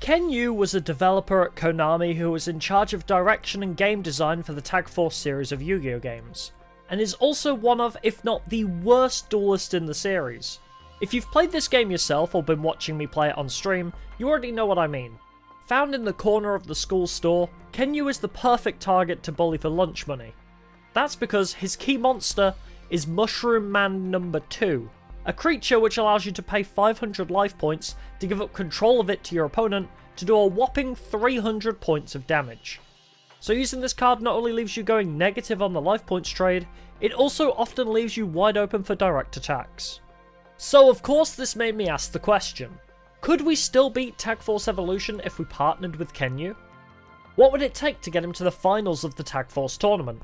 Ken Yu was a developer at Konami who was in charge of direction and game design for the Tag Force series of Yu-Gi-Oh games, and is also one of, if not the worst duelist in the series. If you've played this game yourself or been watching me play it on stream, you already know what I mean. Found in the corner of the school store, Ken Yu is the perfect target to bully for lunch money. That's because his key monster is Mushroom Man number 2, a creature which allows you to pay 500 life points to give up control of it to your opponent to do a whopping 300 points of damage. So using this card not only leaves you going negative on the life points trade, it also often leaves you wide open for direct attacks. So of course this made me ask the question, could we still beat Tag Force Evolution if we partnered with Kenyu? What would it take to get him to the finals of the Tag Force tournament?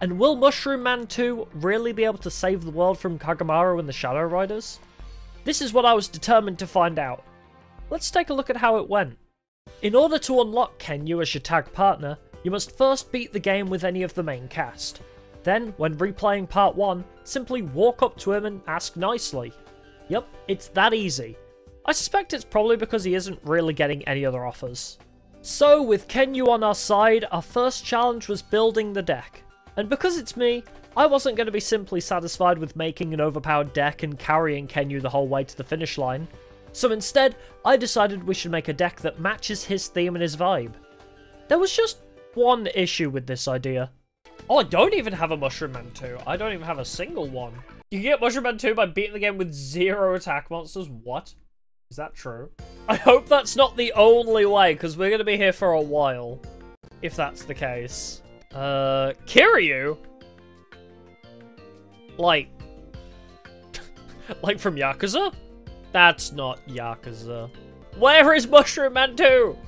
And will Mushroom Man 2 really be able to save the world from Kagemaru and the Shadow Riders? This is what I was determined to find out. Let's take a look at how it went. In order to unlock Kenyu as your tag partner, you must first beat the game with any of the main cast. Then, when replaying part 1, simply walk up to him and ask nicely. Yep, it's that easy. I suspect it's probably because he isn't really getting any other offers. So, with Kenyu on our side, our first challenge was building the deck. And because it's me, I wasn't going to be simply satisfied with making an overpowered deck and carrying Kenyu the whole way to the finish line. So instead, I decided we should make a deck that matches his theme and his vibe. There was just one issue with this idea. Oh, I don't even have a Mushroom Man 2. I don't even have a single one. You get Mushroom Man 2 by beating the game with zero attack monsters? What? Is that true? I hope that's not the only way, because we're going to be here for a while. If that's the case. Uh, Kiryu? Like... like from Yakuza? That's not Yakuza. Where is Mushroom Man 2?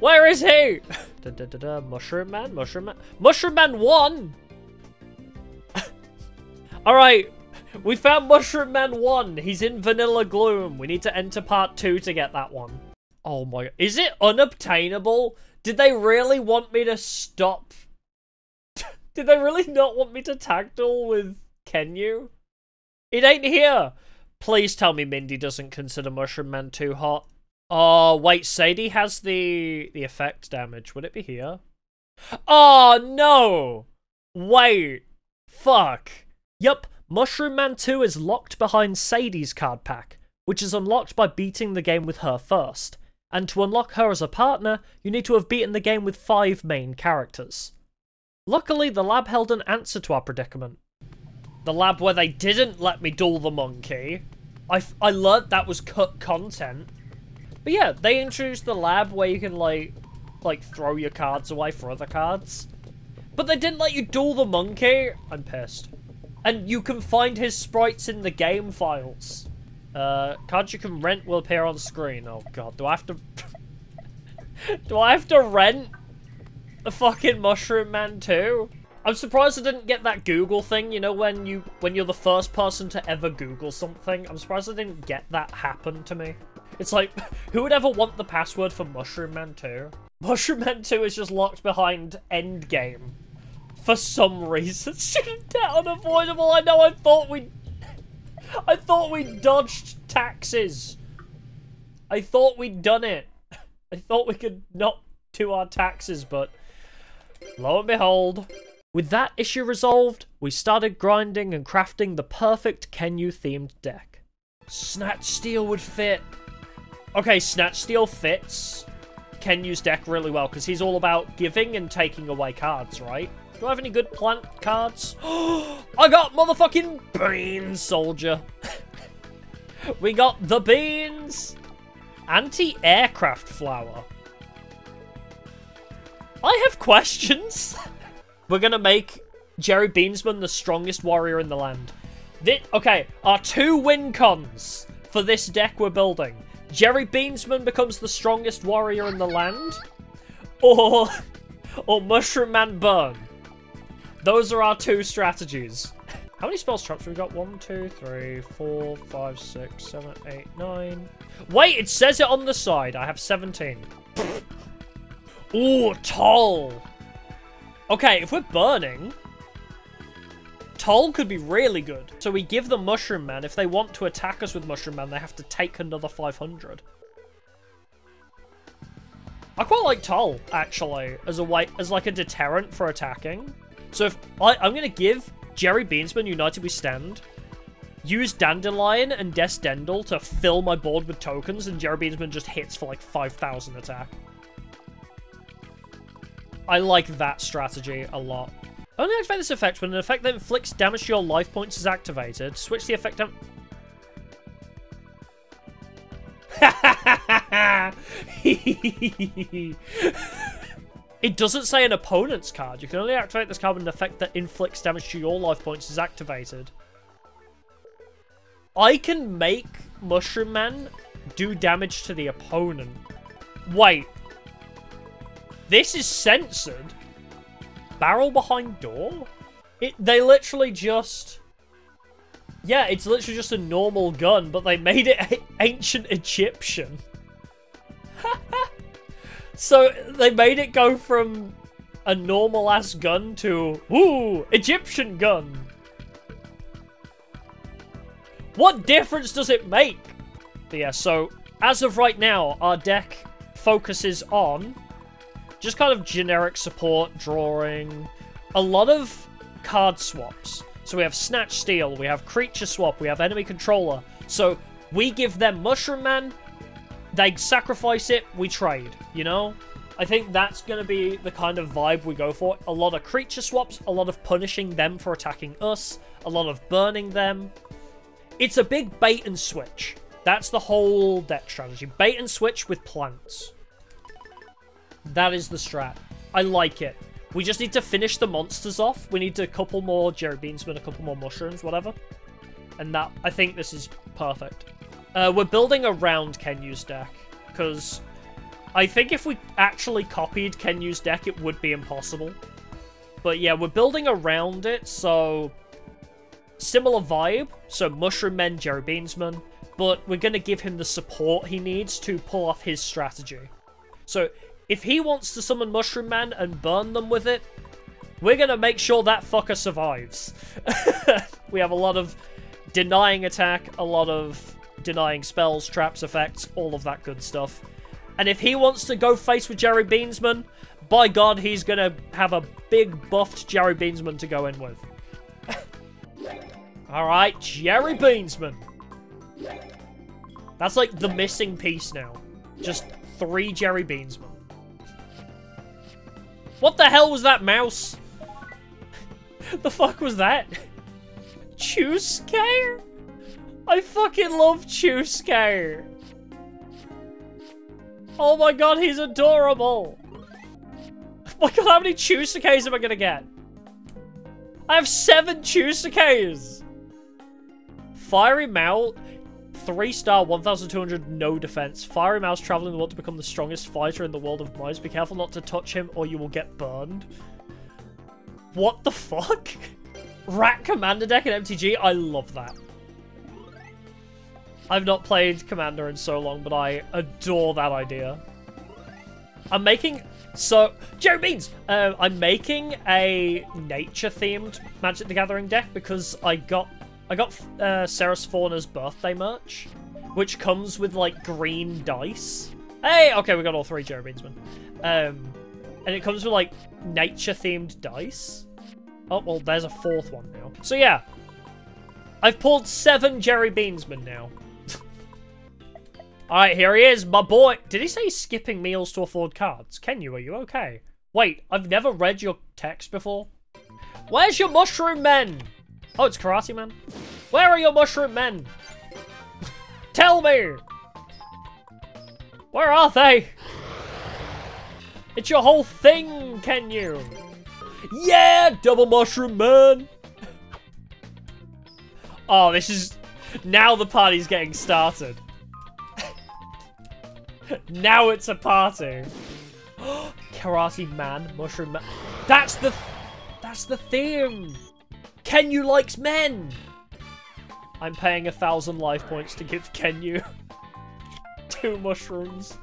Where is he? da, da, da, da. Mushroom Man? Mushroom Man? Mushroom Man 1? Alright, we found Mushroom Man 1. He's in Vanilla Gloom. We need to enter part 2 to get that one. Oh my... Is it unobtainable? Did they really want me to stop? Did they really not want me to duel with Ken Yu? It ain't here. Please tell me Mindy doesn't consider Mushroom Man too hot. Oh, wait, Sadie has the the effect damage. Would it be here? Oh, no! Wait. Fuck. Yup, Mushroom Man 2 is locked behind Sadie's card pack, which is unlocked by beating the game with her first and to unlock her as a partner, you need to have beaten the game with five main characters. Luckily, the lab held an answer to our predicament. The lab where they didn't let me duel the monkey. I, I learned that was cut content. But yeah, they introduced the lab where you can, like, like, throw your cards away for other cards. But they didn't let you duel the monkey. I'm pissed. And you can find his sprites in the game files. Uh, cards you can rent will appear on screen. Oh god, do I have to... do I have to rent the fucking Mushroom Man too? I'm surprised I didn't get that Google thing, you know, when, you, when you're the first person to ever Google something. I'm surprised I didn't get that happen to me. It's like, who would ever want the password for Mushroom Man 2? Mushroom Man 2 is just locked behind Endgame. For some reason. Debt unavoidable. I know I thought we'd I thought we dodged taxes. I thought we'd done it. I thought we could not do our taxes, but lo and behold. With that issue resolved, we started grinding and crafting the perfect Kenyu-themed deck. Snatch Steal would fit. Okay, Snatch Steal fits Kenyu's deck really well because he's all about giving and taking away cards, right? Do I have any good plant cards? I got motherfucking Bean Soldier. we got the beans. Anti-aircraft flower. I have questions. We're gonna make Jerry Beansman the strongest warrior in the land. This, okay, our two win cons for this deck we're building. Jerry Beansman becomes the strongest warrior in the land, or, or Mushroom Man Burn. Those are our two strategies. How many spells traps we got? One, two, three, four, five, six, seven, eight, nine. Wait, it says it on the side. I have 17. Ooh, Toll. Okay, if we're burning, Toll could be really good. So we give the Mushroom Man. If they want to attack us with Mushroom Man, they have to take another 500. I quite like Toll, actually, as a way, as like a deterrent for attacking. So if I, I'm gonna give Jerry Beansman United We Stand, use Dandelion and Desdendel to fill my board with tokens, and Jerry Beansman just hits for like 5,000 attack. I like that strategy a lot. Only activate this effect when an effect that inflicts damage to your life points is activated. Switch the effect down. it doesn't say an opponent's card. You can only activate this card when an effect that inflicts damage to your life points is activated. I can make Mushroom Man do damage to the opponent. Wait. This is censored? Barrel behind door? It, they literally just... Yeah, it's literally just a normal gun, but they made it ancient Egyptian. So they made it go from a normal ass gun to ooh Egyptian gun. What difference does it make? But yeah, so as of right now, our deck focuses on just kind of generic support, drawing, a lot of card swaps. So we have Snatch Steal, we have Creature Swap, we have Enemy Controller. So we give them Mushroom Man, they sacrifice it, we trade, you know? I think that's going to be the kind of vibe we go for. A lot of creature swaps, a lot of punishing them for attacking us, a lot of burning them. It's a big bait and switch. That's the whole deck strategy. Bait and switch with plants. That is the strat. I like it. We just need to finish the monsters off. We need a couple more Jerry Beansman, a couple more mushrooms, whatever. And that, I think this is perfect. Uh, we're building around Kenyu's deck, because I think if we actually copied Kenyu's deck, it would be impossible. But yeah, we're building around it, so similar vibe. So Mushroom Men, Jerry Beansman, but we're going to give him the support he needs to pull off his strategy. So if he wants to summon Mushroom Man and burn them with it, we're going to make sure that fucker survives. we have a lot of denying attack, a lot of denying spells, traps, effects, all of that good stuff. And if he wants to go face with Jerry Beansman, by God, he's going to have a big buffed Jerry Beansman to go in with. Alright, Jerry Beansman. That's like the missing piece now. Just three Jerry Beansmen. What the hell was that mouse? the fuck was that? Chuscare? I fucking love Chuscare. Oh my god, he's adorable. Oh my god, how many Chusakays am I gonna get? I have seven Chusakays. Fiery Mouth, 3 star, 1200, no defense. Fiery Mouse traveling the world to become the strongest fighter in the world of mice. Be careful not to touch him or you will get burned. What the fuck? Rat Commander deck in MTG? I love that. I've not played Commander in so long, but I adore that idea. I'm making... So, Jerry Beans! Uh, I'm making a nature-themed Magic the Gathering deck because I got I got uh, Fauna's birthday merch, which comes with, like, green dice. Hey! Okay, we got all three Jerry Beansmen. Um, and it comes with, like, nature-themed dice. Oh, well, there's a fourth one now. So, yeah. I've pulled seven Jerry Beansmen now. Alright, here he is, my boy. Did he say skipping meals to afford cards? Can Kenyu, are you okay? Wait, I've never read your text before. Where's your mushroom men? Oh, it's Karate Man. Where are your mushroom men? Tell me! Where are they? It's your whole thing, can Kenyu? Yeah, double mushroom man! oh, this is... Now the party's getting started. Now it's a party. Karate man, mushroom man. That's the... That's the theme! Kenyu likes men! I'm paying a thousand life points to give Kenyu two mushrooms.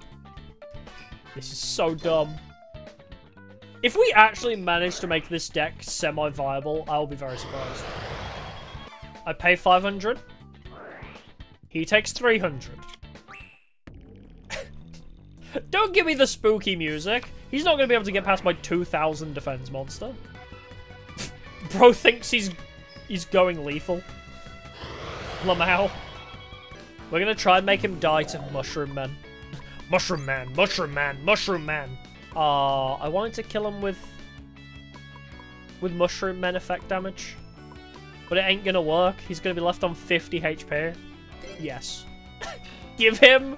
This is so dumb. If we actually manage to make this deck semi-viable, I'll be very surprised. I pay 500. He takes 300. Don't give me the spooky music. He's not going to be able to get past my 2,000 defense monster. Bro thinks he's he's going lethal. Lamau. We're going to try and make him die to Mushroom Man. mushroom Man, Mushroom Man, Mushroom Man. Uh, I wanted to kill him with... With Mushroom Man effect damage. But it ain't gonna work. He's gonna be left on 50 HP. Yes. Give him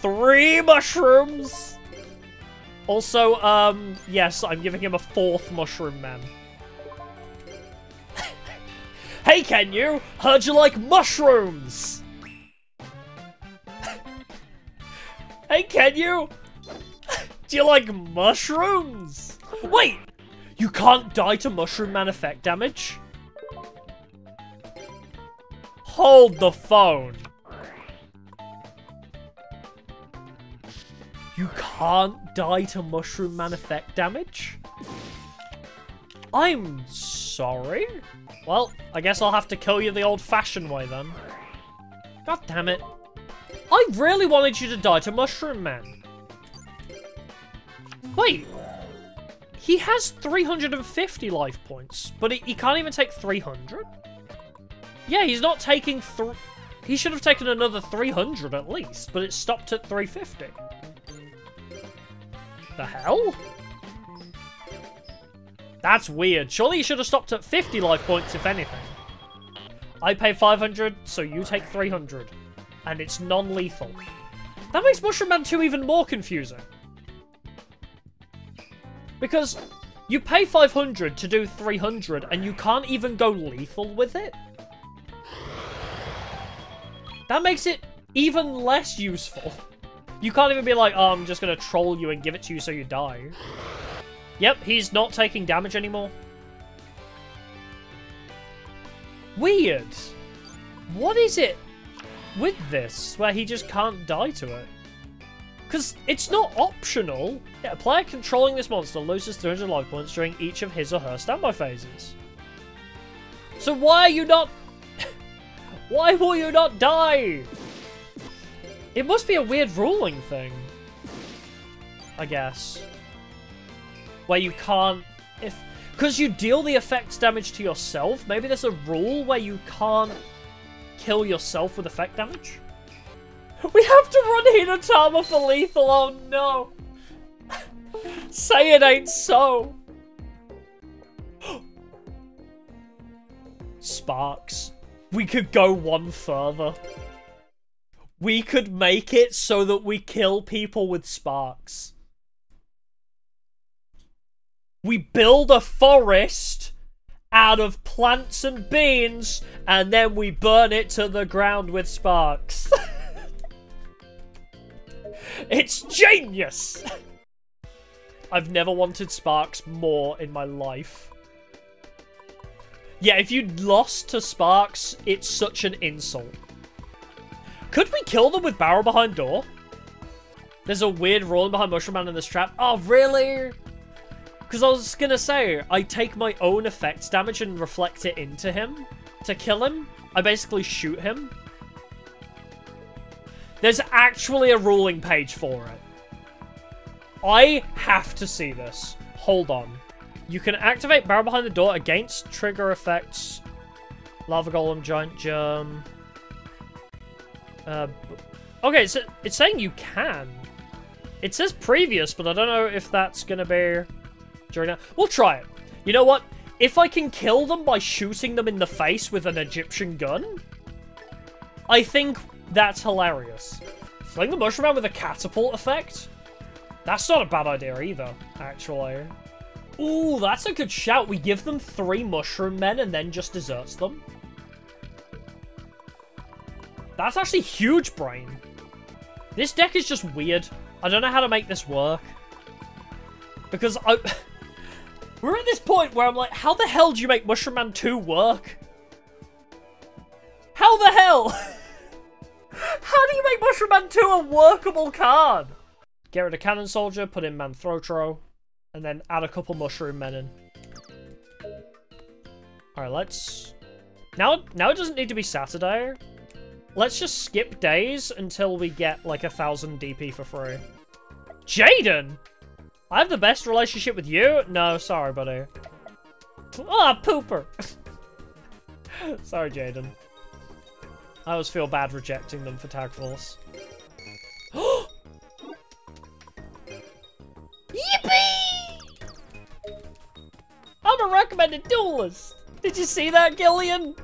three mushrooms. Also, um, yes, I'm giving him a fourth mushroom man. hey, can you? Heard you like mushrooms. hey, can you? Do you like mushrooms? Wait, you can't die to mushroom man effect damage? Hold the phone. You can't die to Mushroom Man effect damage? I'm sorry? Well, I guess I'll have to kill you the old-fashioned way then. God damn it. I really wanted you to die to Mushroom Man. Wait. He has 350 life points, but he, he can't even take 300? Yeah, he's not taking three... He should have taken another 300 at least, but it stopped at 350. The hell? That's weird. Surely you should have stopped at 50 life points, if anything. I pay 500, so you take 300. And it's non-lethal. That makes Mushroom Man 2 even more confusing. Because you pay 500 to do 300, and you can't even go lethal with it? That makes it even less useful. You can't even be like, oh, I'm just going to troll you and give it to you so you die. Yep, he's not taking damage anymore. Weird. What is it with this where he just can't die to it? Because it's not optional. Yeah, a player controlling this monster loses 300 life points during each of his or her standby phases. So why are you not... why will you not die? It must be a weird ruling thing. I guess. Where you can't... if Because you deal the effect damage to yourself, maybe there's a rule where you can't kill yourself with effect damage? We have to run Hinotama for lethal, oh no! Say it ain't so! Sparks. We could go one further we could make it so that we kill people with sparks. We build a forest out of plants and beans, and then we burn it to the ground with sparks. it's genius! I've never wanted sparks more in my life. Yeah, if you lost to sparks, it's such an insult. Could we kill them with barrel behind door? There's a weird rolling behind Mushroom Man in this trap. Oh, really? Because I was going to say, I take my own effects damage and reflect it into him. To kill him, I basically shoot him. There's actually a ruling page for it. I have to see this. Hold on. You can activate barrel behind the door against trigger effects. Lava Golem, Giant Germ... Uh, okay, so it's saying you can. It says previous, but I don't know if that's going to be during that. We'll try it. You know what? If I can kill them by shooting them in the face with an Egyptian gun, I think that's hilarious. Fling the mushroom around with a catapult effect? That's not a bad idea either, actually. Ooh, that's a good shout. We give them three mushroom men and then just deserts them. That's actually huge brain. This deck is just weird. I don't know how to make this work. Because I... We're at this point where I'm like, how the hell do you make Mushroom Man 2 work? How the hell? how do you make Mushroom Man 2 a workable card? Get rid of Cannon Soldier, put in Manthotro, and then add a couple Mushroom Men in. Alright, let's... Now, now it doesn't need to be Saturday. Let's just skip days until we get like a thousand DP for free. Jaden! I have the best relationship with you? No, sorry, buddy. Ah, pooper! sorry, Jaden. I always feel bad rejecting them for Tagforce. Yippee! I'm a recommended duelist! Did you see that, Gillian?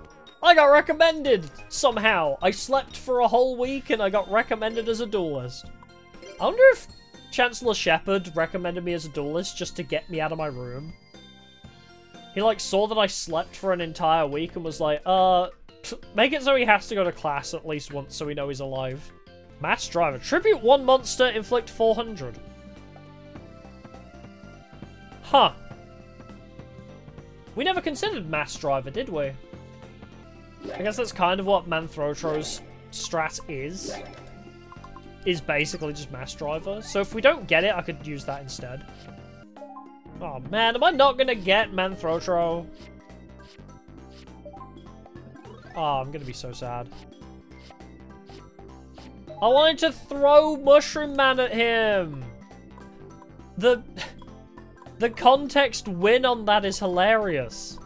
I got recommended! Somehow. I slept for a whole week and I got recommended as a duelist. I wonder if Chancellor Sheppard recommended me as a duelist just to get me out of my room. He, like, saw that I slept for an entire week and was like, uh, make it so he has to go to class at least once so we know he's alive. Mass Driver. Tribute one monster, inflict 400. Huh. We never considered Mass Driver, did we? I guess that's kind of what Manthrotro's strat is is basically just Mass Driver. So if we don't get it, I could use that instead. Oh man, am I not gonna get Manthotro? Oh, ah, I'm gonna be so sad. I wanted to throw Mushroom Man at him! The... The context win on that is hilarious.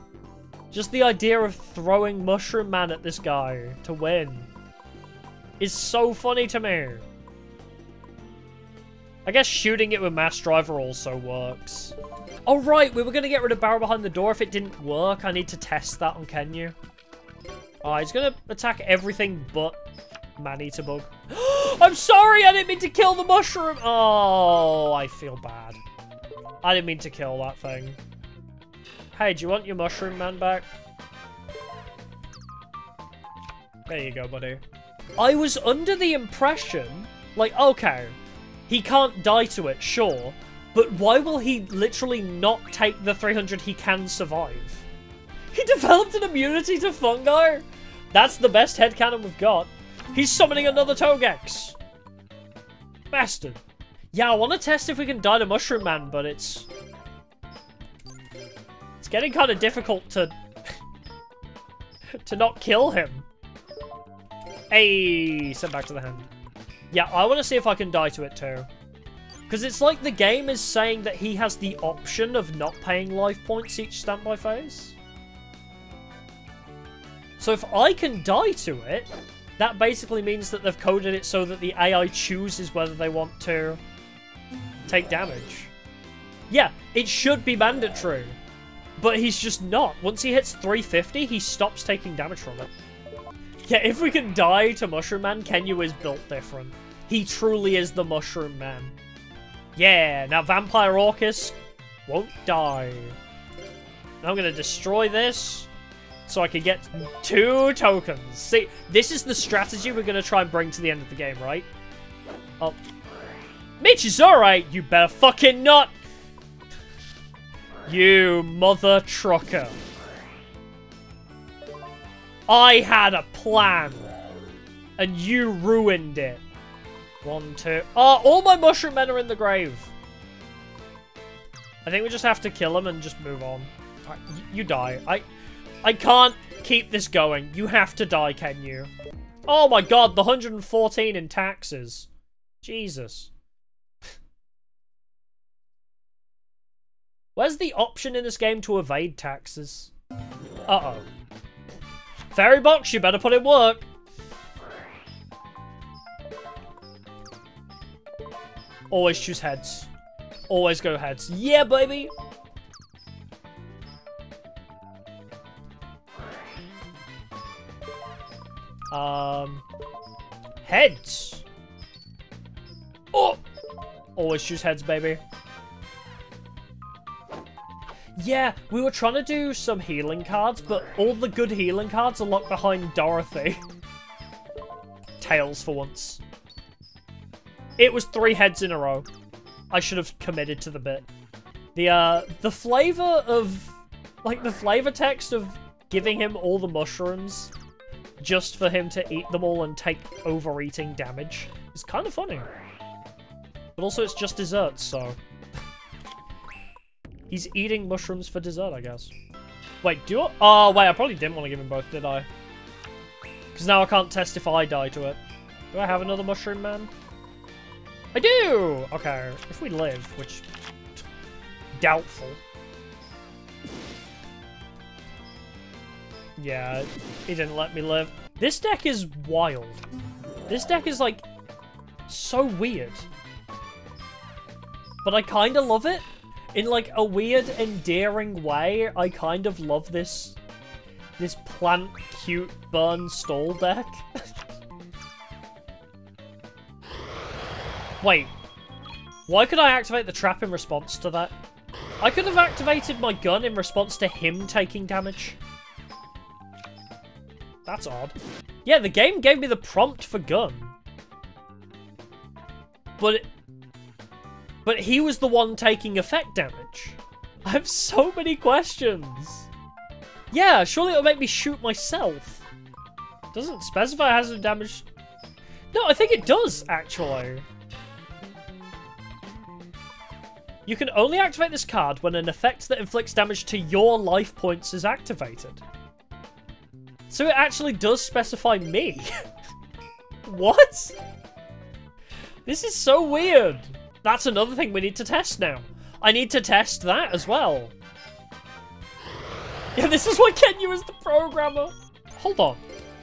Just the idea of throwing Mushroom Man at this guy to win is so funny to me. I guess shooting it with Mass Driver also works. Oh, right, we were going to get rid of Barrel Behind the Door if it didn't work. I need to test that on Kenyu. Oh, he's going to attack everything but Maneater Bug. I'm sorry, I didn't mean to kill the mushroom. Oh, I feel bad. I didn't mean to kill that thing. Hey, do you want your mushroom man back? There you go, buddy. I was under the impression, like, okay, he can't die to it, sure. But why will he literally not take the 300 he can survive? He developed an immunity to fungi? That's the best headcanon we've got. He's summoning another Togex. Bastard. Yeah, I want to test if we can die to Mushroom Man, but it's... It's getting kind of difficult to... to not kill him. Hey, sent back to the hand. Yeah, I want to see if I can die to it too. Because it's like the game is saying that he has the option of not paying life points each standby phase. So if I can die to it, that basically means that they've coded it so that the AI chooses whether they want to take damage. Yeah, it should be mandatory. But he's just not. Once he hits 350, he stops taking damage from it. Yeah, if we can die to Mushroom Man, Kenyu is built different. He truly is the Mushroom Man. Yeah, now Vampire Orcus won't die. I'm gonna destroy this so I can get two tokens. See, this is the strategy we're gonna try and bring to the end of the game, right? Oh. Mitch is alright, you better fucking not! You mother trucker. I had a plan. And you ruined it. One, two. Oh, all my mushroom men are in the grave. I think we just have to kill them and just move on. Right, you die. I I can't keep this going. You have to die, can you? Oh my god, the 114 in taxes. Jesus. Where's the option in this game to evade taxes? Uh-oh. Fairy box, you better put in work. Always choose heads. Always go heads. Yeah, baby! Um, heads. Oh! Always choose heads, baby. Yeah, we were trying to do some healing cards, but all the good healing cards are locked behind Dorothy. Tails for once. It was three heads in a row. I should have committed to the bit. The, uh, the flavor of, like, the flavor text of giving him all the mushrooms just for him to eat them all and take overeating damage is kind of funny. But also it's just dessert, so... He's eating mushrooms for dessert, I guess. Wait, do I? Oh, wait, I probably didn't want to give him both, did I? Because now I can't test if I die to it. Do I have another Mushroom Man? I do! Okay, if we live, which... Doubtful. Yeah, he didn't let me live. This deck is wild. This deck is, like, so weird. But I kind of love it. In, like, a weird, endearing way, I kind of love this... This plant cute burn stall deck. Wait. Why could I activate the trap in response to that? I could have activated my gun in response to him taking damage. That's odd. Yeah, the game gave me the prompt for gun. But it, but he was the one taking effect damage. I have so many questions. Yeah, surely it'll make me shoot myself. Doesn't specify hazard damage. No, I think it does, actually. You can only activate this card when an effect that inflicts damage to your life points is activated. So it actually does specify me. what? This is so weird. That's another thing we need to test now. I need to test that as well. Yeah, this is why Kenyu is the programmer. Hold on.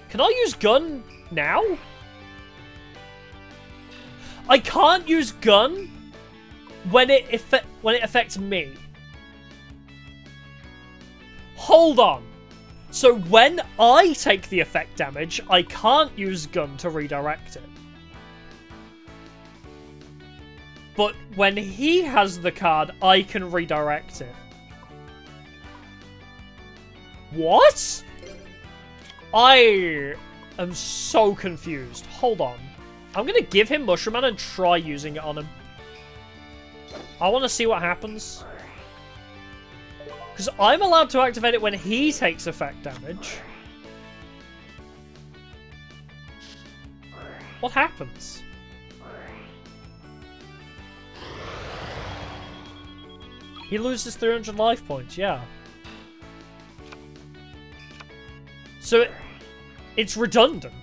Can I use gun now? I can't use gun when it when it affects me. Hold on. So when I take the effect damage, I can't use gun to redirect it. But when he has the card, I can redirect it. What? I am so confused. Hold on. I'm going to give him Mushroom Man and try using it on him. I want to see what happens. Because I'm allowed to activate it when he takes effect damage. What happens? He loses 300 life points, yeah. So it, it's redundant.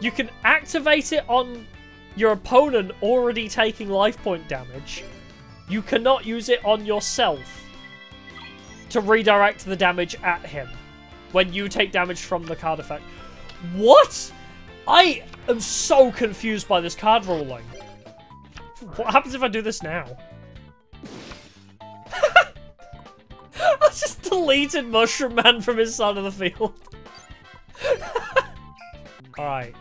You can activate it on your opponent already taking life point damage, you cannot use it on yourself to redirect the damage at him when you take damage from the card effect. What? I am so confused by this card ruling. What happens if I do this now? I just deleted Mushroom Man from his side of the field. Alright.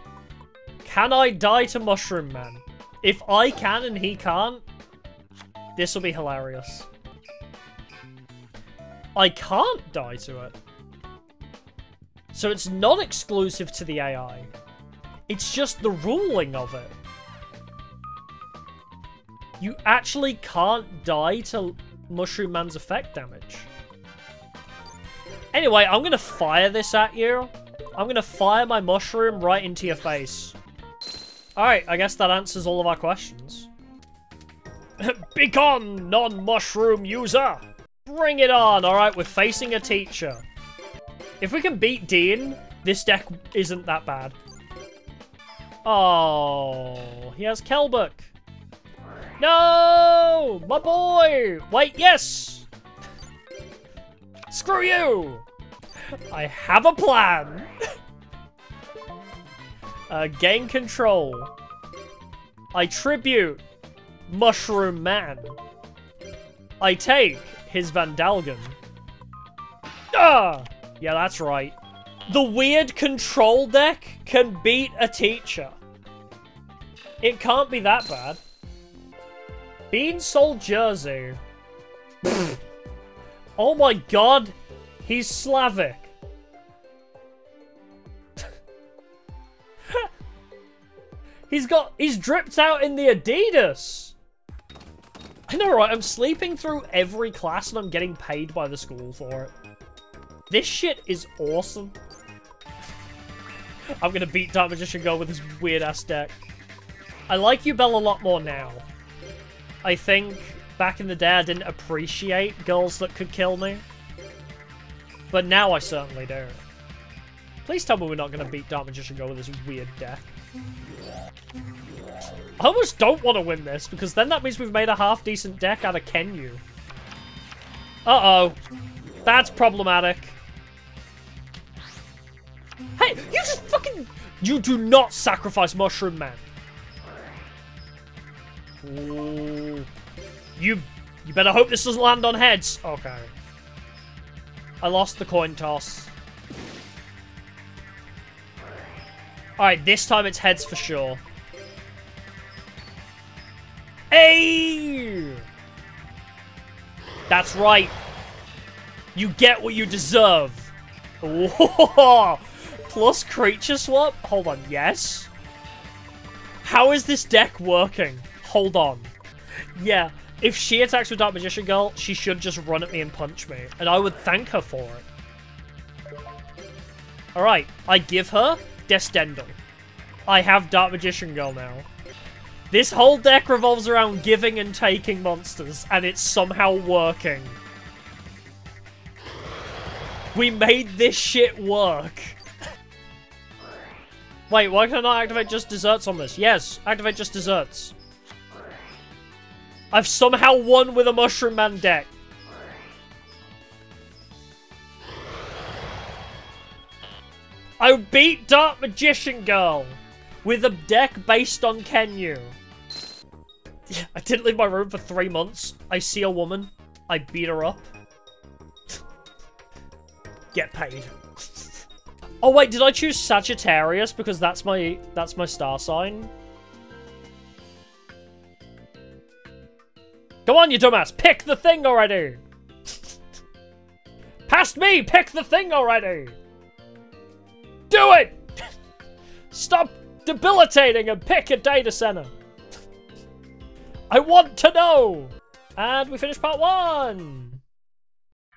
Can I die to Mushroom Man? If I can and he can't, this will be hilarious. I can't die to it. So it's not exclusive to the AI. It's just the ruling of it. You actually can't die to Mushroom Man's effect damage. Anyway, I'm going to fire this at you. I'm going to fire my mushroom right into your face. Alright, I guess that answers all of our questions. Begone, non-mushroom user! Bring it on! Alright, we're facing a teacher. If we can beat Dean, this deck isn't that bad. Oh, he has Kelbek. No! My boy! Wait, yes! Screw you! I have a plan! uh, gain control. I tribute Mushroom Man. I take his Vandalgon. Ah! Yeah, that's right. The weird control deck can beat a teacher. It can't be that bad. Bean Soul Jersey. oh my god, he's Slavic. he's got, he's dripped out in the Adidas. I know, right? I'm sleeping through every class and I'm getting paid by the school for it. This shit is awesome. I'm gonna beat Dark Magician Girl with this weird-ass deck. I like Yubel a lot more now. I think back in the day I didn't appreciate girls that could kill me. But now I certainly do. Please tell me we're not going to beat Dark Magician Girl with this weird deck. I almost don't want to win this, because then that means we've made a half-decent deck out of Kenyu. Uh-oh. That's problematic. Hey, you just fucking... You do not sacrifice Mushroom Man. Ooh. You... You better hope this doesn't land on heads. Okay. I lost the coin toss. Alright, this time it's heads for sure. Hey! That's right. You get what you deserve. Whoa! Plus creature swap? Hold on, yes? How is this deck working? Hold on. Yeah, if she attacks with Dark Magician Girl, she should just run at me and punch me. And I would thank her for it. Alright, I give her Descendant. I have Dark Magician Girl now. This whole deck revolves around giving and taking monsters, and it's somehow working. We made this shit work. Wait, why can I not activate just desserts on this? Yes, activate just desserts. I've somehow won with a Mushroom Man deck. I beat Dark Magician Girl with a deck based on Kenyu. I didn't leave my room for three months. I see a woman. I beat her up. Get paid. oh wait, did I choose Sagittarius because that's my that's my star sign? Come on, you dumbass! Pick the thing already! Past me! Pick the thing already! Do it! Stop debilitating and pick a data center! I want to know! And we finished part one!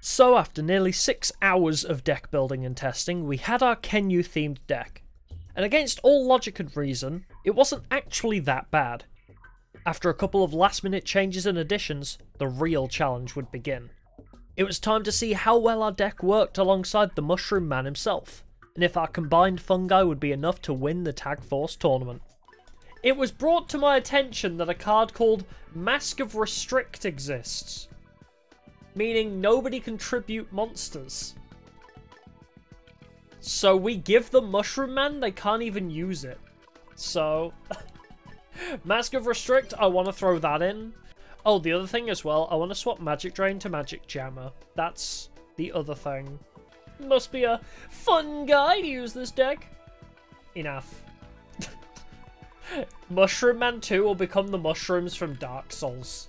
So after nearly six hours of deck building and testing, we had our Kenyu themed deck. And against all logic and reason, it wasn't actually that bad. After a couple of last minute changes and additions, the real challenge would begin. It was time to see how well our deck worked alongside the Mushroom Man himself, and if our combined fungi would be enough to win the Tag Force tournament. It was brought to my attention that a card called Mask of Restrict exists, meaning nobody can tribute monsters. So we give the Mushroom Man, they can't even use it. So, Mask of Restrict, I want to throw that in. Oh, the other thing as well, I want to swap Magic Drain to Magic Jammer. That's the other thing. Must be a fun guy to use this deck. Enough. Mushroom Man 2 will become the mushrooms from Dark Souls.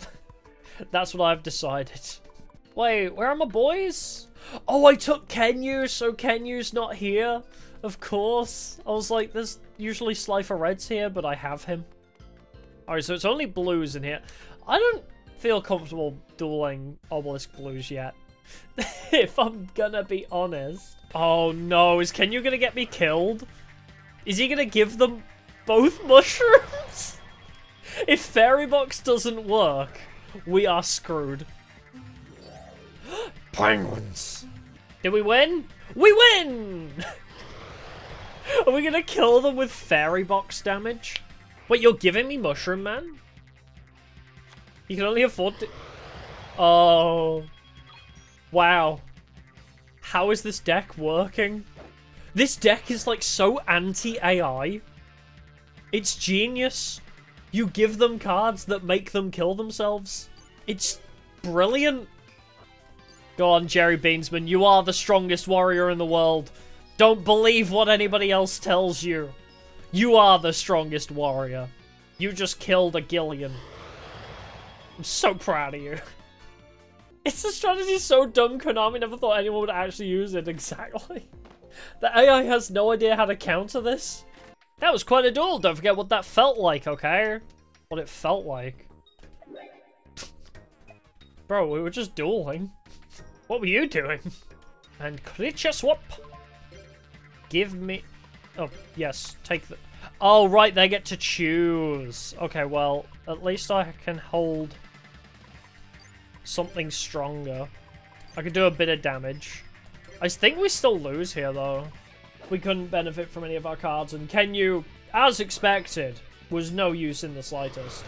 That's what I've decided. Wait, where are my boys? Oh, I took Kenyu, so Kenyu's not here. Of course. I was like, there's usually Slifer Reds here, but I have him. Alright, so it's only blues in here. I don't feel comfortable dueling Obelisk blues yet. if I'm gonna be honest. Oh no, is Kenyu gonna get me killed? Is he gonna give them both mushrooms? if Fairy Box doesn't work, we are screwed. Penguins! Did we win? We win! Are we gonna kill them with fairy box damage? Wait, you're giving me Mushroom Man? You can only afford to... Oh. Wow. How is this deck working? This deck is like so anti-AI. It's genius. You give them cards that make them kill themselves. It's brilliant. Go on, Jerry Beansman. You are the strongest warrior in the world. Don't believe what anybody else tells you. You are the strongest warrior. You just killed a Gillian. I'm so proud of you. It's a strategy so dumb, Konami never thought anyone would actually use it exactly. The AI has no idea how to counter this. That was quite a duel, don't forget what that felt like, okay? What it felt like. Bro, we were just dueling. What were you doing? And creature swap. Give me... Oh, yes, take the... Oh, right, they get to choose. Okay, well, at least I can hold something stronger. I can do a bit of damage. I think we still lose here, though. we couldn't benefit from any of our cards, and Kenyu, as expected, was no use in the slightest.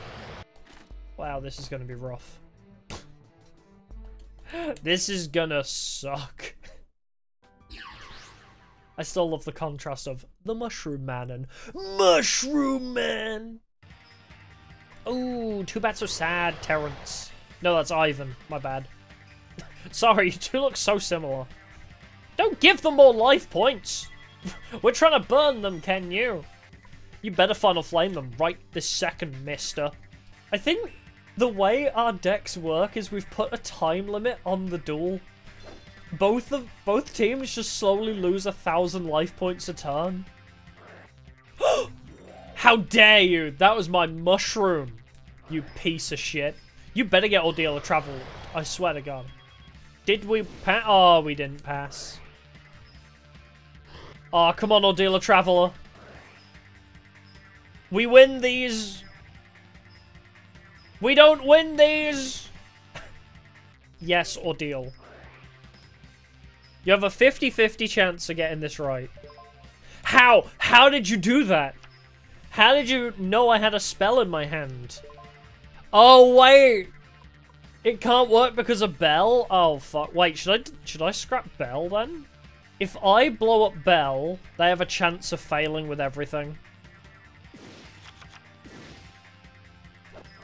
Wow, this is gonna be rough. this is gonna suck. I still love the contrast of the Mushroom Man and Mushroom Man. Oh, too bad so sad, Terrence. No, that's Ivan. My bad. Sorry, you two look so similar. Don't give them more life points. We're trying to burn them, Kenyu? You better Final Flame them right this second, mister. I think the way our decks work is we've put a time limit on the duel both of both teams just slowly lose a thousand life points a turn. How dare you! That was my mushroom, you piece of shit. You better get Ordeal of Travel. I swear to God. Did we pass? Oh, we didn't pass. Oh, come on, Ordeal of Traveler. We win these. We don't win these. yes, Ordeal. You have a 50-50 chance of getting this right. How? How did you do that? How did you know I had a spell in my hand? Oh, wait! It can't work because of Bell? Oh, fuck. Wait, should I, should I scrap Bell, then? If I blow up Bell, they have a chance of failing with everything.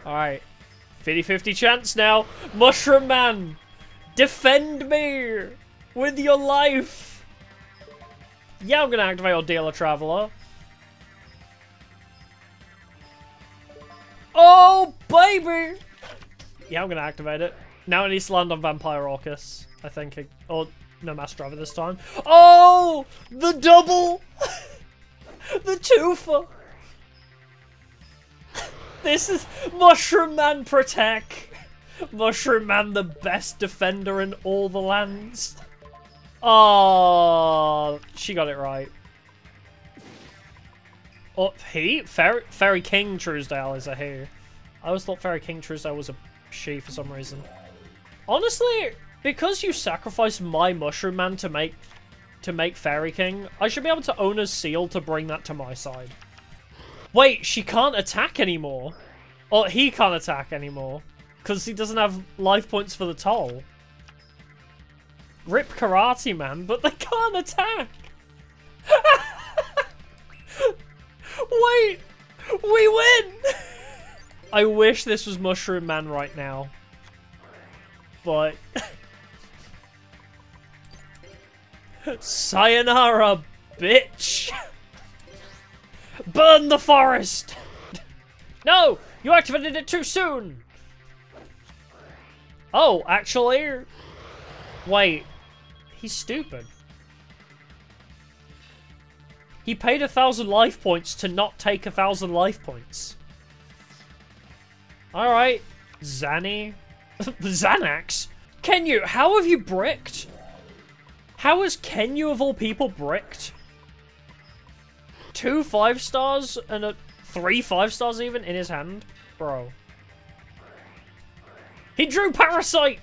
Alright. 50-50 chance now. Mushroom Man! Defend me! With your life. Yeah, I'm gonna activate Ordeal Traveler. Oh, baby! Yeah, I'm gonna activate it. Now it needs to land on Vampire Orchis, I think. Or no Master Driver this time. Oh! The double! the twofer! This is Mushroom Man Protect! Mushroom Man, the best defender in all the lands. Oh, she got it right. Oh, he? Fairy, Fairy King Truesdale is a he. I always thought Fairy King Truesdale was a she for some reason. Honestly, because you sacrificed my Mushroom Man to make to make Fairy King, I should be able to own a seal to bring that to my side. Wait, she can't attack anymore. Or he can't attack anymore. Because he doesn't have life points for the toll. Rip Karate Man, but they can't attack! Wait! We win! I wish this was Mushroom Man right now. But... Sayonara, bitch! Burn the forest! no! You activated it too soon! Oh, actually... Wait. He's stupid. He paid a thousand life points to not take a thousand life points. Alright. Zanny. Xanax? Kenyu, how have you bricked? How has Kenyu of all people bricked? Two five stars and a three five stars even in his hand? Bro. He drew Parasite!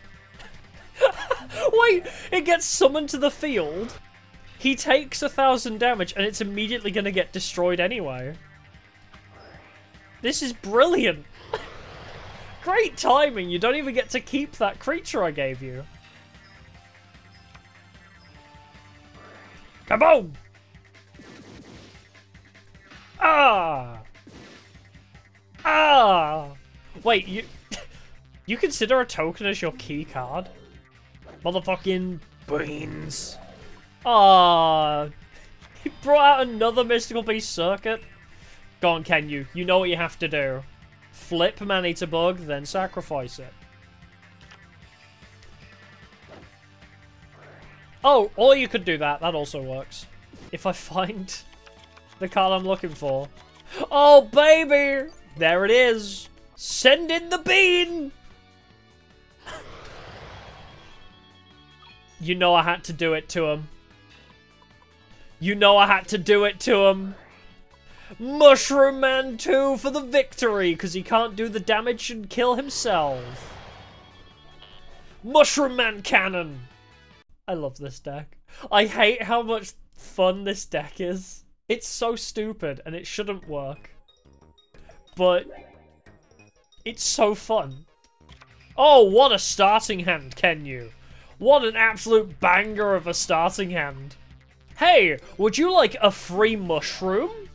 Wait, it gets summoned to the field. He takes a thousand damage and it's immediately going to get destroyed anyway. This is brilliant. Great timing. You don't even get to keep that creature I gave you. Kaboom! Ah! Ah! Wait, you... you consider a token as your key card? Motherfucking beans. Ah, he brought out another Mystical Beast Serket. Go on, Kenyu. You You know what you have to do. Flip Maneater Bug, then sacrifice it. Oh, or you could do that. That also works. If I find the card I'm looking for. Oh, baby! There it is. Send in the bean! You know I had to do it to him. You know I had to do it to him. Mushroom Man 2 for the victory, because he can't do the damage and kill himself. Mushroom Man Cannon. I love this deck. I hate how much fun this deck is. It's so stupid and it shouldn't work. But it's so fun. Oh, what a starting hand, Kenyu. What an absolute banger of a starting hand. Hey, would you like a free mushroom?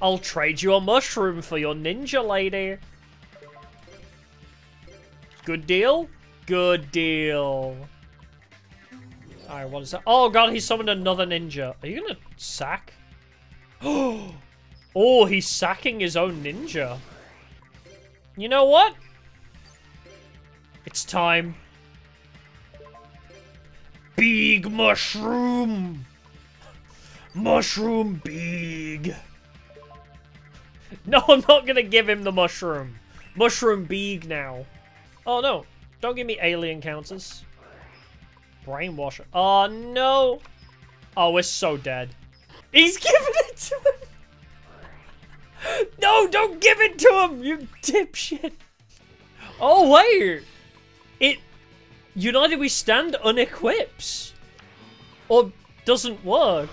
I'll trade you a mushroom for your ninja lady. Good deal? Good deal. Alright, what is that? Oh god, he summoned another ninja. Are you gonna sack? oh, he's sacking his own ninja. You know what? It's time. Big mushroom! Mushroom big! No, I'm not gonna give him the mushroom. Mushroom big now. Oh no, don't give me alien counters. Brainwasher. Oh no! Oh, we're so dead. He's giving it to him! No, don't give it to him, you dipshit! Oh, wait! It... United We Stand unequips. Or doesn't work.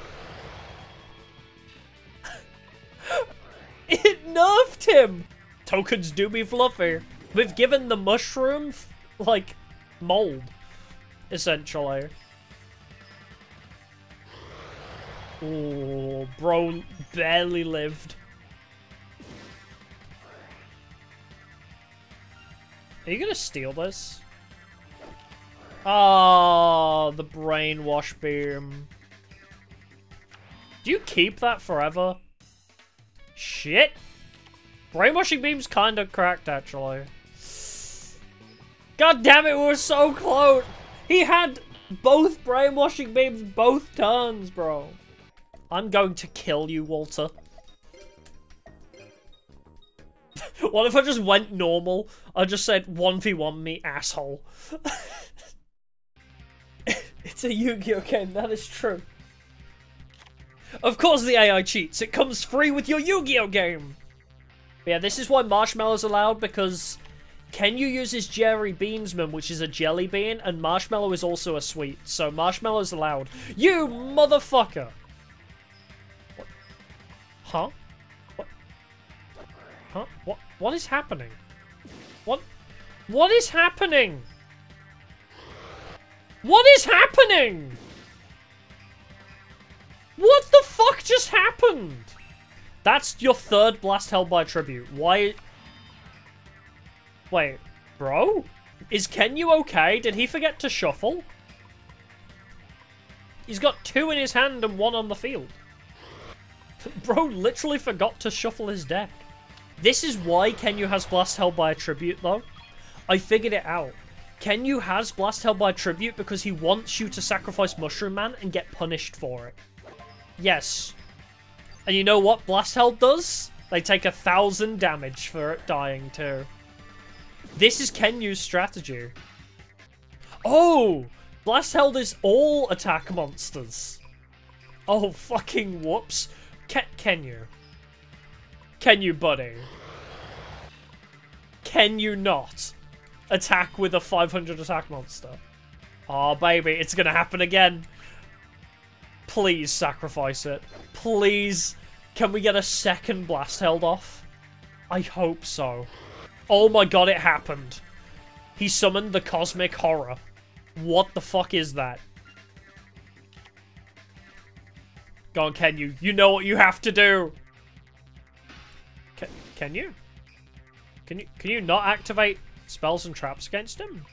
it nerfed him! Tokens do be fluffy. We've given the mushroom, like, mold, essentially. Oh, bro barely lived. Are you gonna steal this? Oh, the brainwash beam. Do you keep that forever? Shit. Brainwashing beam's kinda cracked, actually. God damn it, we were so close! He had both brainwashing beams both turns, bro. I'm going to kill you, Walter. what if I just went normal? I just said 1v1 me, asshole. it's a Yu-Gi-Oh game, that is true. Of course the AI cheats, it comes free with your Yu-Gi-Oh game! But yeah, this is why Marshmallow's allowed, because Kenyu uses Jerry Beansman, which is a jelly bean, and Marshmallow is also a sweet, so Marshmallow's allowed. You motherfucker! What? Huh? What? Huh? What? What is happening? What? What is happening? What is happening? What the fuck just happened? That's your third Blast held by Tribute. Why... Wait, bro? Is Kenyu okay? Did he forget to shuffle? He's got two in his hand and one on the field. Bro literally forgot to shuffle his deck. This is why Kenyu has Blast held by a Tribute, though. I figured it out. Kenyu has Blast held by Tribute because he wants you to sacrifice Mushroom Man and get punished for it. Yes. And you know what Blast held does? They take a thousand damage for dying, too. This is Kenyu's strategy. Oh! Blast held is all attack monsters. Oh, fucking whoops. Ke Kenyu. Kenyu, buddy? Can you not attack with a 500 attack monster? Oh, baby, it's gonna happen again. Please sacrifice it. Please. Can we get a second blast held off? I hope so. Oh my god, it happened. He summoned the cosmic horror. What the fuck is that? Go on, Kenyu? You know what you have to do. Can, can you? Can you can you not activate spells and traps against him?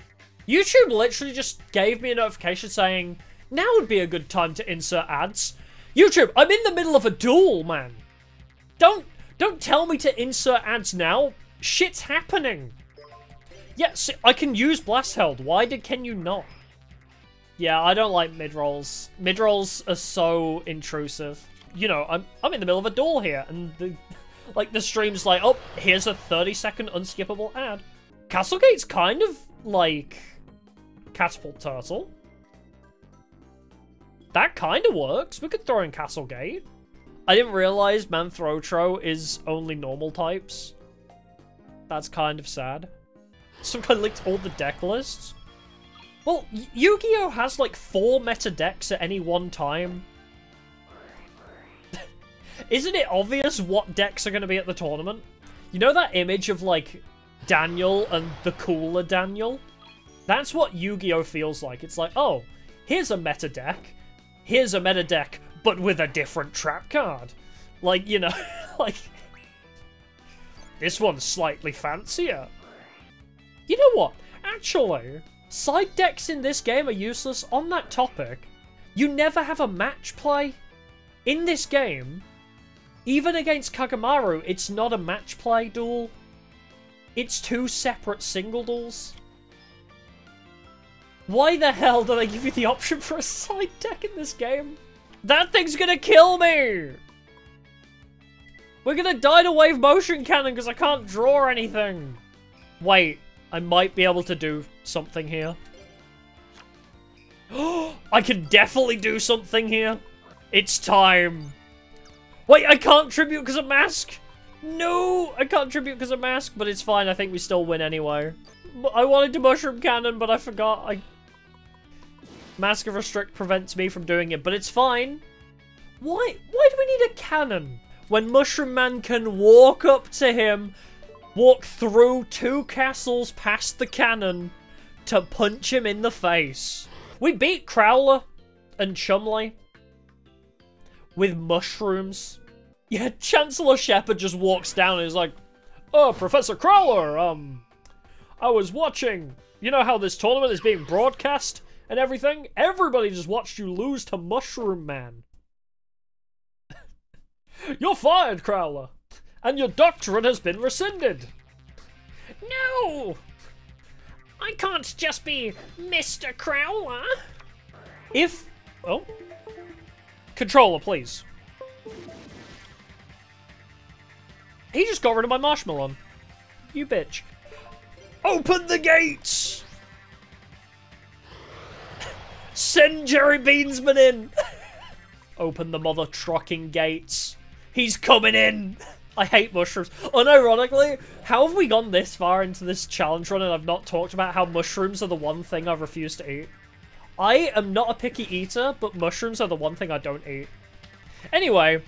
YouTube literally just gave me a notification saying, now would be a good time to insert ads. YouTube, I'm in the middle of a duel, man. Don't don't tell me to insert ads now. Shit's happening. Yes, I can use Blast Held. Why did can you not? Yeah, I don't like mid-rolls. Mid-rolls are so intrusive. You know, I'm I'm in the middle of a duel here, and the like the stream's like, oh, here's a 30 second unskippable ad. Castlegate's kind of like Catapult Turtle. That kind of works. We could throw in Castlegate. I didn't realize Man-Thro' Tro' is only normal types. That's kind of sad. Some guy licked all the deck lists. Well, Yu-Gi-Oh! has like four meta decks at any one time. Isn't it obvious what decks are going to be at the tournament? You know that image of like Daniel and the cooler Daniel? That's what Yu-Gi-Oh! feels like. It's like, oh, here's a meta deck. Here's a meta deck, but with a different trap card. Like, you know, like... This one's slightly fancier. You know what? Actually, side decks in this game are useless. On that topic, you never have a match play. In this game, even against Kagemaru, it's not a match play duel. It's two separate single duels. Why the hell do they give you the option for a side deck in this game? That thing's gonna kill me! We're gonna die to wave motion cannon because I can't draw anything. Wait, I might be able to do something here. I can definitely do something here. It's time. Wait, I can't tribute because of mask. No, I can't tribute because of mask, but it's fine. I think we still win anyway. I wanted to mushroom cannon, but I forgot. I Mask of Restrict prevents me from doing it, but it's fine. Why? Why do we need a cannon? when Mushroom Man can walk up to him, walk through two castles past the cannon to punch him in the face. We beat Crowler and Chumley with mushrooms. Yeah, Chancellor Sheppard just walks down and is like, Oh, Professor Crowler, um, I was watching. You know how this tournament is being broadcast and everything? Everybody just watched you lose to Mushroom Man. You're fired, Crowler. And your doctorate has been rescinded. No! I can't just be Mr. Crowler. If... Oh. Controller, please. He just got rid of my marshmallow. You bitch. Open the gates! Send Jerry Beansman in! Open the mother trucking gates. He's coming in! I hate mushrooms. Unironically, how have we gone this far into this challenge run and I've not talked about how mushrooms are the one thing I refuse to eat? I am not a picky eater, but mushrooms are the one thing I don't eat. Anyway,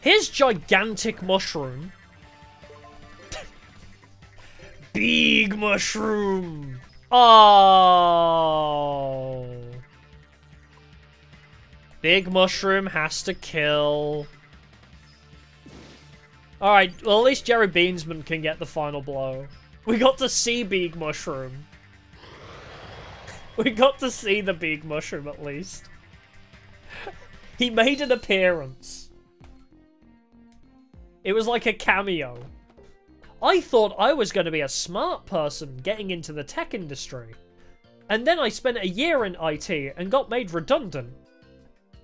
here's gigantic mushroom. Big mushroom! Oh. Big mushroom has to kill. Alright, well at least Jerry Beansman can get the final blow. We got to see Big Mushroom. we got to see the Big Mushroom at least. he made an appearance. It was like a cameo. I thought I was going to be a smart person getting into the tech industry. And then I spent a year in IT and got made redundant.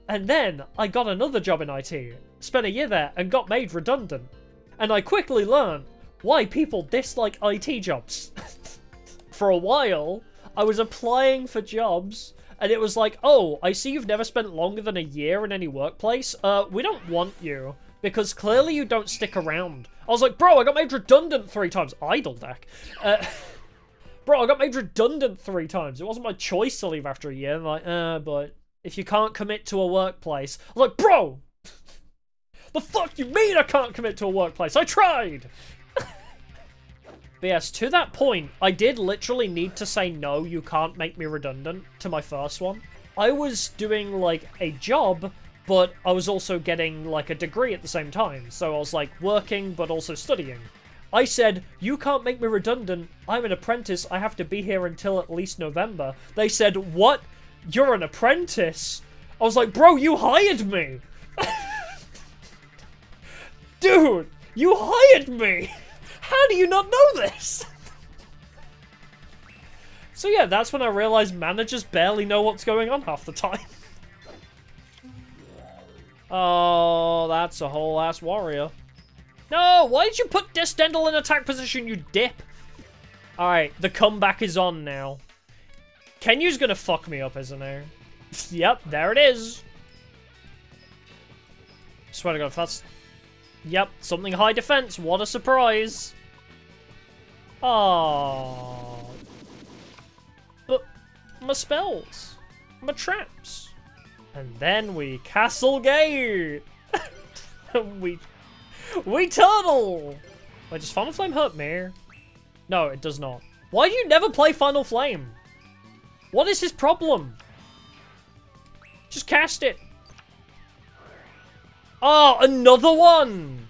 And then I got another job in IT, spent a year there and got made redundant and I quickly learned why people dislike IT jobs. for a while, I was applying for jobs, and it was like, oh, I see you've never spent longer than a year in any workplace. Uh, we don't want you, because clearly you don't stick around. I was like, bro, I got made redundant three times. Idle deck. Uh, bro, I got made redundant three times. It wasn't my choice to leave after a year. I'm like, uh, but if you can't commit to a workplace, I'm like, bro, the fuck you mean I can't commit to a workplace? I tried! but yes, to that point, I did literally need to say no, you can't make me redundant to my first one. I was doing, like, a job, but I was also getting, like, a degree at the same time. So I was, like, working, but also studying. I said, you can't make me redundant. I'm an apprentice. I have to be here until at least November. They said, what? You're an apprentice? I was like, bro, you hired me. Dude, you hired me! How do you not know this? so yeah, that's when I realized managers barely know what's going on half the time. Oh, that's a whole ass warrior. No, why did you put Descendel in attack position, you dip? Alright, the comeback is on now. Kenyu's gonna fuck me up, isn't he? yep, there it is. Swear to god, if that's Yep, something high defense. What a surprise. Oh. But my spells, my traps. And then we castle gate. we we turtle. Wait, does Final Flame hurt me? No, it does not. Why do you never play Final Flame? What is his problem? Just cast it. Oh, another one!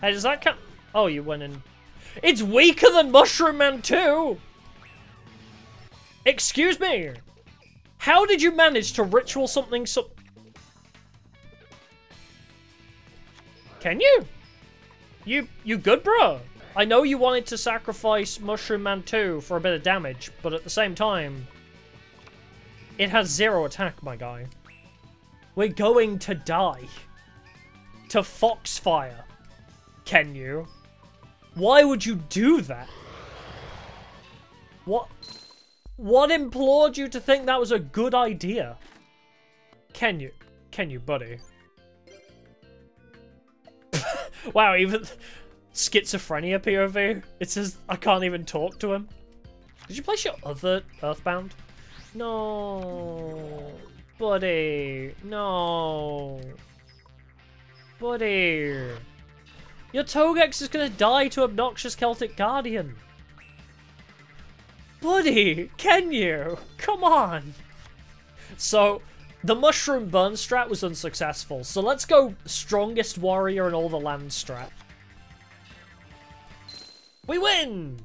Hey, does that count? Oh, you went in. It's weaker than Mushroom Man 2! Excuse me! How did you manage to ritual something so... Kenyu? You, you good, bro? I know you wanted to sacrifice Mushroom Man 2 for a bit of damage, but at the same time, it has zero attack, my guy. We're going to die. To Foxfire. Kenyu? Why would you do that? What? What implored you to think that was a good idea? Can you? Can you, buddy? wow, even schizophrenia POV. It says I can't even talk to him. Did you place your other Earthbound? No. Buddy. No. Buddy. Your Togex is gonna die to Obnoxious Celtic Guardian. Buddy, can you? Come on. So, the Mushroom Burn strat was unsuccessful, so let's go Strongest Warrior in all the land strat. We win!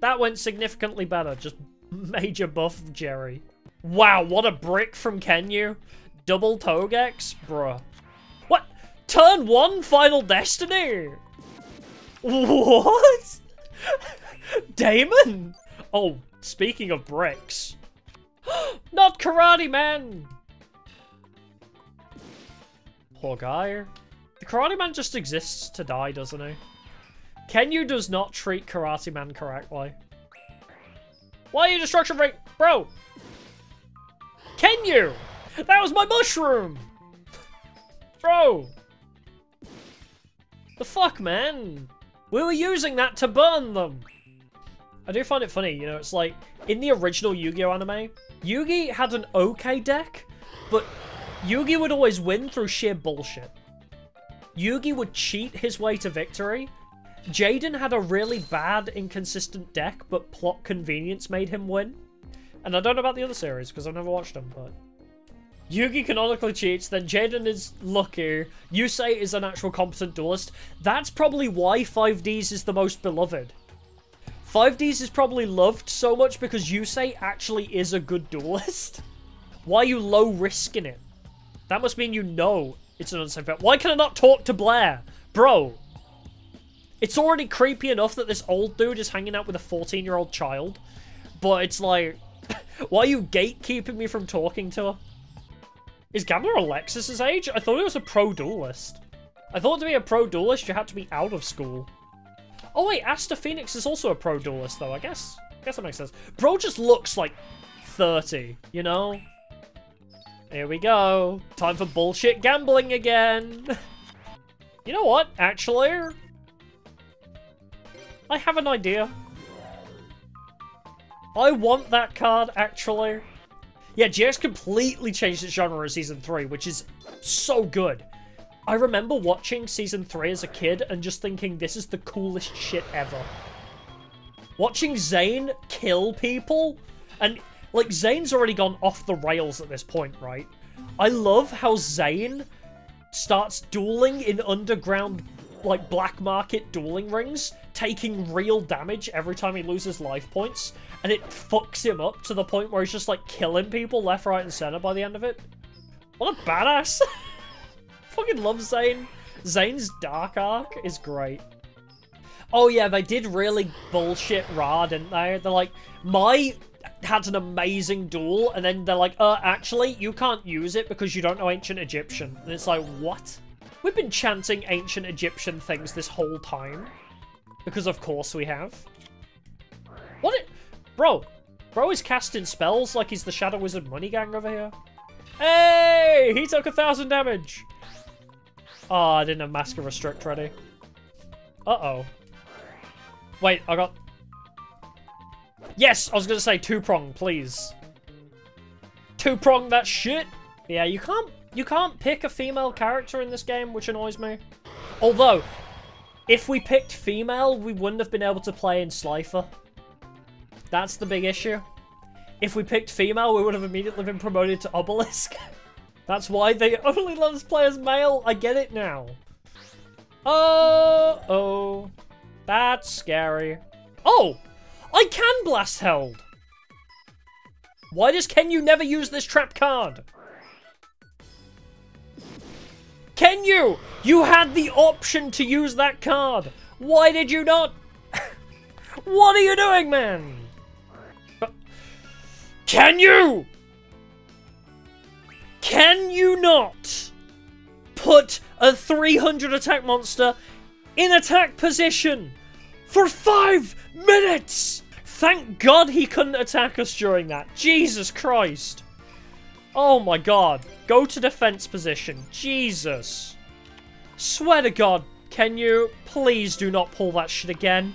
That went significantly better, just major buff Jerry. Wow, what a brick from Kenyu. Double Togex? Bruh. What? Turn 1 Final Destiny? What? Damon? Oh, speaking of bricks. Not Karate Man! Poor guy. The Karate Man just exists to die, doesn't he? Kenyu does not treat Karate Man correctly. Why are you destruction rate? Bro! Kenyu! That was my mushroom! Bro! The fuck, man? We were using that to burn them! I do find it funny, you know, it's like, in the original Yu-Gi-Oh anime, Yugi had an okay deck, but Yugi would always win through sheer bullshit. Yugi would cheat his way to victory. Jaden had a really bad, inconsistent deck, but plot convenience made him win. And I don't know about the other series, because I've never watched them, but... Yugi canonically cheats, then Jaden is lucky, Yusei is an actual competent duelist. That's probably why 5Ds is the most beloved. 5Ds is probably loved so much because Yusei actually is a good duelist. Why are you low risking it? That must mean you know it's an unsafe bet. Why can I not talk to Blair? Bro, it's already creepy enough that this old dude is hanging out with a 14-year-old child. But it's like, why are you gatekeeping me from talking to her? Is Gambler Alexis's age? I thought he was a pro duelist. I thought to be a pro duelist, you had to be out of school. Oh wait, Aster Phoenix is also a pro duelist though, I guess. I guess that makes sense. Bro just looks like 30, you know? Here we go. Time for bullshit gambling again. you know what, actually? I have an idea. I want that card, actually. Yeah, GX completely changed its genre in Season 3, which is so good. I remember watching Season 3 as a kid and just thinking this is the coolest shit ever. Watching Zane kill people, and, like, Zane's already gone off the rails at this point, right? I love how Zane starts dueling in underground, like, black market dueling rings, taking real damage every time he loses life points, and it fucks him up to the point where he's just like killing people left, right, and center by the end of it. What a badass! Fucking love Zane. Zane's Dark Arc is great. Oh yeah, they did really bullshit Ra, didn't they? They're like, my had an amazing duel, and then they're like, uh, actually, you can't use it because you don't know Ancient Egyptian. And it's like, what? We've been chanting Ancient Egyptian things this whole time. Because of course we have. What it- Bro, bro is casting spells like he's the Shadow Wizard Money Gang over here. Hey! He took a thousand damage! Oh, I didn't have Mask of Restrict ready. Uh-oh. Wait, I got... Yes, I was gonna say two prong, please. Two prong that shit. Yeah, you can't you can't pick a female character in this game, which annoys me. Although, if we picked female, we wouldn't have been able to play in Slifer. That's the big issue. If we picked female, we would have immediately been promoted to Obelisk. That's why they only let us play male. I get it now. Oh, oh. That's scary. Oh! I can blast held! Why does Kenyu never use this trap card? Kenyu! You You had the option to use that card! Why did you not? what are you doing, man? Kenyu? Can you not put a 300 attack monster in attack position for five minutes? Thank God he couldn't attack us during that. Jesus Christ. Oh my god. Go to defense position. Jesus. Swear to God, can you please do not pull that shit again?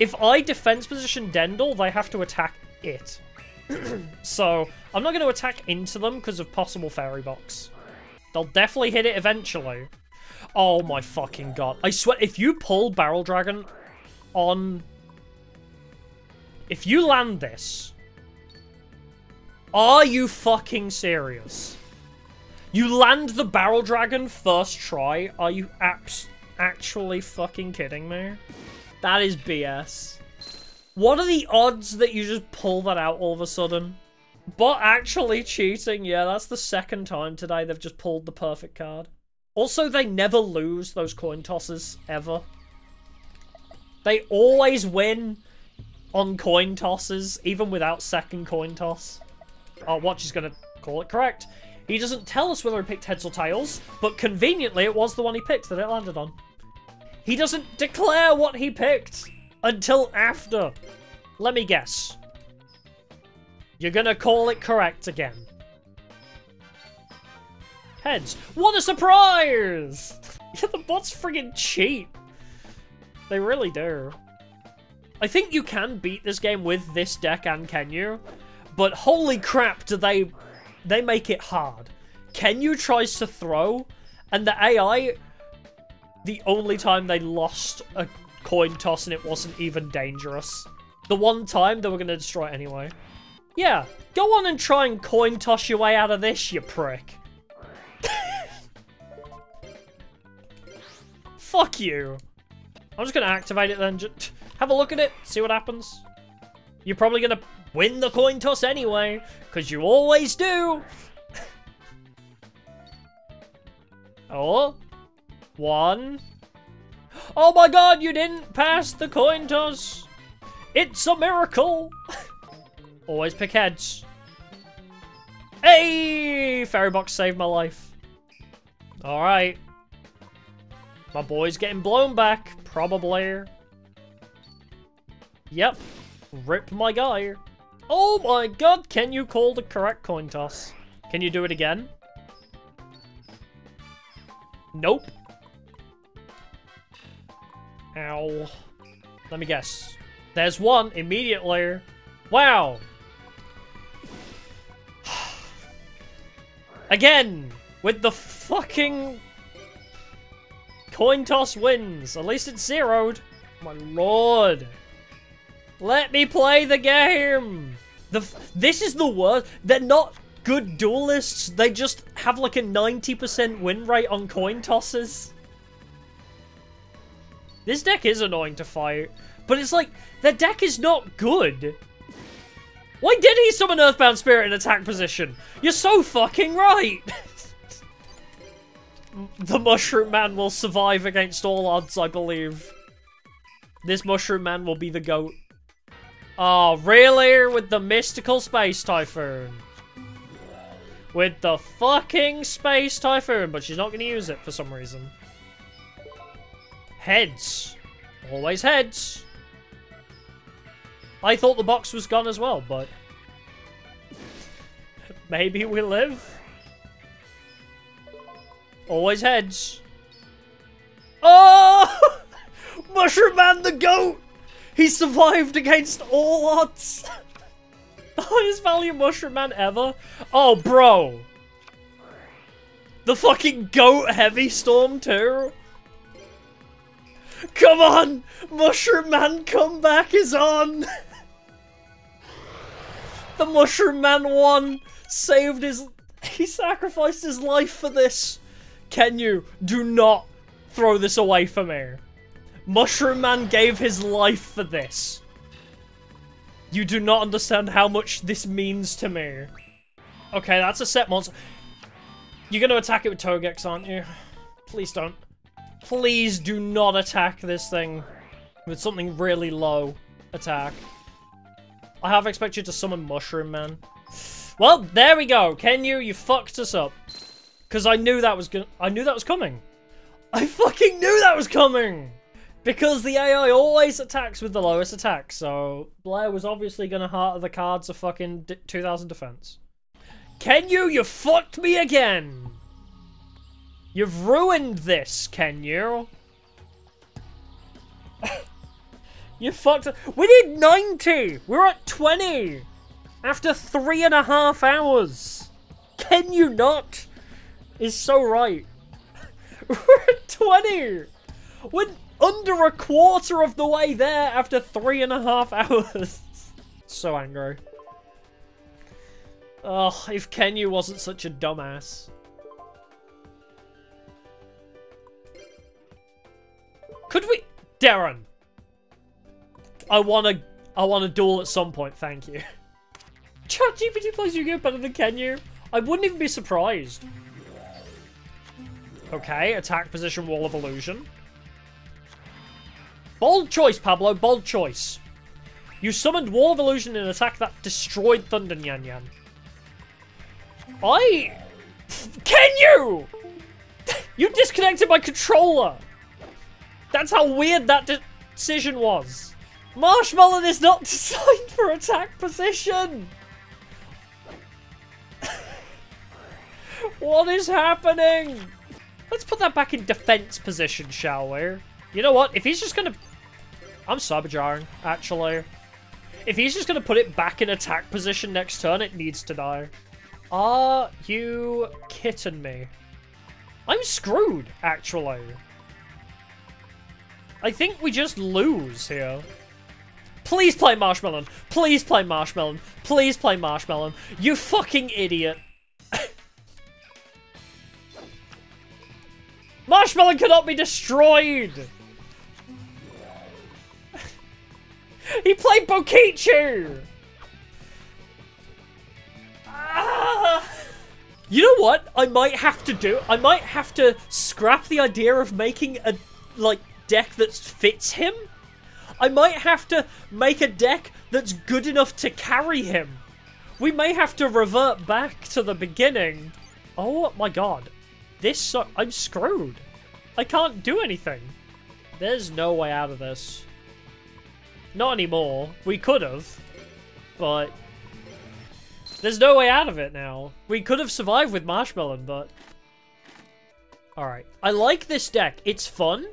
If I defense position Dendel, they have to attack it. so, I'm not going to attack into them because of possible fairy box. They'll definitely hit it eventually. Oh my fucking god. I swear, if you pull Barrel Dragon on if you land this, are you fucking serious? You land the Barrel Dragon first try? Are you abs actually fucking kidding me? That is BS. What are the odds that you just pull that out all of a sudden? But actually cheating, yeah, that's the second time today they've just pulled the perfect card. Also, they never lose those coin tosses, ever. They always win on coin tosses, even without second coin toss. Oh, Watch is going to call it correct. He doesn't tell us whether he picked heads or tails, but conveniently it was the one he picked that it landed on. He doesn't declare what he picked until after. Let me guess. You're gonna call it correct again. Heads. What a surprise! Yeah, the bots friggin' cheat. They really do. I think you can beat this game with this deck and Kenyu, but holy crap do they they make it hard. Kenyu tries to throw, and the AI, the only time they lost a coin toss and it wasn't even dangerous. The one time they were going to destroy it anyway. Yeah, go on and try and coin toss your way out of this, you prick. Fuck you. I'm just to activate it then. Just have a look at it, see what happens. You're probably to win the coin toss anyway, because you always do. oh, one. Oh my god, you didn't pass the coin toss. It's a miracle. always pick heads. Hey, fairy box saved my life. All right. My boy's getting blown back, probably. Yep. Rip my guy. Oh my god, can you call the correct coin toss? Can you do it again? Nope. Ow. Let me guess. There's one immediately. Wow. Again, with the fucking coin toss wins. At least it's zeroed. My lord. Let me play the game! The This is the worst. They're not good duelists. They just have like a 90% win rate on coin tosses. This deck is annoying to fight. But it's like, the deck is not good. Why did he summon Earthbound Spirit in attack position? You're so fucking right! the Mushroom Man will survive against all odds, I believe. This Mushroom Man will be the GOAT. Oh, really? With the mystical space typhoon. With the fucking space typhoon, but she's not going to use it for some reason. Heads. Always heads. I thought the box was gone as well, but... Maybe we live. Always heads. Oh! Mushroom Man the goat! He survived against all odds! the highest value Mushroom Man ever? Oh, bro! The fucking goat heavy storm too? Come on! Mushroom Man comeback is on! the Mushroom Man won! Saved his... He sacrificed his life for this! Can you do not throw this away for me? Mushroom Man gave his life for this. You do not understand how much this means to me. Okay, that's a set monster. You're gonna attack it with Togex, aren't you? Please don't. Please do not attack this thing with something really low attack. I have expected to summon Mushroom Man. Well, there we go. Kenyu? You fucked us up. Because I knew that was gonna- I knew that was coming. I fucking knew that was coming! Because the AI always attacks with the lowest attack, so Blair was obviously gonna heart of the cards of fucking 2000 defense. Kenyu? You fucked me again! You've ruined this, can you? fucked. We need 90! We're at 20! After three and a half hours! Can you not? Is so right. We're at 20! We're under a quarter of the way there after three and a half hours. so angry. Oh, if Kenyu wasn't such a dumbass. Could we... Darren! I wanna... I want a duel at some point, thank you. ChatGPT plays Yu-Gi-Oh! better than Kenyu? I wouldn't even be surprised. Okay, attack position, Wall of Illusion. Bold choice, Pablo, bold choice. You summoned Wall of Illusion in an attack that destroyed Thunder Nyan Nyan. I... Kenyu? you disconnected my controller! That's how weird that de decision was. Marshmallow is not designed for attack position! what is happening? Let's put that back in defense position, shall we? You know what? If he's just gonna... I'm cyber actually. If he's just gonna put it back in attack position next turn, it needs to die. Are you kidding me? I'm screwed, actually. I think we just lose here. Please play Marshmallow. Please play Marshmallow. Please play Marshmallow. You fucking idiot. Marshmallow cannot be destroyed! he played Bokichu! Ah! You know what? I might have to do. I might have to scrap the idea of making a like deck that fits him. I might have to make a deck that's good enough to carry him. We may have to revert back to the beginning. Oh my god. This so I'm screwed. I can't do anything. There's no way out of this. Not anymore. We could have. But there's no way out of it now. We could have survived with Marshmallow, but... Alright. I like this deck. It's fun.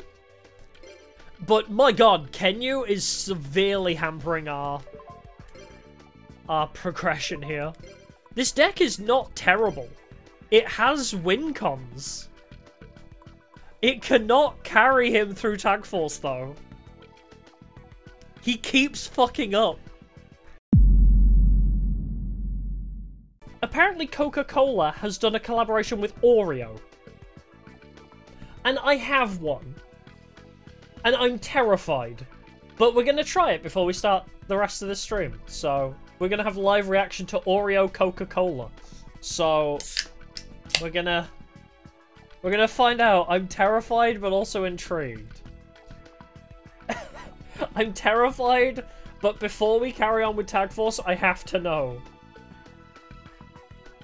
But my god, Kenyu is severely hampering our... our progression here. This deck is not terrible. It has win cons. It cannot carry him through Tag Force, though. He keeps fucking up. Apparently Coca-Cola has done a collaboration with Oreo. And I have one. And I'm terrified. But we're going to try it before we start the rest of the stream. So, we're going to have live reaction to Oreo Coca-Cola. So, we're going to... We're going to find out. I'm terrified, but also intrigued. I'm terrified, but before we carry on with Tag Force, I have to know.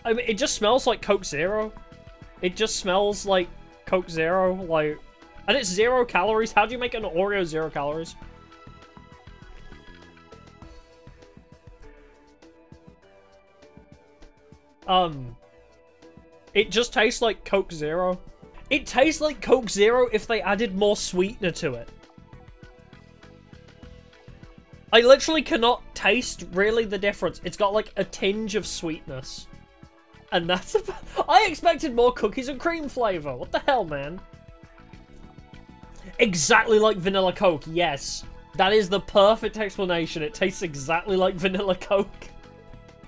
I mean, it just smells like Coke Zero. It just smells like Coke Zero, like... And it's zero calories. How do you make an Oreo zero calories? Um... It just tastes like Coke Zero. It tastes like Coke Zero if they added more sweetener to it. I literally cannot taste really the difference. It's got like a tinge of sweetness. And that's about... I expected more cookies and cream flavor. What the hell, man? Exactly like vanilla Coke, yes. That is the perfect explanation. It tastes exactly like vanilla Coke.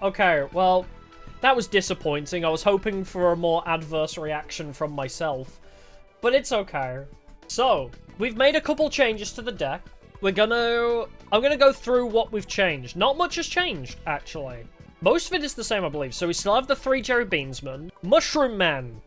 Okay, well, that was disappointing. I was hoping for a more adverse reaction from myself. But it's okay. So, we've made a couple changes to the deck. We're gonna... I'm gonna go through what we've changed. Not much has changed, actually. Most of it is the same, I believe. So we still have the three Jerry Beansmen. Mushroom Man.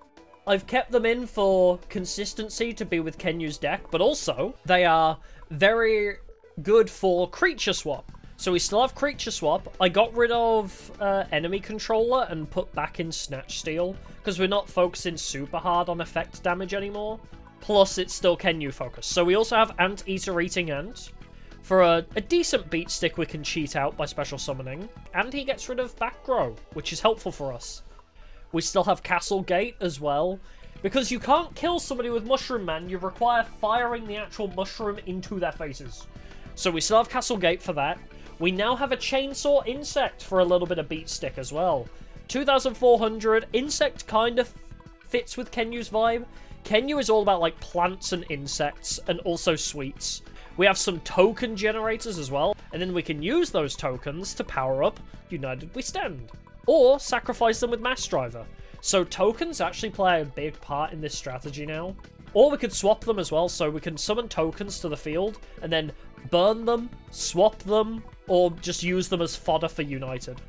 I've kept them in for consistency to be with Kenyu's deck, but also they are very good for creature swap. So we still have creature swap. I got rid of uh, enemy controller and put back in Snatch Steal because we're not focusing super hard on effect damage anymore. Plus, it's still Kenyu focus. So we also have Anteater Eating Ant. For a, a, decent beat stick, we can cheat out by special summoning. And he gets rid of back row, which is helpful for us. We still have Castle Gate as well. Because you can't kill somebody with Mushroom Man, you require firing the actual mushroom into their faces. So we still have Castle Gate for that. We now have a Chainsaw Insect for a little bit of beat stick as well. 2,400. Insect kind of fits with Kenyu's vibe. Kenyu is all about like plants and insects and also sweets. We have some token generators as well, and then we can use those tokens to power up United We Stand. Or sacrifice them with Mass Driver. So tokens actually play a big part in this strategy now. Or we could swap them as well, so we can summon tokens to the field, and then burn them, swap them, or just use them as fodder for United.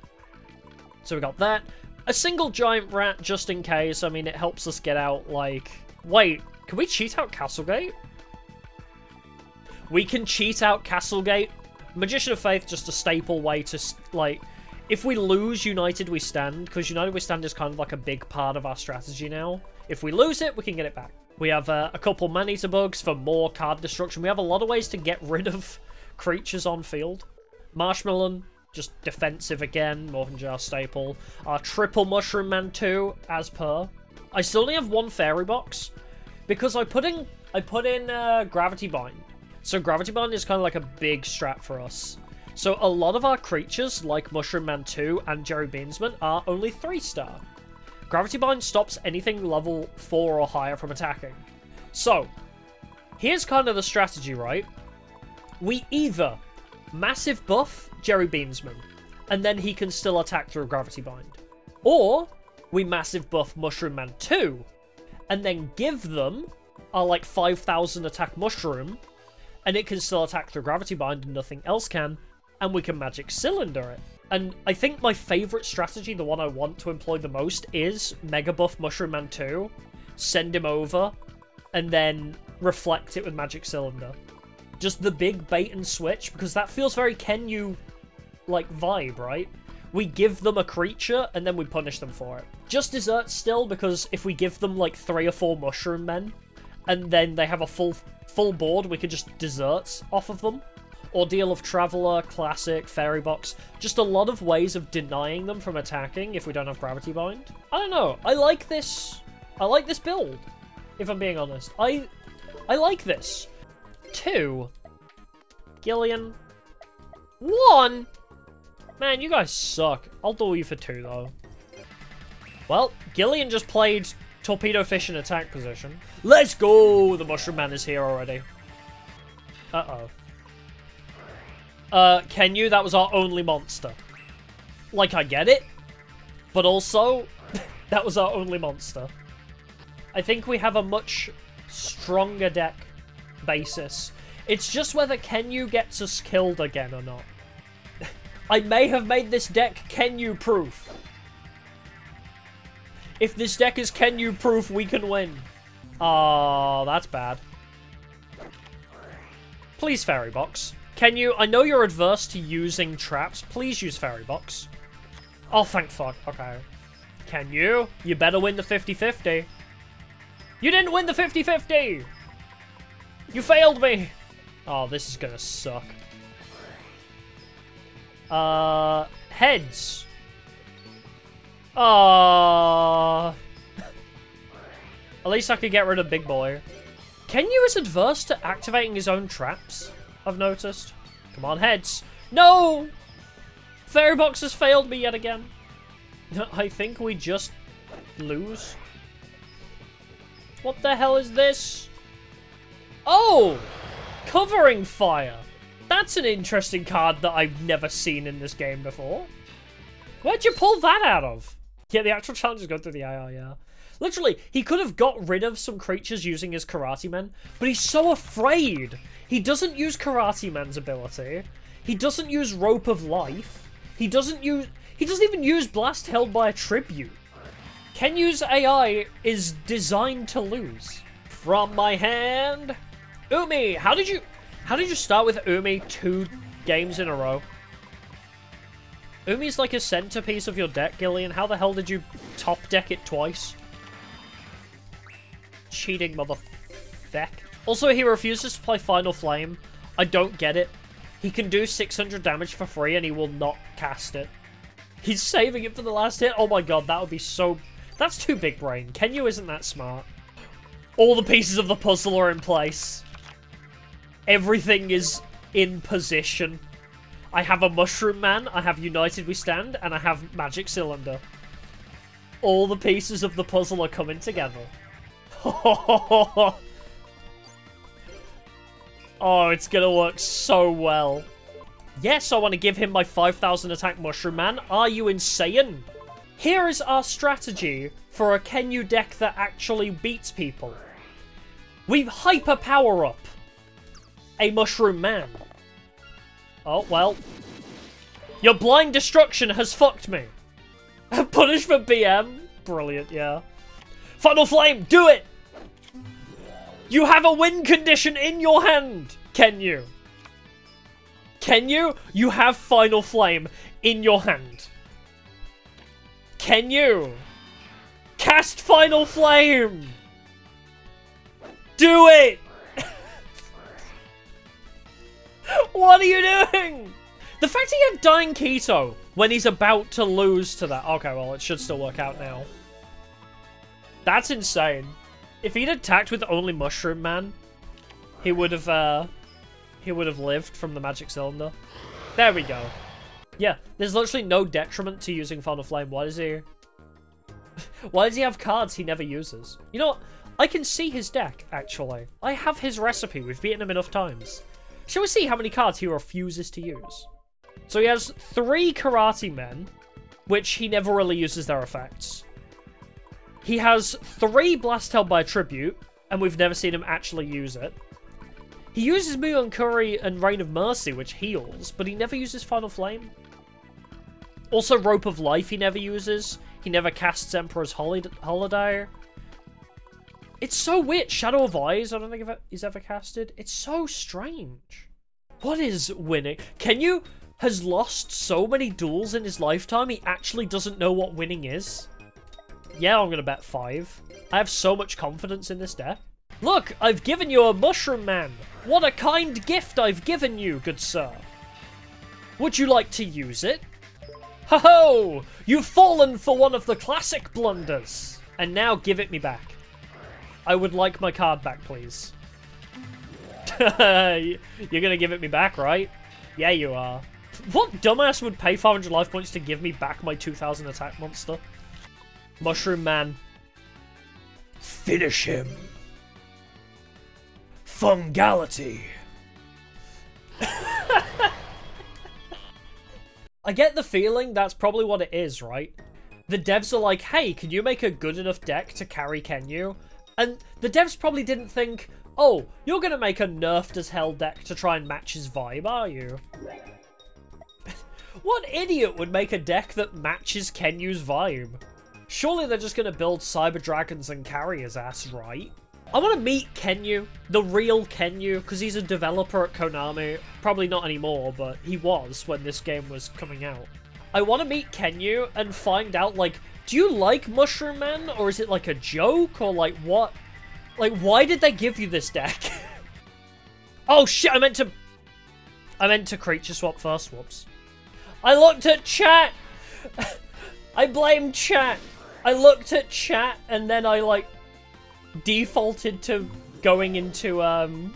So we got that. A single giant rat just in case, I mean it helps us get out like... Wait, can we cheat out Castlegate? We can cheat out Castlegate. Magician of Faith, just a staple way to, like... If we lose United We Stand, because United We Stand is kind of like a big part of our strategy now. If we lose it, we can get it back. We have uh, a couple Maneater bugs for more card destruction. We have a lot of ways to get rid of creatures on field. Marshmallow, just defensive again, Morgan staple. Our triple Mushroom Man 2, as per. I still only have one fairy box, because I put in I put in uh, Gravity Bind. So Gravity Bind is kind of like a big strat for us. So a lot of our creatures, like Mushroom Man 2 and Jerry Beansman, are only 3-star. Gravity Bind stops anything level 4 or higher from attacking. So, here's kind of the strategy, right? We either massive buff Jerry Beansman, and then he can still attack through Gravity Bind. Or, we massive buff Mushroom Man 2, and then give them our like 5000 attack Mushroom, and it can still attack through Gravity Bind and nothing else can, and we can Magic Cylinder it. And I think my favourite strategy, the one I want to employ the most, is Mega Buff Mushroom Man 2, send him over, and then reflect it with Magic Cylinder. Just the big bait and switch, because that feels very Kenyu like vibe, right? We give them a creature and then we punish them for it. Just desserts still, because if we give them like three or four mushroom men, and then they have a full full board, we could just desserts off of them. Ordeal of Traveler, Classic, Fairy Box. Just a lot of ways of denying them from attacking if we don't have Gravity Bind. I don't know. I like this. I like this build, if I'm being honest. I I like this. Two. Gillian. One. Man, you guys suck. I'll duel you for two, though. Well, Gillian just played Torpedo Fish in attack position. Let's go! The Mushroom Man is here already. Uh-oh. Uh, Kenyu, that was our only monster. Like, I get it. But also, that was our only monster. I think we have a much stronger deck basis. It's just whether Kenyu gets us killed again or not. I may have made this deck Kenyu proof. If this deck is Kenyu proof, we can win. Oh, that's bad. Please, Fairy Box. Kenyu, I know you're adverse to using traps. Please use Fairy Box. Oh, thank fuck. Okay. Kenyu You better win the 50-50. You didn't win the 50-50! You failed me! Oh, this is gonna suck. Uh, heads. Ah. At least I could get rid of Big Boy. Kenyu is adverse to activating his own traps, I've noticed. Come on, heads. No! Fairy box has failed me yet again. I think we just lose. What the hell is this? Oh! Covering fire. That's an interesting card that I've never seen in this game before. Where'd you pull that out of? Yeah, the actual challenge is going through the AI, yeah. Literally, he could have got rid of some creatures using his Karate men, but he's so afraid. He doesn't use Karate Man's ability. He doesn't use Rope of Life. He doesn't use... He doesn't even use Blast held by a Tribute. Kenyu's AI is designed to lose. From my hand... Umi, how did you... How did you start with Umi two games in a row? Umi's like a centerpiece of your deck, Gillian. How the hell did you top deck it twice? Cheating motherfuck. Also, he refuses to play Final Flame. I don't get it. He can do 600 damage for free and he will not cast it. He's saving it for the last hit. Oh my god, that would be so... That's too big brain. Kenyu isn't that smart. All the pieces of the puzzle are in place. Everything is in position. I have a Mushroom Man, I have United We Stand, and I have Magic Cylinder. All the pieces of the puzzle are coming together. oh, it's gonna work so well. Yes, I want to give him my 5000 attack Mushroom Man. Are you insane? Here is our strategy for a Kenyu deck that actually beats people. We hyper power up a Mushroom Man. Oh, well. Your blind destruction has fucked me. Punish for BM? Brilliant, yeah. Final Flame, do it! You have a win condition in your hand, Kenyu? Can you? You have Final Flame in your hand. Kenyu? Cast Final Flame! Do it! what are you doing? The fact he had Dian Keto when he's about to lose to that. Okay, well, it should still work out now. That's insane. If he'd attacked with only Mushroom Man, he would have, uh, he would have lived from the Magic Cylinder. There we go. Yeah, there's literally no detriment to using Final Flame. Why does he... Why does he have cards he never uses? You know what? I can see his deck, actually. I have his recipe. We've beaten him enough times. Shall we see how many cards he refuses to use? So he has three Karate Men, which he never really uses their effects. He has three Blast held by Tribute, and we've never seen him actually use it. He uses Muyonkuri and Rain of Mercy, which heals, but he never uses Final Flame. Also, Rope of Life he never uses. He never casts Emperor's Holiday. It's so weird. Shadow of Eyes, I don't think he's ever casted. It's so strange. What is winning? Kenyu has lost so many duels in his lifetime, he actually doesn't know what winning is. Yeah, I'm gonna bet five. I have so much confidence in this deck. Look, I've given you a Mushroom Man. What a kind gift I've given you, good sir. Would you like to use it? Ho ho! You've fallen for one of the classic blunders. And now give it me back. I would like my card back, please. You're gonna give it me back, right? Yeah, you are. What dumbass would pay 500 life points to give me back my 2000 attack monster? Mushroom Man. Finish him. Fungality. I get the feeling that's probably what it is, right? The devs are like, hey, can you make a good enough deck to carry Kenyu? And the devs probably didn't think, oh, you're going to make a nerfed as hell deck to try and match his vibe, are you? what idiot would make a deck that matches Kenyu's vibe? Surely they're just going to build Cyber Dragons and carry his ass, right? I want to meet Kenyu, the real Kenyu, because he's a developer at Konami. Probably not anymore, but he was when this game was coming out. I want to meet Kenyu and find out, like, do you like Mushroom Man, or is it like a joke, or like what? Like, why did they give you this deck? oh shit, I meant to... I meant to creature swap first, whoops. I looked at chat! I blame chat! I looked at chat, and then I, like, defaulted to going into, um,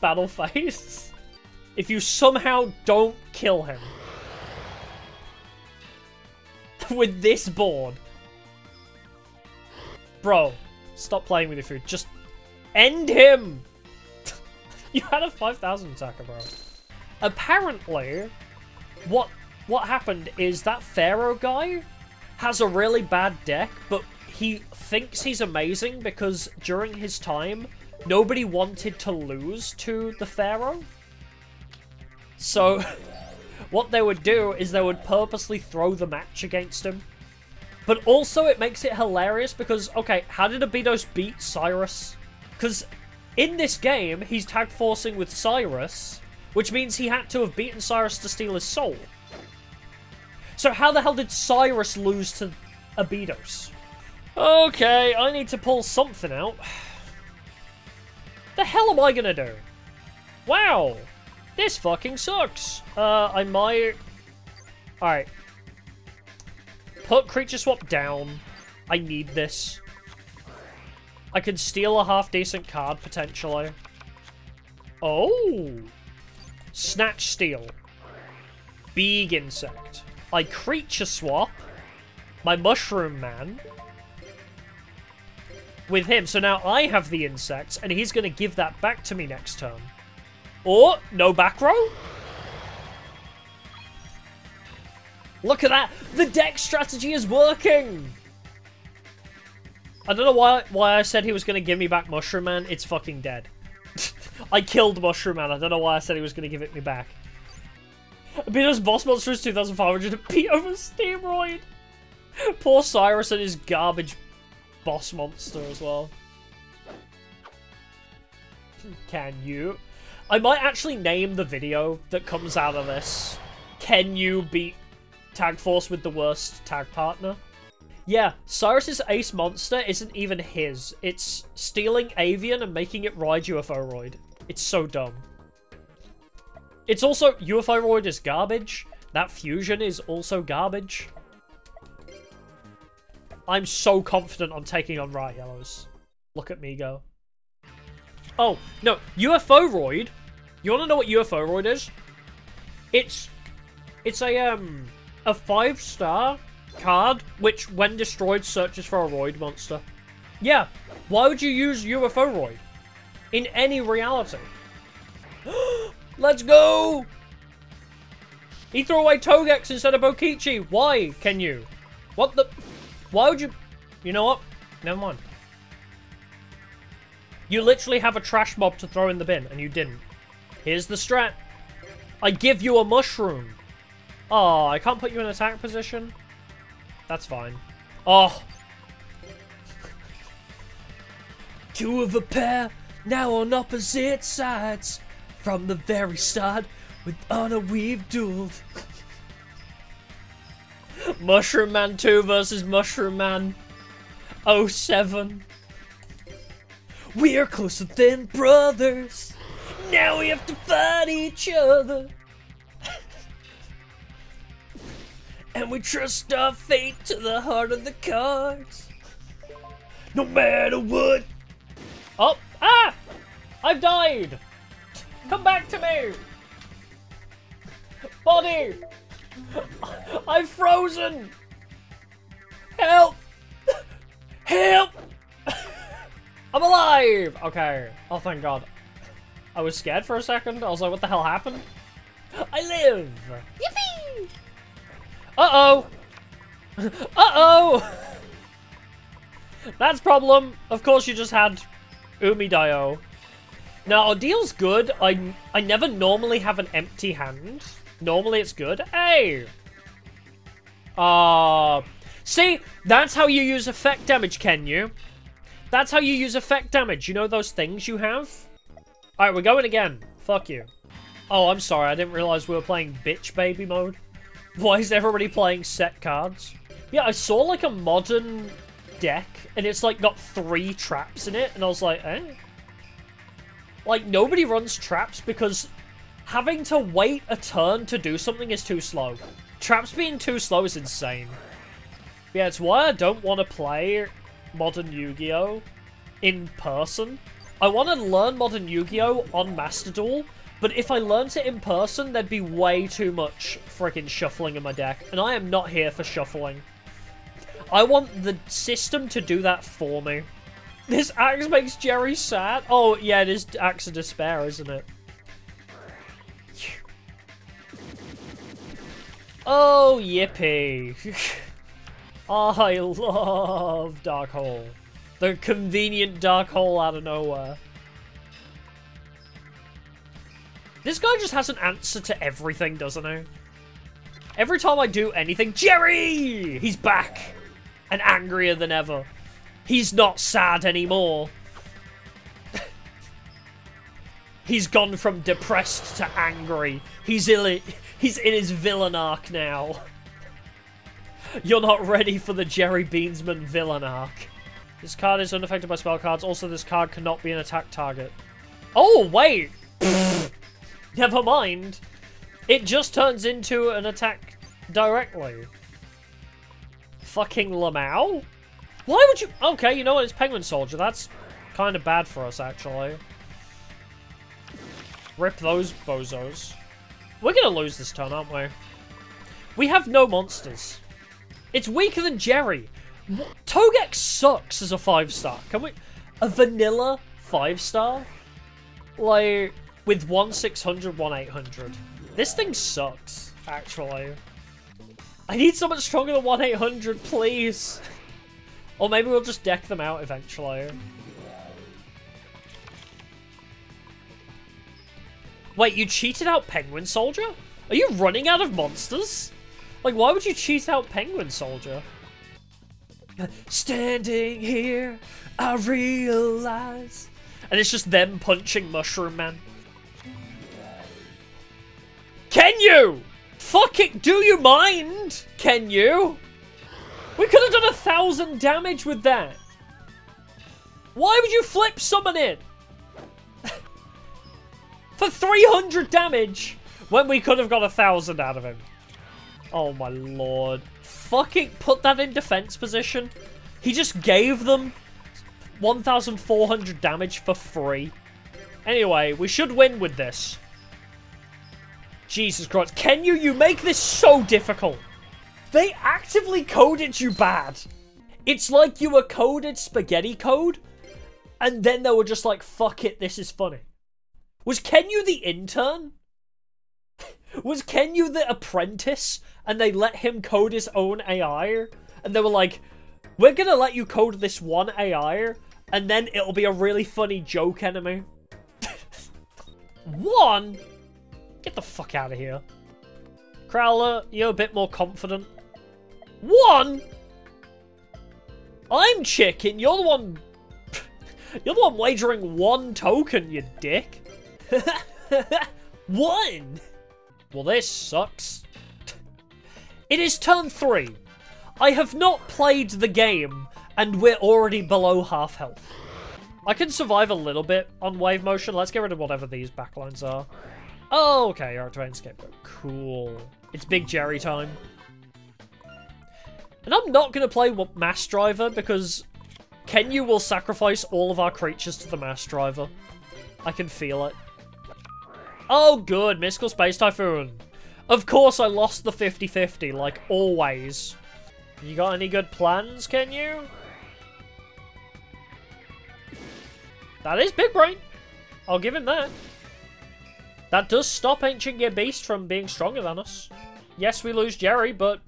battle phase. if you somehow don't kill him with this board. Bro, stop playing with your food. Just end him! you had a 5,000 attacker, bro. Apparently, what what happened is that Pharaoh guy has a really bad deck, but he thinks he's amazing because during his time, nobody wanted to lose to the Pharaoh. So, what they would do is they would purposely throw the match against him. But also, it makes it hilarious because, okay, how did Abydos beat Syrus? Because in this game, he's tag forcing with Syrus, which means he had to have beaten Syrus to steal his soul. So how the hell did Syrus lose to Abydos? Okay, I need to pull something out. The hell am I gonna do? Wow! This fucking sucks. Uh, I might... Alright. Put creature swap down. I need this. I could steal a half-decent card, potentially. Oh! Snatch Steal. Big Insect. I creature swap my Mushroom Man with him. So now I have the insects, and he's going to give that back to me next turn. Or, no back row? Look at that! The deck strategy is working! I don't know why why I said he was going to give me back Mushroom Man. It's fucking dead. I killed Mushroom Man. I don't know why I said he was going to give it me back. Abydos boss monster is 2,500 to beat over Steamroid. Poor Syrus and his garbage boss monster as well. Can you? I might actually name the video that comes out of this. Can you beat Tag Force with the worst tag partner? Yeah, Syrus's ace monster isn't even his. It's stealing Avian and making it ride UFO-roid. It's so dumb. It's also, UFO-roid is garbage. That fusion is also garbage. I'm so confident on taking on Riot Yellows. Look at me go. Oh, no, UFO-roid. You want to know what UFO-roid is? It's, it's a, um, a five-star card, which when destroyed searches for a Roid monster. Yeah, why would you use UFO-roid? In any reality. Let's go! He threw away Togex instead of Bokichi. Why Kenyu? What the... Why would you... You know what? Never mind. You literally have a trash mob to throw in the bin, and you didn't. Here's the strat. I give you a mushroom. Oh, I can't put you in attack position? That's fine. Oh. Two of a pair, now on opposite sides. From the very start, with honor we've dueled. Mushroom Man 2 versus Mushroom Man 07. We're closer than brothers. Now we have to fight each other. and we trust our fate to the heart of the cards. No matter what. Oh, ah! I've died! Come back to me! Body! I'm frozen! Help! Help! I'm alive! Okay. Oh, thank God. I was scared for a second. I was like, what the hell happened? I live! Yippee! Uh-oh! Uh-oh! That's problem. Of course you just had Umidayo. Now, Odil's good. I, I never normally have an empty hand. Normally it's good. Hey! Uh, see, that's how you use effect damage, Kenyu? That's how you use effect damage. You know those things you have? Alright, we're going again. Fuck you. Oh, I'm sorry. I didn't realize we were playing bitch baby mode. Why is everybody playing set cards? Yeah, I saw like a modern deck, and it's like got three traps in it, and I was like, eh? Like, nobody runs traps because having to wait a turn to do something is too slow. Traps being too slow is insane. Yeah, it's why I don't want to play Modern Yu-Gi-Oh! in person. I want to learn Modern Yu-Gi-Oh! on Master Duel, But if I learnt it in person, there'd be way too much freaking shuffling in my deck. And I am not here for shuffling. I want the system to do that for me. This axe makes Jerry sad? Oh, yeah, it is Axe of Despair, isn't it? Oh, yippee. I love Dark Hole. The convenient Dark Hole out of nowhere. This guy just has an answer to everything, doesn't he? Every time I do anything, Jerry! He's back! And angrier than ever. He's not sad anymore. He's gone from depressed to angry. He's ill. He's in his villain arc now. You're not ready for the Jerry Beansman villain arc. This card is unaffected by spell cards. Also, this card cannot be an attack target. Oh, wait! Never mind. It just turns into an attack directly. Fucking Lamau? Why would you... Okay, you know what? It's Penguin Soldier. That's kind of bad for us, actually. Rip those bozos. We're going to lose this turn, aren't we? We have no monsters. It's weaker than Jerry. Togex sucks as a 5-star. Can we... A vanilla 5-star? Like, with 1 600, 1 800. This thing sucks, actually. I need someone stronger than 1 800, please. Or maybe we'll just deck them out eventually. Wait, you cheated out Penguin Soldier? Are you running out of monsters? Like, why would you cheat out Penguin Soldier? Standing here, I realize. And it's just them punching Mushroom Man. Kenyu? Fucking, do you mind? Kenyu? We could have done a thousand damage with that. Why would you flip summon it? For 300 damage when we could have got a thousand out of him. Oh my lord. Fucking put that in defense position. He just gave them 1,400 damage for free. Anyway, we should win with this. Jesus Christ. Kenyu? You make this so difficult. They actively coded you bad. It's like you were coded spaghetti code, and then they were just like, fuck it, this is funny. Was Kenyu the intern? Was Kenyu the apprentice, and they let him code his own AI? And they were like, we're gonna let you code this one AI, and then it'll be a really funny joke enemy. one? Get the fuck out of here. Crowler, you're a bit more confident. One? I'm chicken. You're the one... You're the one wagering one token, you dick. one? Well, this sucks. It is turn three. I have not played the game, and we're already below half health. I can survive a little bit on wave motion. Let's get rid of whatever these backlines are. Oh, okay, you're activating scapegoat. Cool. It's Big Jerry time. And I'm not going to play Mass Driver because Kenyu will sacrifice all of our creatures to the Mass Driver. I can feel it. Oh, good. Mystical Space Typhoon. Of course I lost the 50-50, like always. You got any good plans, Kenyu? That is Big Brain. I'll give him that. That does stop Ancient Gear Beast from being stronger than us. Yes, we lose Jerry, but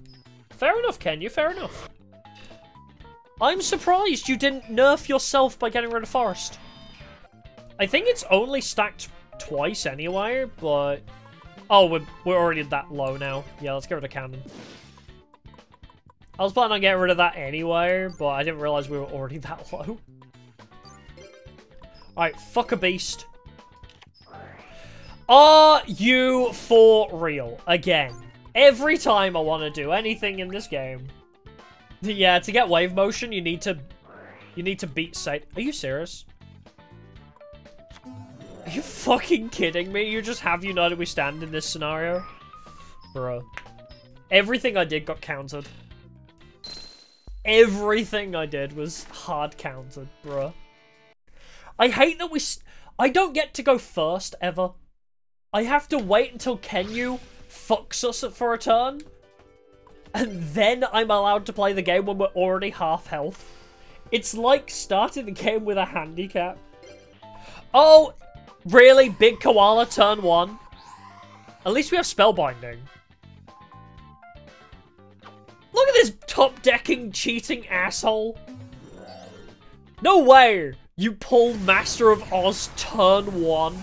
fair enough, Kenyu, fair enough. I'm surprised you didn't nerf yourself by getting rid of Forest. I think it's only stacked twice anyway, but... Oh, we're, we're already that low now. Yeah, let's get rid of Cannon. I was planning on getting rid of that anyway, but I didn't realize we were already that low. Alright, fuck a beast. Are you for real? Again. Every time I want to do anything in this game. Yeah, to get wave motion, you need to... You need to beat Sate. Are you serious? Are you fucking kidding me? You just have United We Stand in this scenario? Bro. Everything I did got countered. Everything I did was hard countered, bro. I hate that we... I don't get to go first, ever. I have to wait until Kenyu fucks us up for a turn. And then I'm allowed to play the game when we're already half health. It's like starting the game with a handicap. Oh, really? Big Koala turn one? At least we have Spellbinding. Look at this top-decking cheating asshole. No way you pull Master of Oz turn one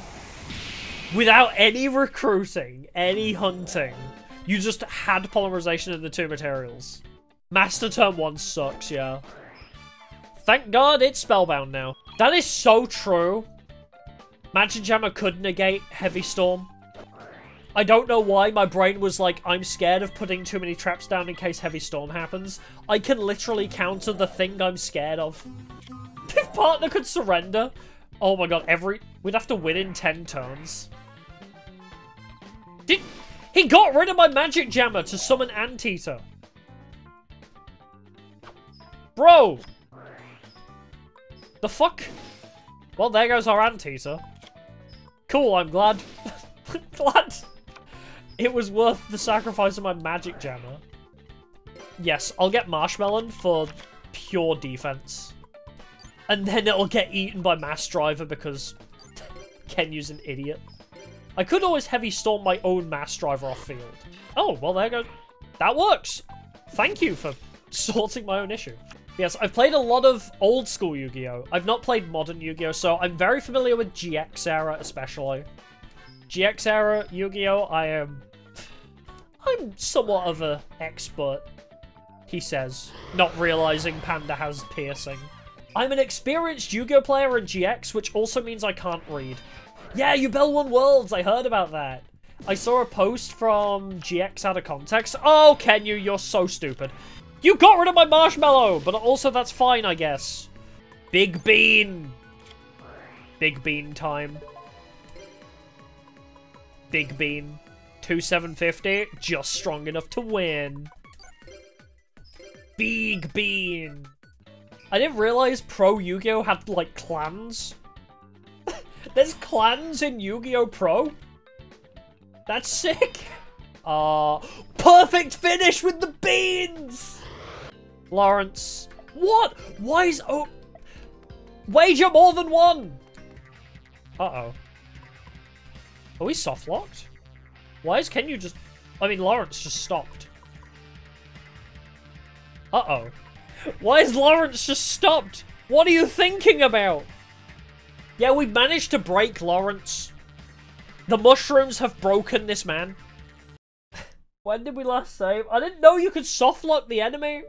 without any recruiting, any hunting. You just had polymerization in the two materials. Master turn one sucks, yeah. Thank God it's spellbound now. That is so true. Magic Jammer could negate Heavy Storm. I don't know why my brain was like, I'm scared of putting too many traps down in case Heavy Storm happens. I can literally counter the thing I'm scared of. if partner could surrender, oh my god, every... We'd have to win in 10 turns. Did... He got rid of my Magic Jammer to summon Anteater. Bro! The fuck? Well, there goes our Anteater. Cool, I'm glad. glad it was worth the sacrifice of my Magic Jammer. Yes, I'll get Marshmallow for pure defense. And then it'll get eaten by Mass Driver because Kenyu's an idiot. I could always Heavy Storm my own Mass Driver off field. Oh, well there goes. That works. Thank you for sorting my own issue. Yes, I've played a lot of old school Yu-Gi-Oh! I've not played modern Yu-Gi-Oh! so I'm very familiar with GX era especially. GX era Yu-Gi-Oh! I am... I'm somewhat of an expert, he says, not realizing Panda has piercing. I'm an experienced Yu-Gi-Oh! player in GX, which also means I can't read. Yeah, you Bell won Worlds, I heard about that. I saw a post from GX out of context. Oh, Kenyu, you're so stupid. You got rid of my marshmallow, but also that's fine, I guess. Big Bean. Big Bean time. Big Bean. 2750, just strong enough to win. Big Bean. I didn't realize Pro Yu-Gi-Oh! had, like, clans. There's clans in Yu-Gi-Oh! Pro? That's sick. Uh, perfect finish with the beans! Lawrence. What? Why is... Oh... Wager more than one! Uh-oh. Are we soft-locked? Why is Kenyu just... I mean, Lawrence just stopped. Uh-oh. Why is Lawrence just stopped? What are you thinking about? Yeah, we managed to break Lawrence. The mushrooms have broken this man. when did we last save? I didn't know you could softlock the enemy.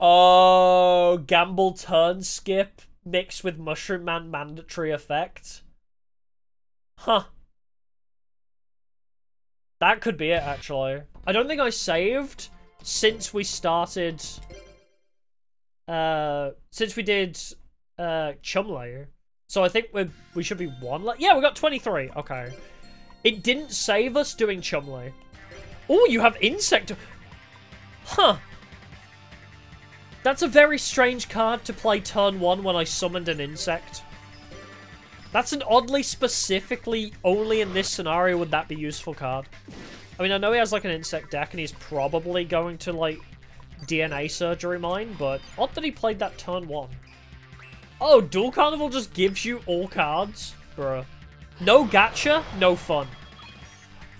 Oh, gamble turn skip mixed with Mushroom Man mandatory effect. Huh. That could be it, actually. I don't think I saved since we started... Uh, since we did uh, Chumley. So I think we we should be one. Yeah, we got 23. Okay. It didn't save us doing Chumley. Oh, you have Insect. Huh. That's a very strange card to play turn one when I summoned an insect. That's an oddly specifically, only in this scenario would that be useful card. I mean, I know he has like an insect deck and he's probably going to like DNA surgery mine, but odd that he played that turn one. Oh, Duel Carnival just gives you all cards? Bruh. No gacha, no fun.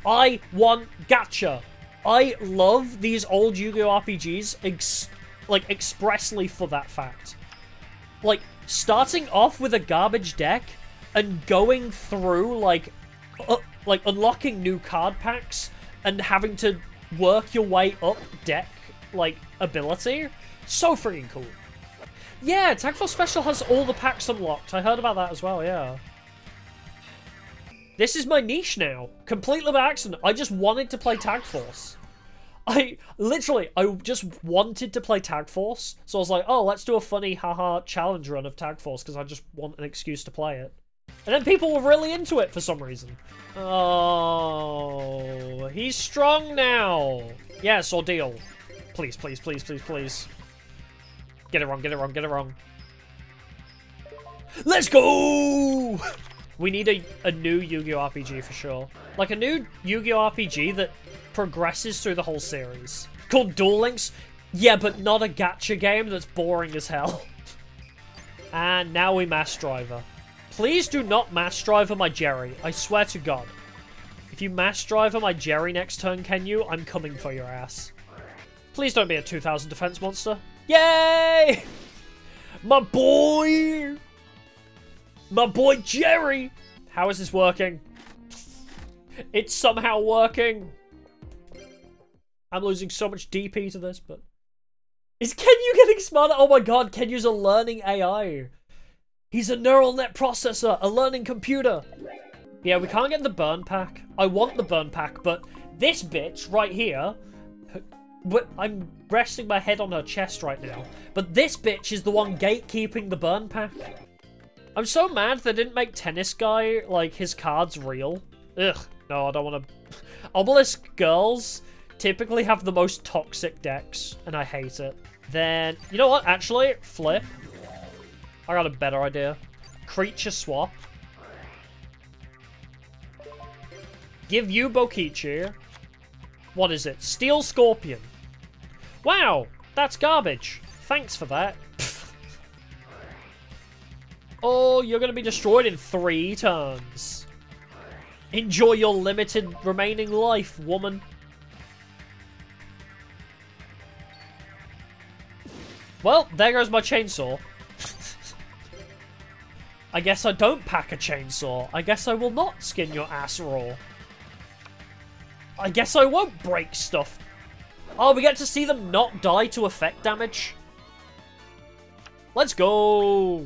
I want gacha. I love these old Yu-Gi-Oh! RPGs like, expressly for that fact. Like, starting off with a garbage deck and going through, like, uh, like, unlocking new card packs and having to work your way up deck, like, ability. So freaking cool. Yeah, Tag Force Special has all the packs unlocked. I heard about that as well, yeah. This is my niche now. Completely by accident. I just wanted to play Tag Force. I literally, I just wanted to play Tag Force, so I was like, oh, let's do a funny haha challenge run of Tag Force because I just want an excuse to play it. And then people were really into it for some reason. Oh, he's strong now. Yes, ordeal. Please, please, please, please, please. Get it wrong, get it wrong, get it wrong. Let's go! We need a, a new Yu-Gi-Oh! RPG for sure. Like a new Yu-Gi-Oh! RPG that progresses through the whole series. Called Duel Links? Yeah, but not a gacha game that's boring as hell. and now we Mass Driver. Please do not Mass Driver my Jerry. I swear to God. If you Mass Driver my Jerry next turn, Kenyu? I'm coming for your ass. Please don't be a 2000 defense monster. Yay! My boy! My boy Jerry! How is this working? It's somehow working. I'm losing so much DP to this, but... Is Kenyu getting smarter? Oh my god, Kenyu's a learning AI. He's a neural net processor, a learning computer. Yeah, we can't get the burn pack. I want the burn pack, but this bitch right here... I'm resting my head on her chest right now. But this bitch is the one gatekeeping the burn pack. I'm so mad they didn't make Tennis Guy, like, his cards real. Ugh, no, I don't want to... Obelisk girls typically have the most toxic decks, and I hate it. Then, you know what, actually, flip. I got a better idea. Creature swap. Give you Bokichi. What is it? Steel Scorpion. Wow, that's garbage. Thanks for that. Oh, you're going to be destroyed in three turns. Enjoy your limited remaining life, woman. Well, there goes my chainsaw. I guess I don't pack a chainsaw. I guess I will not skin your ass raw. I guess I won't break stuff. Oh, we get to see them not die to effect damage. Let's go.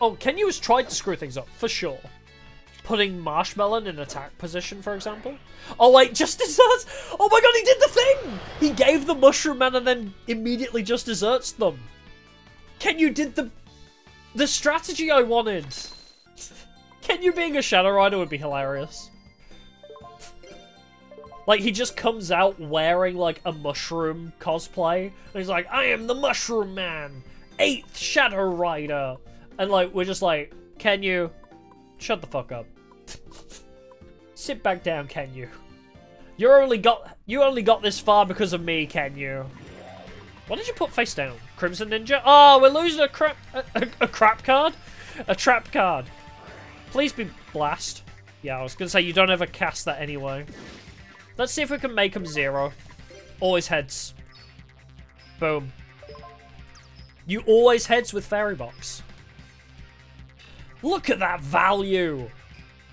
Oh, Kenyu has tried to screw things up, for sure. Putting Marshmallow in attack position, for example. Oh, wait, just desserts! Oh my god, he did the thing! He gave the Mushroom Man and then immediately just desserts them. Kenyu did the... The strategy I wanted. Kenyu being a Shadow Rider would be hilarious. Like, he just comes out wearing, like, a mushroom cosplay. And he's like, I am the Mushroom Man! Eighth Shadow Rider! And like, we're just like, can you shut the fuck up? Sit back down, can you? You only got you only got this far because of me, Kenyu? What did you put face down? Crimson Ninja? Oh, we're losing a crap a, a, a crap card? A trap card. Please be blast. Yeah, I was gonna say you don't ever cast that anyway. Let's see if we can make him zero. Always heads. Boom. You always heads with Fairy Box. Look at that value.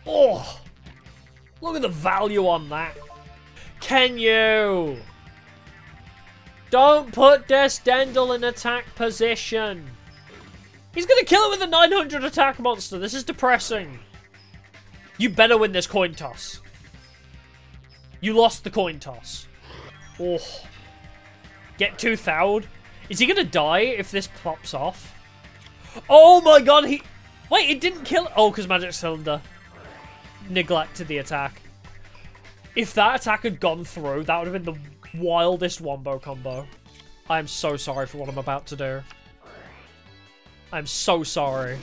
Oh, look at the value on that. Kenyu? Don't put Desdendel in attack position. He's going to kill it with a 900 attack monster. This is depressing. You better win this coin toss. You lost the coin toss. Oh. Get too fouled. Is he to die if this pops off? Oh my god, he... Wait, it didn't kill... Oh, because Magic Cylinder neglected the attack. If that attack had gone through, that would have been the wildest wombo combo. I'm so sorry for what I'm about to do. I'm so sorry.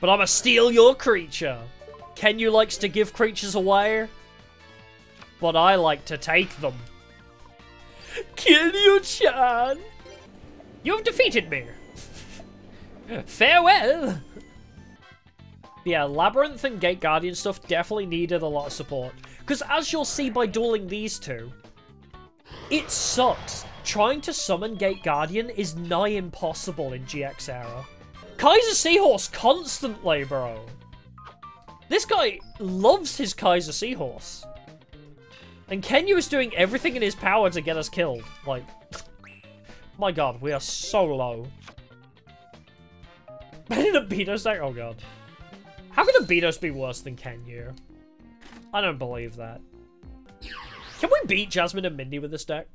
But I'ma steal your creature. Kenyu likes to give creatures away. But I like to take them. Kenyu-chan! You've defeated me. Farewell! yeah, Labyrinth and Gate Guardian stuff definitely needed a lot of support. Because as you'll see by dueling these two, it sucks. Trying to summon Gate Guardian is nigh impossible in GX era. Kaiser Seahorse constantly, bro. This guy loves his Kaiser Seahorse. And Kenyu is doing everything in his power to get us killed. Like, my god, we are so low. in a Beatos deck? Oh god. How can a Beatos be worse than Kenyu? I don't believe that. Can we beat Jasmine and Mindy with this deck?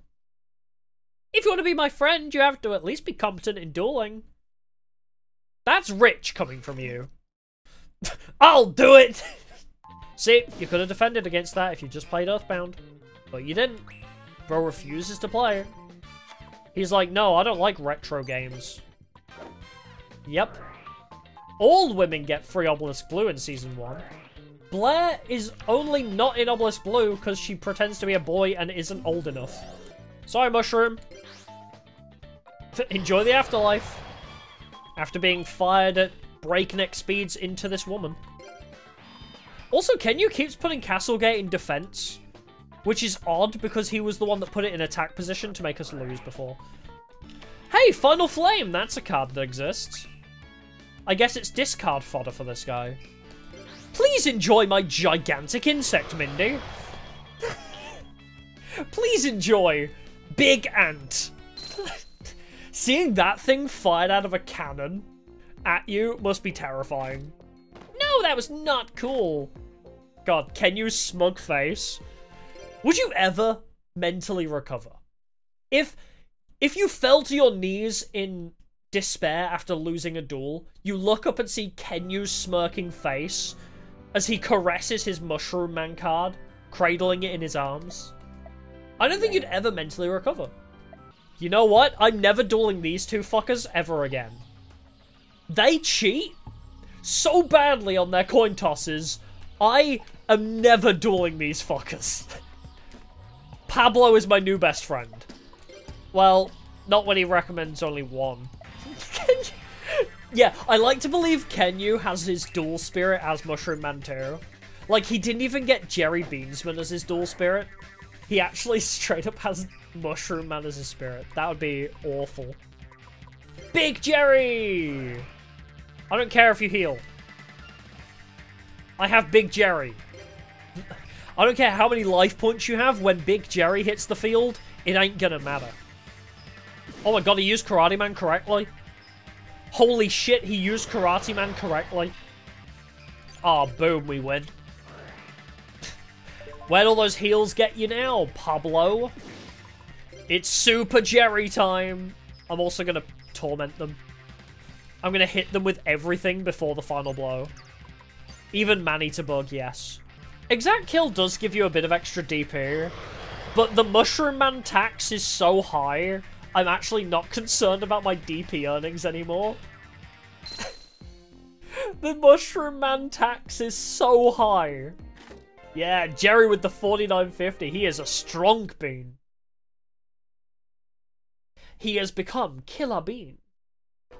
If you want to be my friend, you have to at least be competent in dueling. That's rich coming from you. I'll do it! See, you could have defended against that if you just played Earthbound. But you didn't. Bro refuses to play. He's like, no, I don't like retro games. Yep. All women get free Obelisk Blue in Season 1. Blair is only not in Obelisk Blue because she pretends to be a boy and isn't old enough. Sorry, Mushroom. Enjoy the afterlife. After being fired at breakneck speeds into this woman. Also, Kenyu keeps putting Castlegate in defense, which is odd because he was the one that put it in attack position to make us lose before. Hey, Final Flame! That's a card that exists. I guess it's discard fodder for this guy. Please enjoy my gigantic insect, Mindy. Please enjoy Big Ant. Seeing that thing fired out of a cannon at you must be terrifying. No, that was not cool. God, can you smug face? Would you ever mentally recover? If if you fell to your knees in despair after losing a duel, you look up and see Kenyu's smirking face as he caresses his Mushroom Man card, cradling it in his arms. I don't think you'd ever mentally recover. You know what? I'm never dueling these two fuckers ever again. They cheat so badly on their coin tosses, I am never dueling these fuckers. Pablo is my new best friend. Well, not when he recommends only one. yeah, I like to believe Kenyu has his duel spirit as Mushroom Man too. Like, he didn't even get Jerry Beansman as his duel spirit. He actually straight up has Mushroom Man as his spirit. That would be awful. Big Jerry! I don't care if you heal. I have Big Jerry. I don't care how many life points you have, when Big Jerry hits the field, it ain't gonna matter. Oh my god, he used Karate Man correctly. Holy shit, he used Karate Man correctly. Oh, boom, we win. Where'd all those heals get you now, Pablo? It's Super Jerry time. I'm also gonna torment them. I'm gonna hit them with everything before the final blow. Even Manny to Bug, yes. Exact Kill does give you a bit of extra DP, but the Mushroom Man tax is so high, I'm actually not concerned about my DP earnings anymore. the Mushroom Man tax is so high. Yeah, Jerry with the 4950, he is a strong bean. He has become Killer Bean.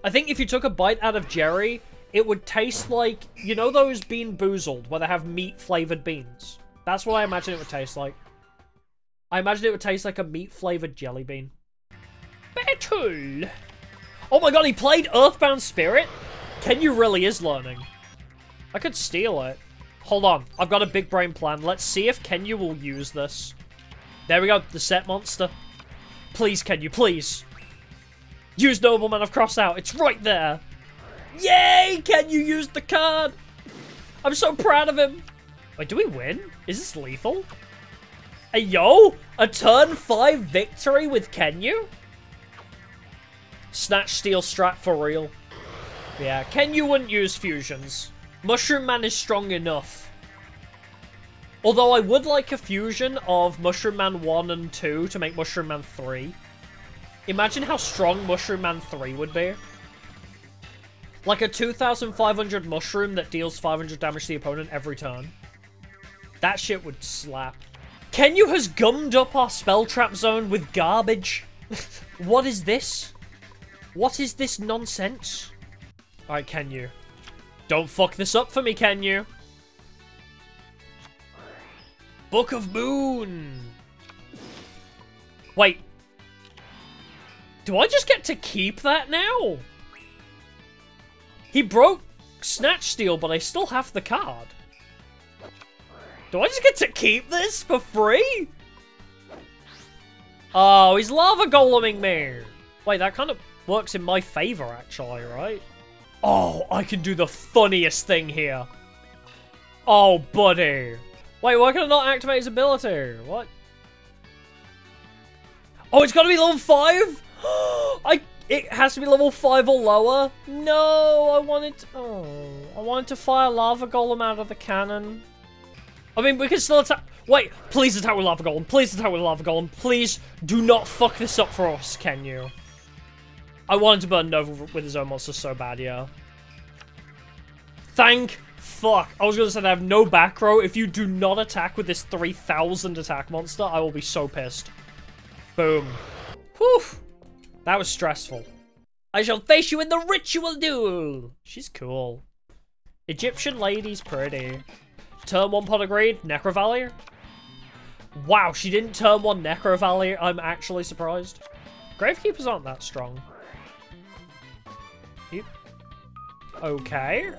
I think if you took a bite out of Jerry, it would taste like, you know those Bean Boozled, where they have meat-flavored beans? That's what I imagine it would taste like. I imagine it would taste like a meat-flavored jelly bean. Battle! Oh my god, he played Earthbound Spirit? Kenyu really is learning. I could steal it. Hold on, I've got a big brain plan. Let's see if Kenyu will use this. There we go, the set monster. Please, Kenyu, please. Use Nobleman of Crossout. It's right there. Yay! Can you use the card? I'm so proud of him. Wait, do we win? Is this lethal? Hey, yo! A turn 5 victory with Kenyu? Snatch Steal Strat for real. Yeah, Kenyu wouldn't use fusions. Mushroom Man is strong enough. Although I would like a fusion of Mushroom Man 1 and 2 to make Mushroom Man 3. Imagine how strong Mushroom Man 3 would be. Like a 2,500 mushroom that deals 500 damage to the opponent every turn. That shit would slap. Kenyu has gummed up our spell trap zone with garbage. what is this? What is this nonsense? Alright, Kenyu. Don't fuck this up for me, Kenyu. Book of Moon. Wait. Do I just get to keep that now? He broke Snatch Steal, but I still have the card. Do I just get to keep this for free? Oh, he's lava goleming me. Wait, that kind of works in my favor, actually, right? Oh, I can do the funniest thing here. Oh, buddy. Wait, why can I not activate his ability? What? Oh, it's got to be level 5? I it has to be level 5 or lower? No, I wanted to, oh, I wanted to fire Lava Golem out of the cannon. I mean, we can still attack. Wait, please attack with Lava Golem. Please attack with Lava Golem. Please do not fuck this up for us, Kenyu? I wanted to burn Nova with his own monster so bad, yeah. Thank fuck. I was going to say they have no back row. If you do not attack with this 3000 attack monster, I will be so pissed. Boom. Whew. That was stressful. I shall face you in the ritual duel. She's cool. Egyptian lady's pretty. Turn 1 Pot of Greed. Necro Valley. Wow, she didn't turn 1 Necro Valley. I'm actually surprised. Gravekeepers aren't that strong. Yep. Okay.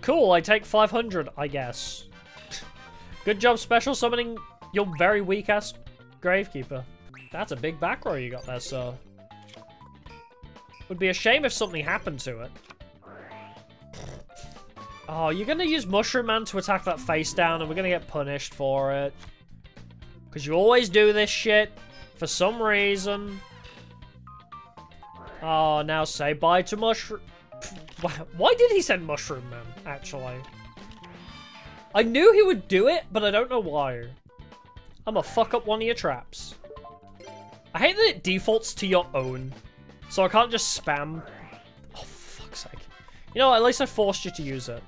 Cool, I take 500, I guess. Good job special summoning your very weak-ass Gravekeeper. That's a big back row you got there, sir. Would be a shame if something happened to it. Oh, you're gonna use Mushroom Man to attack that face down and we're gonna get punished for it. Because you always do this shit for some reason. Oh, now say bye to Mushroom... Why did he send Mushroom Man, actually? I knew he would do it, but I don't know why. I'm gonna fuck up one of your traps. I hate that it defaults to your own. So I can't just spam. Oh, fuck's sake. You know, at least I forced you to use it.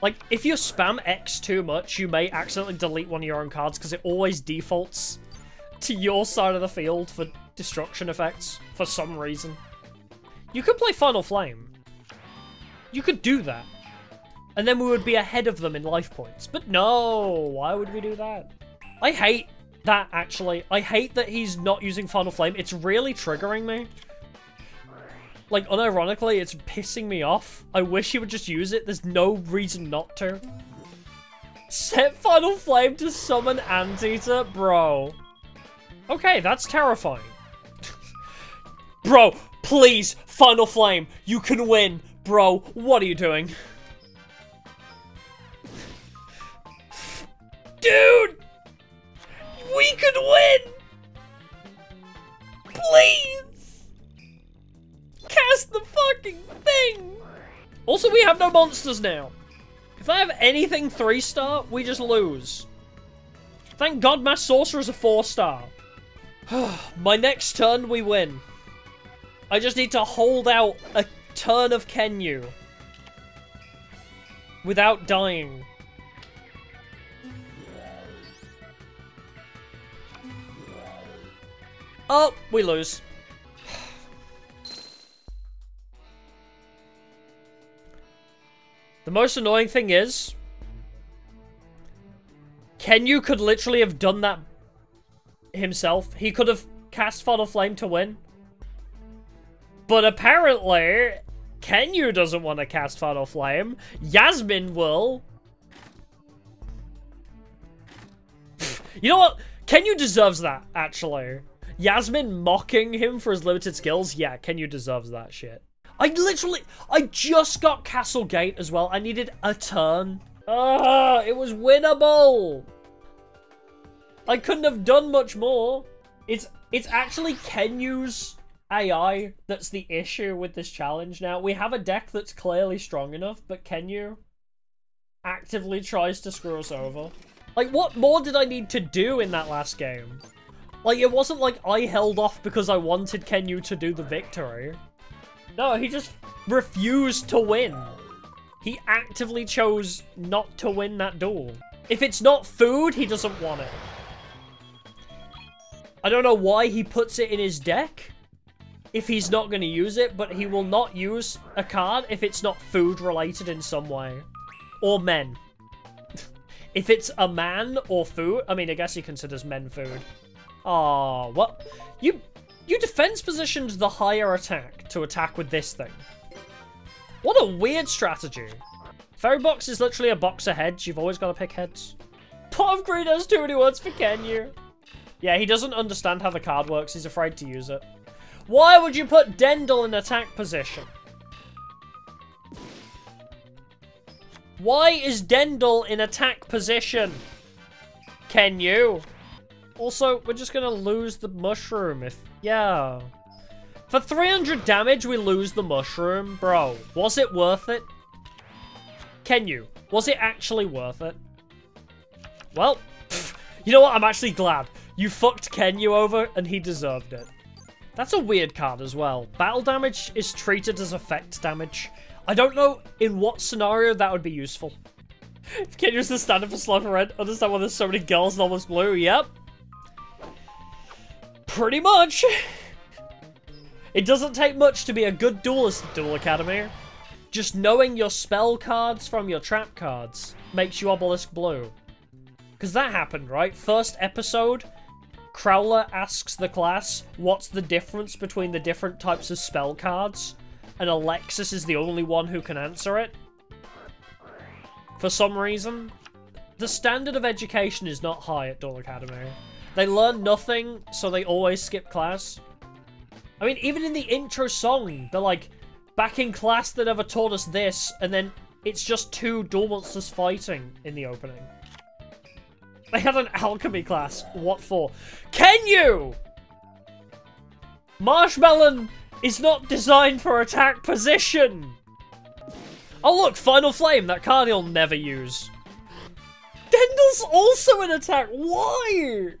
Like, if you spam X too much, you may accidentally delete one of your own cards because it always defaults to your side of the field for destruction effects for some reason. You could play Final Flame. You could do that. And then we would be ahead of them in life points. But no, why would we do that? I hate that, actually. I hate that he's not using Final Flame. It's really triggering me. Like, unironically, it's pissing me off. I wish he would just use it. There's no reason not to. Set Final Flame to summon Anteater? Bro. Okay, that's terrifying. Bro, please, Final Flame, you can win. Bro, what are you doing? Dude! We could win! Please! Cast the fucking thing! Also, we have no monsters now. If I have anything 3-star, we just lose. Thank God my sorcerer is a 4-star. my next turn, we win. I just need to hold out a turn of Kenyu. Without dying. Oh, we lose. The most annoying thing is... Kenyu could literally have done that himself. He could have cast Final Flame to win. But apparently, Kenyu doesn't want to cast Final Flame. Yasmin will. you know what? Kenyu deserves that, actually. Yasmin mocking him for his limited skills? Yeah, Kenyu deserves that shit. I literally, I just got Castle Gate as well. I needed a turn. Ah, it was winnable. I couldn't have done much more. It's it's actually Kenyu's AI that's the issue with this challenge now. We have a deck that's clearly strong enough, but Kenyu actively tries to screw us over. Like, what more did I need to do in that last game? Like, it wasn't like I held off because I wanted Kenyu to do the victory. No, he just refused to win. He actively chose not to win that duel. If it's not food, he doesn't want it. I don't know why he puts it in his deck if he's not going to use it, but he will not use a card if it's not food related in some way. Or men. if it's a man or food, I mean, I guess he considers men food. Oh, what? You you defense positioned the higher attack to attack with this thing. What a weird strategy. Fairy box is literally a box of heads. You've always got to pick heads. Pot of Greed has too many words for Kenyu. Yeah, he doesn't understand how the card works. He's afraid to use it. Why would you put Dendel in attack position? Why is Dendel in attack position? Kenyu? Also, we're just gonna lose the mushroom if... Yeah. For 300 damage, we lose the mushroom. Bro, was it worth it? Kenyu, was it actually worth it? Well, pff, you know what? I'm actually glad. You fucked Kenyu over, and he deserved it. That's a weird card as well. Battle damage is treated as effect damage. I don't know in what scenario that would be useful. Kenyu's the standard for Slifer Red. Understand why there's so many girls in Obelisk Blue? Yep. Pretty much. It doesn't take much to be a good duelist at Duel Academy. Just knowing your spell cards from your trap cards makes you Obelisk Blue. Because that happened, right? First episode, Crowler asks the class, what's the difference between the different types of spell cards? And Alexis is the only one who can answer it. For some reason, the standard of education is not high at Duel Academy. They learn nothing, so they always skip class. I mean, even in the intro song, they're like, back in class they never taught us this, and then it's just two duel monsters fighting in the opening. They had an alchemy class. What for? Kenyu? Marshmallow is not designed for attack position! Oh look, Final Flame, that card he'll never use. Dendel's also in attack. Why?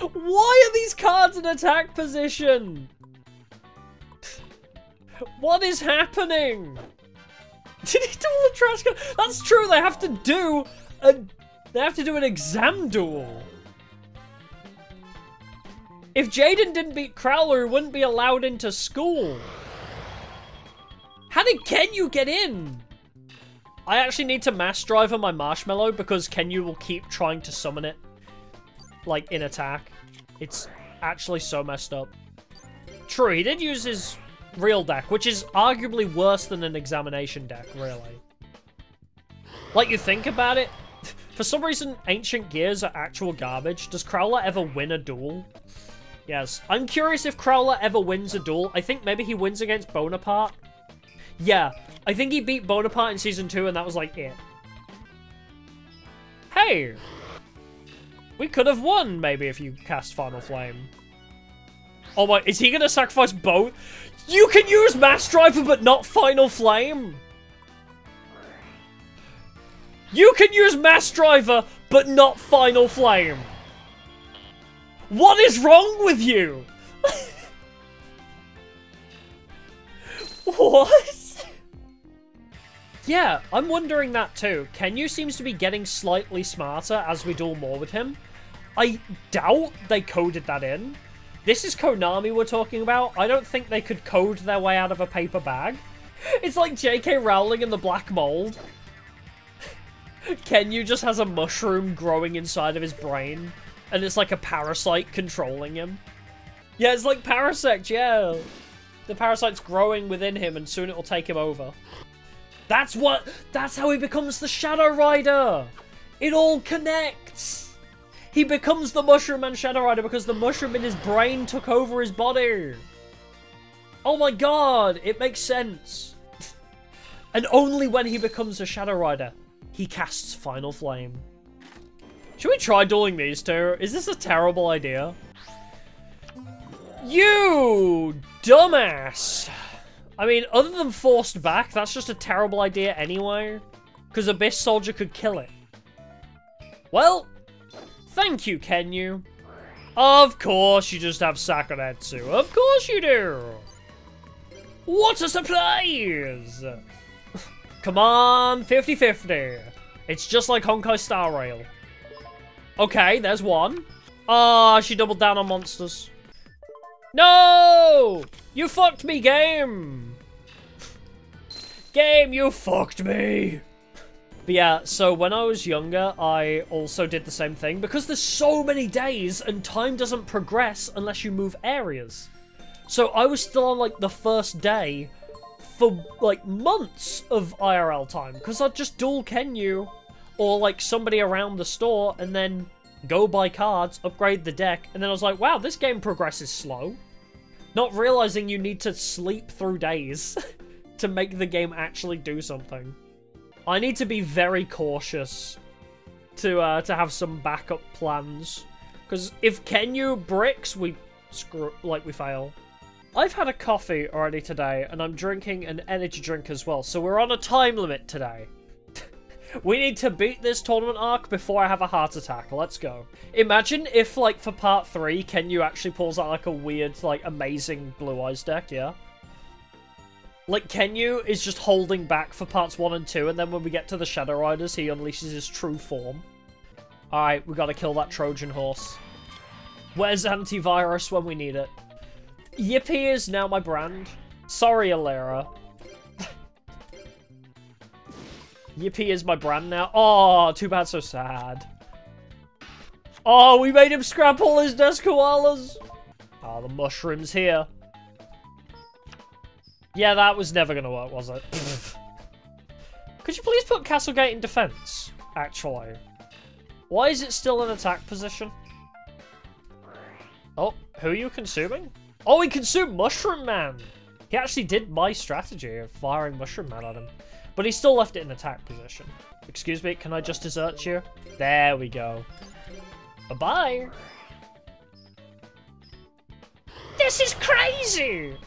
Why are these cards in attack position? What is happening? Did he do all the trash card? That's true, they have to do a... They have to do an exam duel. If Jaden didn't beat Crowler, he wouldn't be allowed into school. How did Kenyu get in? I actually need to mass drive on my Marshmallow because Kenyu will keep trying to summon it. Like, in attack. It's actually so messed up. True, he did use his real deck, which is arguably worse than an examination deck, really. Like, you think about it, for some reason, Ancient Gears are actual garbage. Does Crowler ever win a duel? Yes. I'm curious if Crowler ever wins a duel. I think maybe he wins against Bonaparte. Yeah, I think he beat Bonaparte in Season 2 and that was like it. Hey! We could have won, maybe, if you cast Final Flame. Oh my, is he gonna sacrifice both? You can use Mass Driver, but not Final Flame? You can use Mass Driver, but not Final Flame. What is wrong with you? what? Yeah, I'm wondering that too. Kenyu seems to be getting slightly smarter as we duel more with him. I doubt they coded that in. This is Konami we're talking about. I don't think they could code their way out of a paper bag. It's like J.K. Rowling in the Black Mold. Kenyu just has a mushroom growing inside of his brain, and it's like a parasite controlling him. Yeah, it's like Parasect, yeah. The parasite's growing within him, and soon it will take him over. That's what- that's how he becomes the Shadow Rider! It all connects! He becomes the Mushroom and Shadow Rider because the mushroom in his brain took over his body. Oh my god, it makes sense. and only when he becomes a Shadow Rider, he casts Final Flame. Should we try dueling these two? Is this a terrible idea? You dumbass! I mean, other than forced back, that's just a terrible idea anyway. Because Abyss Soldier could kill it. Well, Thank you, Kenyu. Of course you just have Sakuretsu. Of course you do. What a surprise! Come on, 50-50. It's just like Honkai Star Rail. Okay, there's one. Ah, oh, she doubled down on monsters. No! You fucked me, game! game, you fucked me! But yeah, so when I was younger, I also did the same thing because there's so many days and time doesn't progress unless you move areas. So I was still on like the first day for like months of IRL time because I'd just duel Kenyu or like somebody around the store and then go buy cards, upgrade the deck, and then I was like, wow, this game progresses slow. Not realizing you need to sleep through days to make the game actually do something. I need to be very cautious to uh, to have some backup plans. Because if Kenyu bricks, we screw like we fail. I've had a coffee already today, and I'm drinking an energy drink as well, so we're on a time limit today. We need to beat this tournament arc before I have a heart attack. Let's go. Imagine if, like, for part three, Kenyu actually pulls out, like, a weird, like, amazing Blue Eyes deck, yeah? Like, Kenyu is just holding back for parts one and two, and then when we get to the Shadow Riders, he unleashes his true form. Alright, we gotta kill that Trojan horse. Where's antivirus when we need it? Yippee is now my brand. Sorry, Alera. Yippee is my brand now. Oh, too bad, so sad. Oh, we made him scrap all his Des Koalas. Oh, ah, the mushroom's here. Yeah, that was never gonna work, was it? Could you please put Castlegate in defense? Actually. Why is it still in attack position? Oh, who are you consuming? Oh, he consumed Mushroom Man! He actually did my strategy of firing Mushroom Man at him. But he still left it in attack position. Excuse me, can I just desert you? There we go. Bye-bye! This is crazy!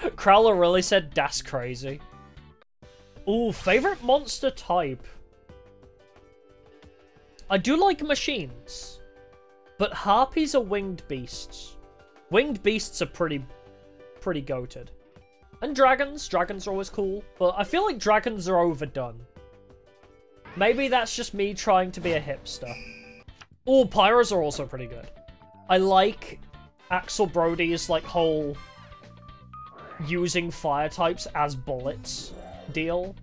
Crowler really said that's crazy. Ooh, favorite monster type. I do like machines, but harpies are winged beasts. Winged beasts are pretty, pretty goated. And dragons, dragons are always cool, but I feel like dragons are overdone. Maybe that's just me trying to be a hipster. Oh, pyros are also pretty good. I like Axel Brody's like whole using fire types as bullets deal.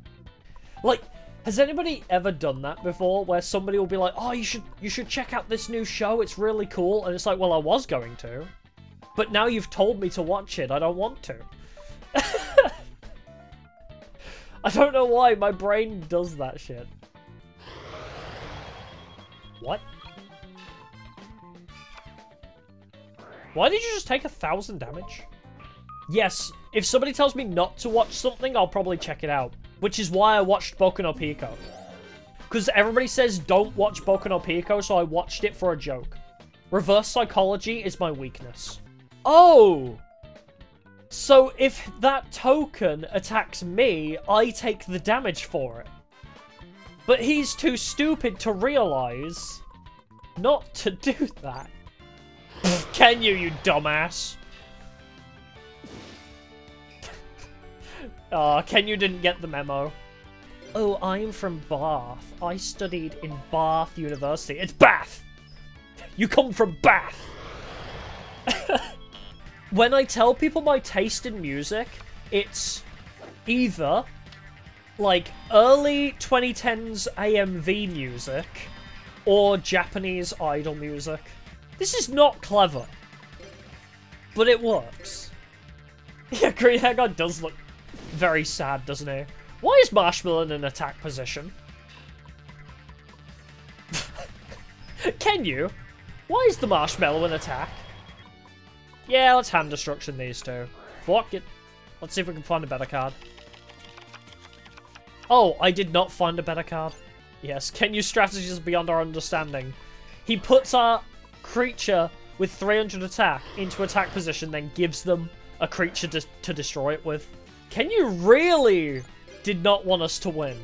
Like, has anybody ever done that before where somebody will be like, "Oh, you should you should check out this new show. It's really cool." And it's like, "Well, I was going to, but now you've told me to watch it. I don't want to." I don't know why my brain does that shit. What? Why did you just take a thousand damage? Yes, if somebody tells me not to watch something, I'll probably check it out. Which is why I watched Boku no Pico. Because everybody says don't watch Boku no Pico, so I watched it for a joke. Reverse psychology is my weakness. Oh! So if that token attacks me, I take the damage for it. But he's too stupid to realize not to do that. Kenyu, you dumbass? Aw, uh, Kenyu didn't get the memo. Oh, I'm from Bath. I studied in Bath University. It's Bath! You come from Bath! when I tell people my taste in music, it's either like early 2010s AMV music or Japanese idol music. This is not clever, but it works. Yeah, Green Guy does look very sad, doesn't he? Why is Marshmallow in an attack position? Kenyu? Why is the Marshmallow in attack? Yeah, let's hand destruction these two. Fuck it. Let's see if we can find a better card. Oh, I did not find a better card. Yes, can use strategies beyond our understanding. He puts our creature with 300 attack into attack position, then gives them a creature to, to destroy it with. Kenyu really did not want us to win?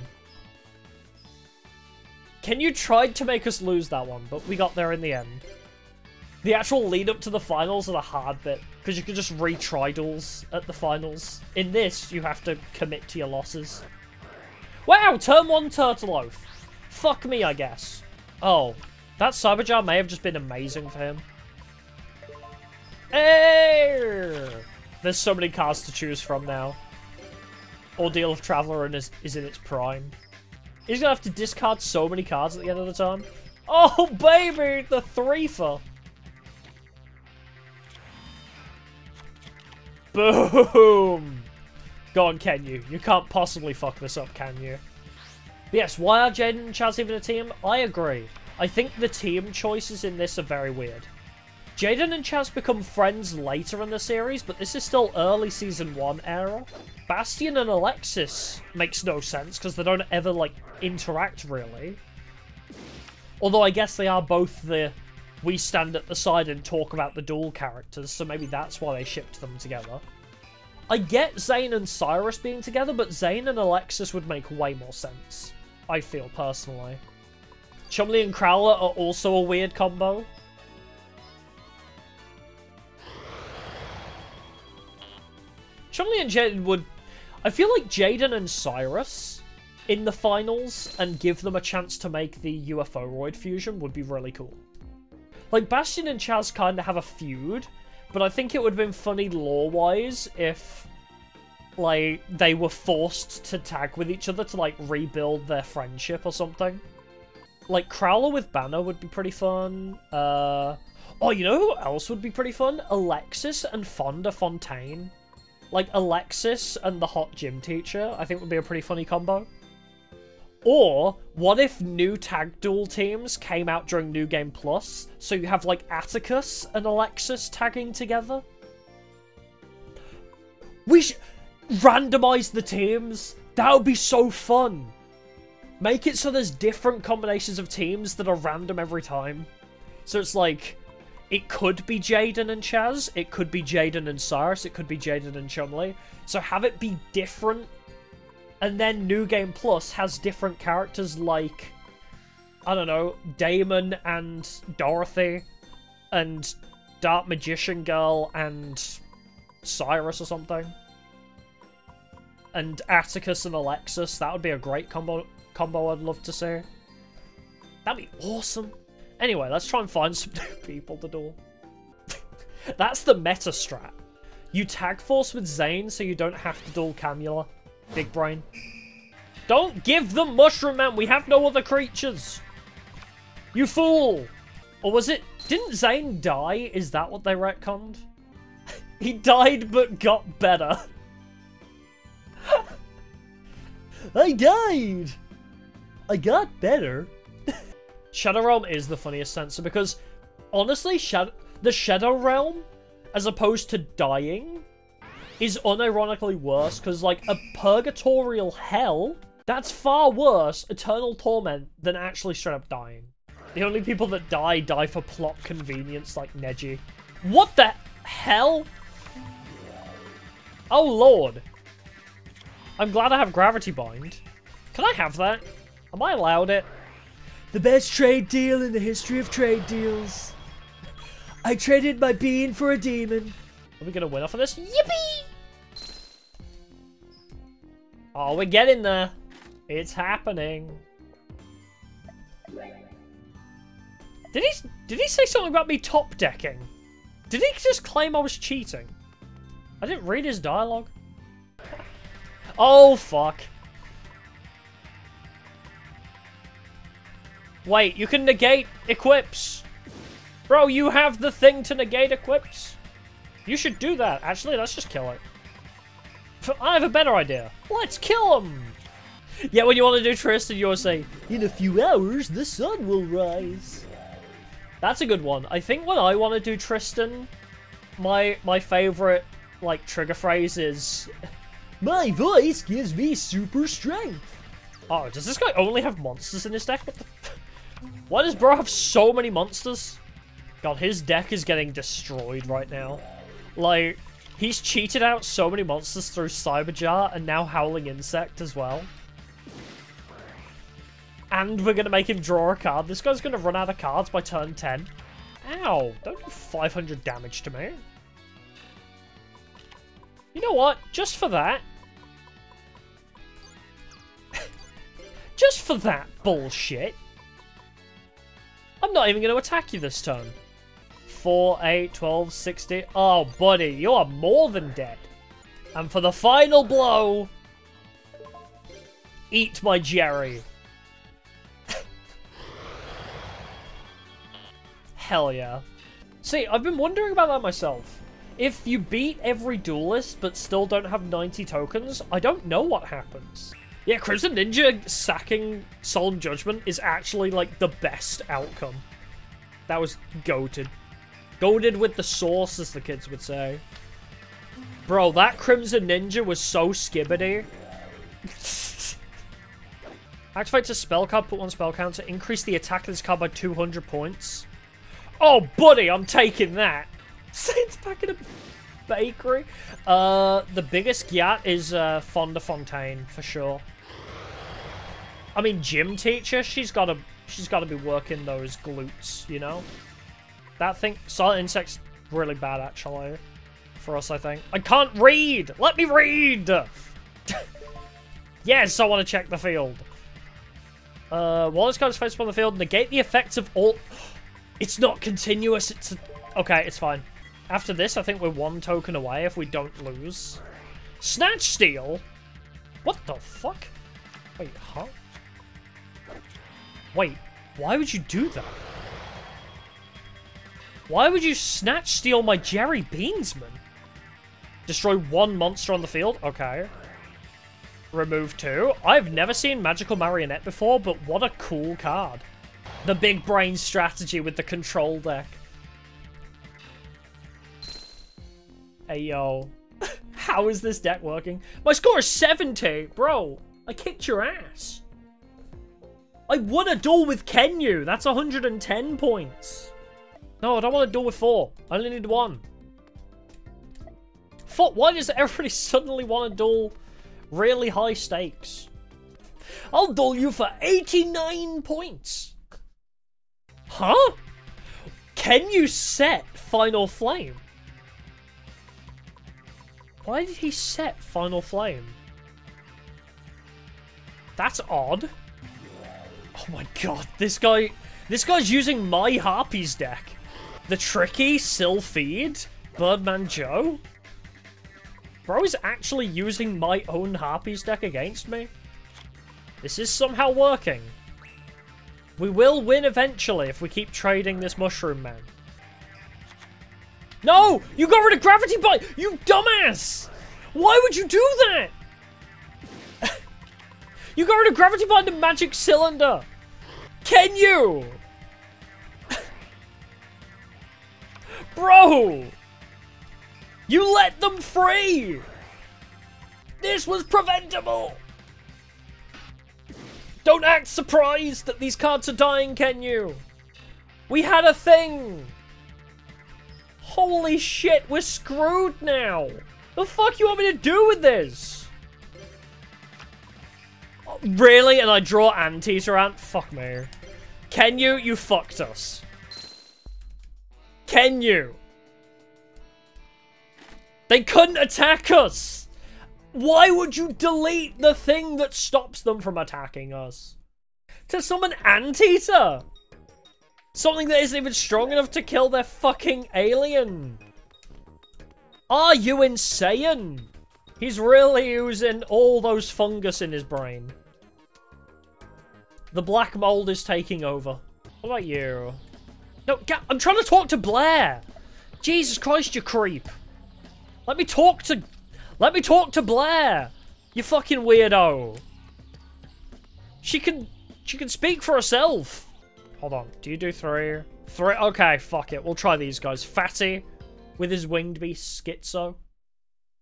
Kenyu tried to make us lose that one, but we got there in the end. The actual lead up to the finals are the hard bit, because you can just retry duels at the finals. In this, you have to commit to your losses. Wow, turn one Turtle Oath. Fuck me, I guess. Oh, that Cyberjar may have just been amazing for him. Hey! There's so many cards to choose from now. Ordeal of Traveler is, is in its prime. He's gonna have to discard so many cards at the end of the time. Oh, baby! The threefer! Boom! Go on, Kenyu? You can't possibly fuck this up, can you? But yes, why are Jaden and Chaz even a team? I agree. I think the team choices in this are very weird. Jaden and Chaz become friends later in the series, but this is still early Season 1 era. Bastion and Alexis makes no sense, because they don't ever, like, interact, really. Although I guess they are both the we stand at the side and talk about the dual characters, so maybe that's why they shipped them together. I get Zane and Syrus being together, but Zane and Alexis would make way more sense. I feel, personally. Chumley and Crowler are also a weird combo. Chumley and Jaden would... I feel like Jaden and Syrus in the finals and give them a chance to make the UFO-roid fusion would be really cool. Like, Bastion and Chaz kind of have a feud, but I think it would have been funny lore-wise if, like, they were forced to tag with each other to, like, rebuild their friendship or something. Like, Crowler with Banner would be pretty fun. Uh... Oh, you know who else would be pretty fun? Alexis and Fonda Fontaine. Like, Alexis and the hot gym teacher, I think would be a pretty funny combo. Or, what if new tag duel teams came out during New Game Plus? So you have, like, Atticus and Alexis tagging together? We should randomize the teams. That would be so fun. Make it so there's different combinations of teams that are random every time. So it's like, it could be Jaden and Chaz, it could be Jaden and Syrus, it could be Jaden and Chumley. So have it be different and then New Game Plus has different characters like, I don't know, Damon and Dorothy, and Dark Magician Girl and Syrus or something. And Atticus and Alexis, that would be a great combo combo I'd love to see. That'd be awesome. Anyway, let's try and find some new people to duel. That's the meta strat. You tag force with Zane so you don't have to duel Camula. Big brain. Don't give them Mushroom Man. We have no other creatures. You fool. Or was it... Didn't Zane die? Is that what they retconned? he died but got better. I died. I got better. Shadow Realm is the funniest censor because, honestly, Shadow the Shadow Realm, as opposed to dying, is unironically worse because, like, a purgatorial hell, that's far worse, eternal torment, than actually straight up dying. The only people that die, die for plot convenience, like Neji. What the hell? Oh, Lord. I'm glad I have Gravity Bind. Can I have that? Am I allowed it? The best trade deal in the history of trade deals. I traded my bean for a demon. Are we gonna win off of this? Yippee! Oh, we're getting there. It's happening. Did he did he say something about me top decking? Did he just claim I was cheating? I didn't read his dialogue. Oh fuck. Wait, you can negate equips. Bro, you have the thing to negate equips. You should do that. Actually, let's just kill it. I have a better idea. Let's kill him! Yeah, when you want to do Tristan, you'll say, In a few hours, the sun will rise. That's a good one. I think when I want to do Tristan, my my favorite like trigger phrase is, My voice gives me super strength. Oh, does this guy only have monsters in his deck? Why does bro have so many monsters? God, his deck is getting destroyed right now. Like, he's cheated out so many monsters through Cyberjar and now Howling Insect as well. And we're going to make him draw a card. This guy's going to run out of cards by turn 10. Ow, don't do 500 damage to me. You know what? Just for that. Just for that bullshit. I'm not even going to attack you this turn. 4, 8, 12, 60. Oh, buddy, you are more than dead. And for the final blow, eat my Jerry. Hell yeah. See, I've been wondering about that myself. If you beat every duelist but still don't have 90 tokens, I don't know what happens. Yeah, Crimson Ninja sacking Solemn Judgment is actually, like, the best outcome. That was goaded. Goaded with the sauce, as the kids would say. Bro, that Crimson Ninja was so skibbity. Activate a spell card, put one spell counter, increase the attack of this card by 200 points. Oh, buddy, I'm taking that. Saints back in a bakery. Uh, the biggest yacht is uh, Fonda Fontaine, for sure. I mean, gym teacher, she's gotta, she's gotta be working those glutes, you know? That thing, Silent Insect's really bad, actually. For us, I think. I can't read! Let me read! yes, I want to check the field. Uh, while this card is focused on the field, negate the effects of all... It's not continuous, it's a... Okay, it's fine. After this, I think we're one token away if we don't lose. Snatch Steal? What the fuck? Wait, huh? Wait, why would you do that? Why would you snatch steal my Jerry Beansman? Destroy one monster on the field? Okay. Remove two. I've never seen Magical Marionette before, but what a cool card. The big brain strategy with the control deck. Hey, yo. How is this deck working? My score is 70! Bro, I kicked your ass. I won a duel with Kenyu. That's 110 points. No, I don't want to duel with four. I only need one. Four. Why does everybody suddenly want to duel really high stakes? I'll duel you for 89 points. Huh? Kenyu set Final Flame? Why did he set Final Flame? That's odd. Oh my god, this guy... This guy's using my Harpies deck. The Tricky, Sylphid, Birdman Joe. Bro is actually using my own Harpies deck against me. This is somehow working. We will win eventually if we keep trading this Mushroom Man. No! You got rid of Gravity Bind! You dumbass! Why would you do that? You got rid of Gravity Bind and Magic Cylinder! Kenyu? Bro! You let them free! This was preventable! Don't act surprised that these cards are dying, can you? We had a thing! Holy shit, we're screwed now! The fuck you want me to do with this? Really? And I draw Anteater Ant? Fuck me. Kenyu? You fucked us. Kenyu? They couldn't attack us! Why would you delete the thing that stops them from attacking us? To summon Anteater? Something that isn't even strong enough to kill their fucking alien. Are you insane? He's really using all those fungus in his brain. The black mold is taking over. What about you? No, I'm trying to talk to Blair. Jesus Christ, you creep. Let me talk to... Let me talk to Blair. You fucking weirdo. She can... She can speak for herself. Hold on. Do you do three? Three? Okay, fuck it. We'll try these guys. Fatty with his winged beast Schizo.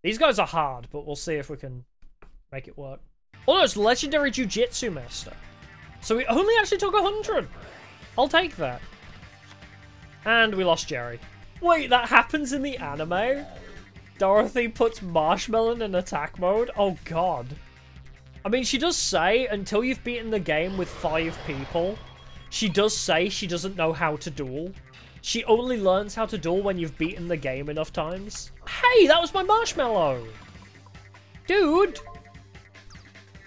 These guys are hard, but we'll see if we can make it work. Oh no, it's Legendary Jiu-Jitsu Master. So we only actually took 100. I'll take that. And we lost Jerry. Wait, that happens in the anime? Dorothy puts Marshmallow in attack mode? Oh god. I mean, she does say, until you've beaten the game with five people, she does say she doesn't know how to duel. She only learns how to duel when you've beaten the game enough times. Hey, that was my marshmallow! Dude!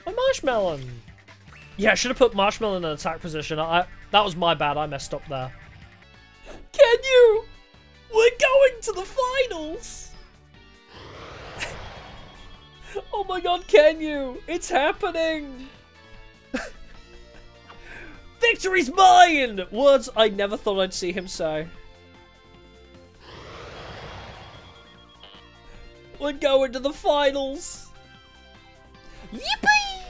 My marshmallow! Yeah, I should have put Marshmallow in an attack position. I, that was my bad. I messed up there. Kenyu? We're going to the finals! oh my god, Kenyu? It's happening! Victory's mine! Words I never thought I'd see him say. We're going to the finals! Yippee!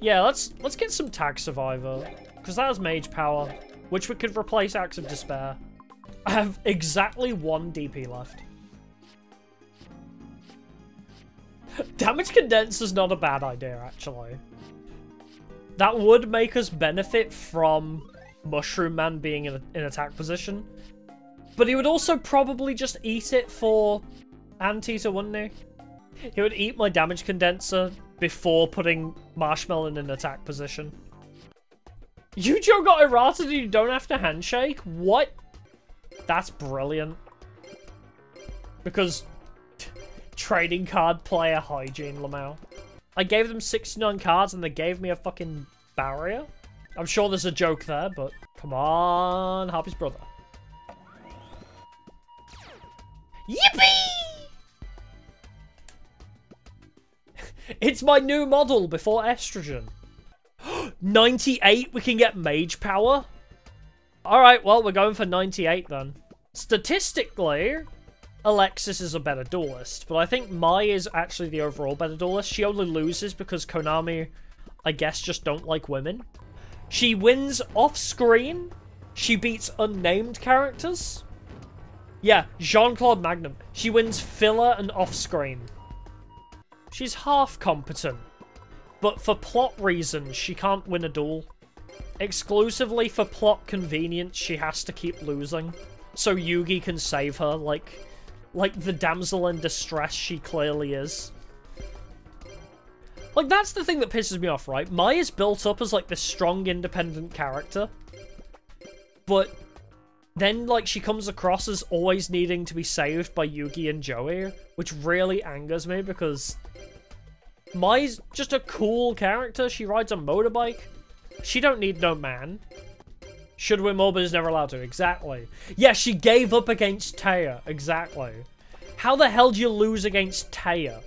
Yeah, let's let's get some Tag Survivor. Because that has Mage Power, which we could replace Axe of Despair. I have exactly one DP left. Damage Condense is not a bad idea, actually. That would make us benefit from Mushroom Man being in, in attack position. But he would also probably just eat it for Anteater, wouldn't he? He would eat my damage condenser before putting Marshmallow in an attack position. Yu-Gi-Oh got errata and you don't have to handshake? What? That's brilliant. Because trading card player hygiene, Lamau. I gave them 69 cards and they gave me a fucking barrier? I'm sure there's a joke there, but come on, Harpy's brother. Yippee! It's my new model before estrogen. 98, we can get mage power? Alright, well, we're going for 98 then. Statistically, Alexis is a better duelist, but I think Mai is actually the overall better duelist. She only loses because Konami, I guess, just don't like women. She wins off-screen. She beats unnamed characters. Yeah, Jean-Claude Magnum. She wins filler and off-screen. She's half competent. But for plot reasons, she can't win a duel. Exclusively for plot convenience, she has to keep losing. So Yugi can save her, like, like the damsel in distress she clearly is. Like, that's the thing that pisses me off, right? Mai is built up as, like, this strong, independent character. But then, like, she comes across as always needing to be saved by Yugi and Joey, which really angers me because Mai's just a cool character. She rides a motorbike. She don't need no man. Should win more, but is never allowed to. Exactly. Yeah, she gave up against Taya. Exactly. How the hell do you lose against Taya?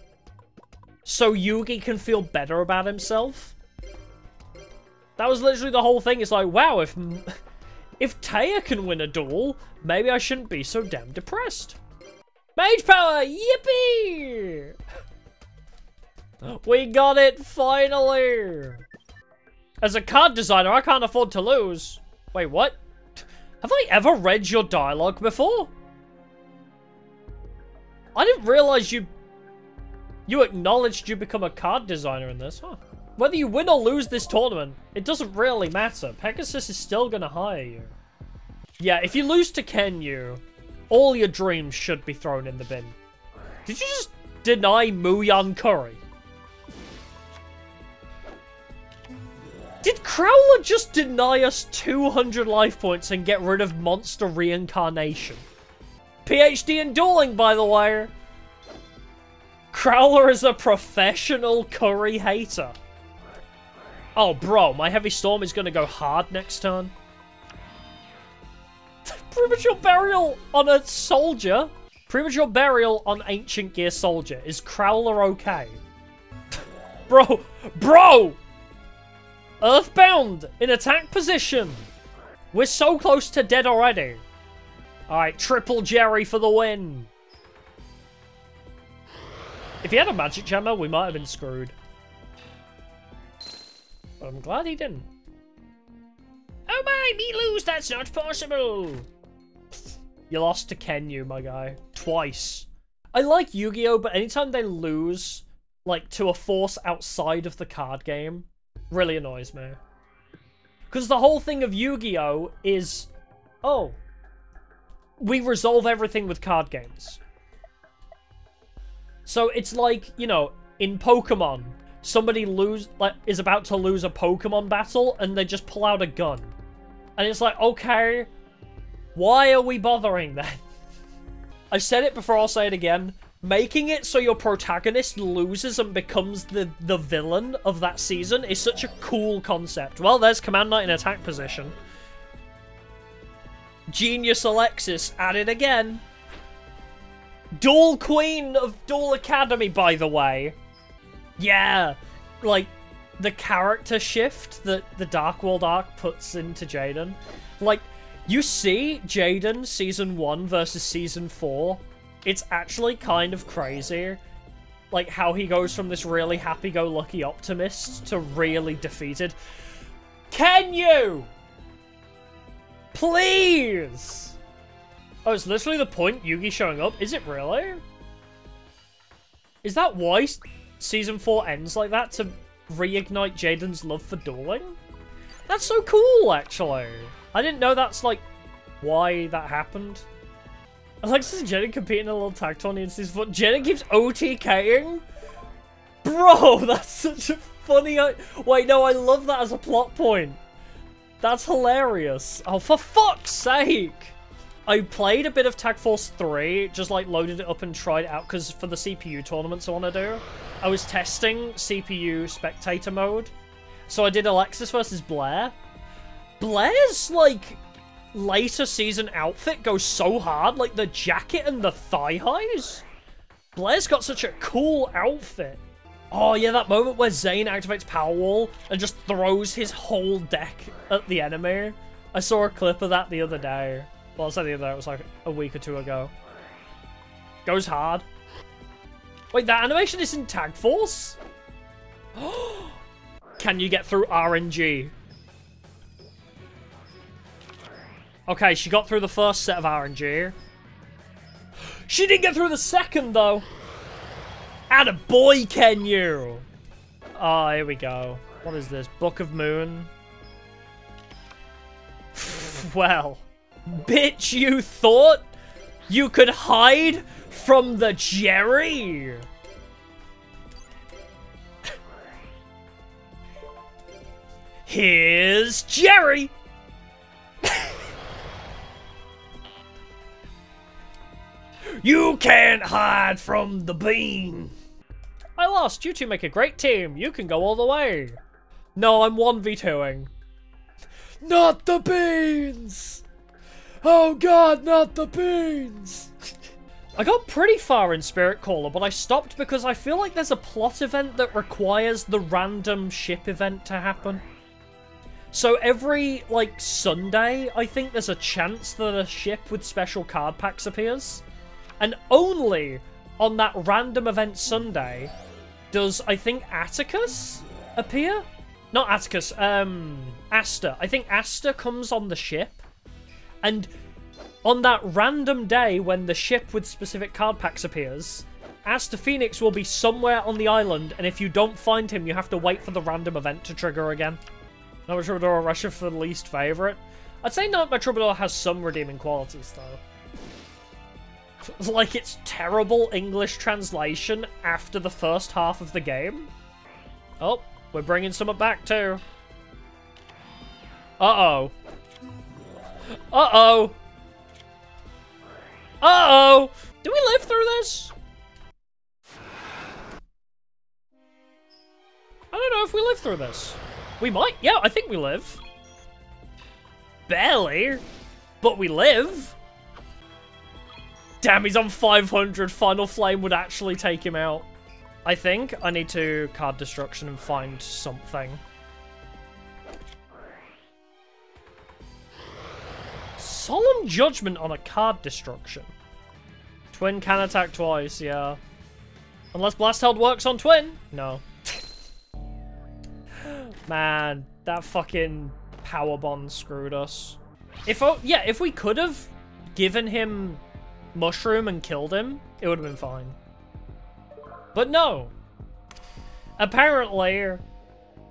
So Yugi can feel better about himself? That was literally the whole thing. It's like, wow, if if Taya can win a duel, maybe I shouldn't be so damn depressed. Mage power! Yippee! We got it, finally! As a card designer, I can't afford to lose. Wait, what? Have I ever read your dialogue before? I didn't realize you... You acknowledged you become a card designer in this, huh? Whether you win or lose this tournament, it doesn't really matter. Pegasus is still gonna hire you. Yeah, if you lose to Kenyu, all your dreams should be thrown in the bin. Did you just deny Mu Muyan Curry? Did Crowler just deny us 200 life points and get rid of monster reincarnation? PhD in dueling, by the way. Crowler is a professional curry hater. Oh, bro, my heavy storm is going to go hard next turn. Premature burial on a soldier? Premature burial on ancient gear soldier. Is Crowler okay? bro, bro! Earthbound in attack position. We're so close to dead already. Alright, triple Jerry for the win. If he had a magic jammer, we might have been screwed. But I'm glad he didn't. Oh my, me lose, that's not possible. You lost to Kenyu, my guy. Twice. I like Yu-Gi-Oh, but anytime they lose, like, to a force outside of the card game, really annoys me. Because the whole thing of Yu-Gi-Oh! is, oh, we resolve everything with card games. So it's like, you know, in Pokemon, somebody lose like is about to lose a Pokemon battle and they just pull out a gun. And it's like, okay, why are we bothering then? I said it before, I'll say it again. Making it so your protagonist loses and becomes the, the villain of that season is such a cool concept. Well, there's Command Knight in attack position. Genius Alexis at it again. Duel Queen of Duel Academy, by the way. Yeah, like, the character shift that the Dark World arc puts into Jaden. Like, you see Jaden Season 1 versus Season 4 it's actually kind of crazy like how he goes from this really happy-go-lucky optimist to really defeated. Can you? Please! Oh, it's literally the point Yugi showing up? Is it really? Is that why Season 4 ends like that? To reignite Jaden's love for dueling? That's so cool, actually. I didn't know that's, like, why that happened. Alexis and Jenny competing in a little tag tournament this foot. Jenny keeps OTKing? Bro, that's such a funny... Uh, wait, no, I love that as a plot point. That's hilarious. Oh, for fuck's sake! I played a bit of Tag Force 3, just like loaded it up and tried out, because for the CPU tournaments I want to do, I was testing CPU spectator mode. So I did Alexis versus Blair. Blair's, like, later season outfit goes so hard, like the jacket and the thigh highs. Blair's got such a cool outfit. Oh yeah, that moment where Zane activates Power Wall and just throws his whole deck at the enemy. I saw a clip of that the other day. Well, I said the other day, it was like a week or two ago. Goes hard. Wait, that animation is in Tag Force? Can you get through RNG? Okay, she got through the first set of RNG. She didn't get through the second, though. And a boy, can you? Oh, ah, here we go. What is this? Book of Moon? well, bitch, you thought you could hide from the Jerry? Here's Jerry! you can't hide from the bean! I lost. You two make a great team. You can go all the way. No, I'm 1v2ing. Not the beans! Oh god, not the beans! I got pretty far in Spirit Caller, but I stopped because I feel like there's a plot event that requires the random ship event to happen. So every, like, Sunday, I think there's a chance that a ship with special card packs appears. And only on that random event Sunday does, I think, Atticus appear? Not Atticus, um, Aster. I think Aster comes on the ship. And on that random day when the ship with specific card packs appears, Aster Phoenix will be somewhere on the island, and if you don't find him, you have to wait for the random event to trigger again. Nightmare Troubadour Russia for the least favourite? I'd say Nightmare Troubadour has some redeeming qualities, though. Like its terrible English translation after the first half of the game. Oh, we're bringing some back too. Uh-oh. Uh-oh. Uh-oh. Do we live through this? I don't know if we live through this. We might. Yeah, I think we live. Barely. But we live. Damn, he's on 500. Final Flame would actually take him out. I think I need to card destruction and find something. Solemn Judgment on a card destruction. Twin can attack twice, yeah. Unless Blast Held works on Twin. No. Man, that fucking power bond screwed us. If, oh, yeah, if we could have given him mushroom and killed him, it would have been fine. But no. Apparently,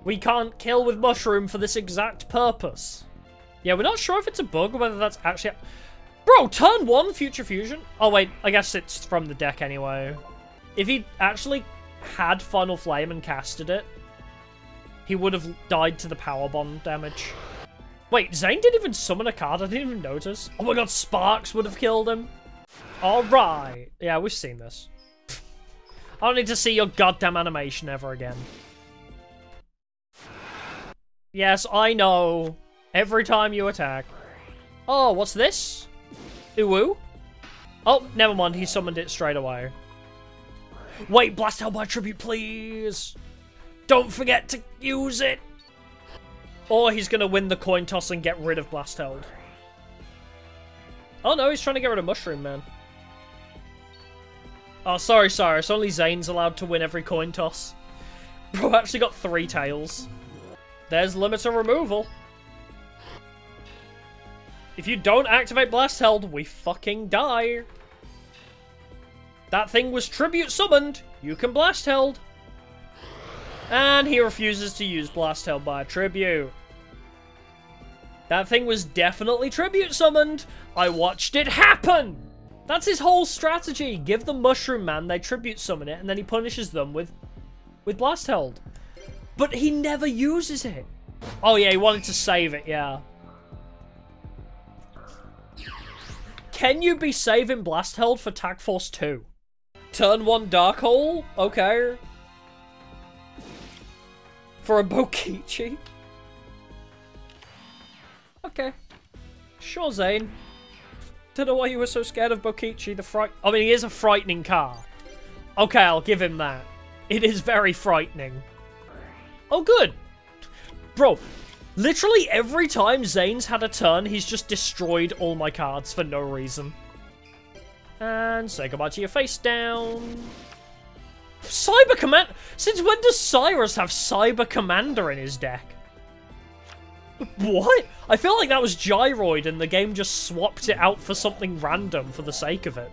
we can't kill with mushroom for this exact purpose. Yeah, we're not sure if it's a bug or whether that's actually... Bro, turn one Future Fusion? Oh, wait, I guess it's from the deck anyway. If he actually had Final Flame and casted it, he would have died to the Power Bond damage. Wait, Zane didn't even summon a card? I didn't even notice. Oh my god, Sparks would have killed him. Alright. Yeah, we've seen this. I don't need to see your goddamn animation ever again. Yes, I know. Every time you attack. Oh, what's this? Uwu? Oh, never mind. He summoned it straight away. Wait, Blast Held by Tribute, please. Don't forget to use it. Or he's going to win the coin toss and get rid of Blast Held. Oh no, he's trying to get rid of Mushroom Man. Oh, sorry, Syrus. Only Zane's allowed to win every coin toss. Bro actually got three tails. There's limiter removal. If you don't activate Blast Held, we fucking die. That thing was Tribute summoned. You can Blast Held. And he refuses to use Blast Held by a Tribute. That thing was definitely Tribute summoned. I watched it happen. That's his whole strategy. Give them Mushroom Man, they tribute summon it, and then he punishes them with with Blast Held. But he never uses it. Oh yeah, he wanted to save it, yeah. Can you be saving Blast Held for Tag Force 2? Turn 1 Dark Hole? Okay. For a Bokichi? Okay. Sure, Zane. I don't know why you were so scared of Bokichi, the fright- I mean, he is a frightening car. Okay, I'll give him that. It is very frightening. Oh, good. Bro, literally every time Zane's had a turn, he's just destroyed all my cards for no reason. And say goodbye to your face down. Cyber Command- Since when does Syrus have Cyber Commander in his deck? What? I feel like that was Gyroid and the game just swapped it out for something random for the sake of it.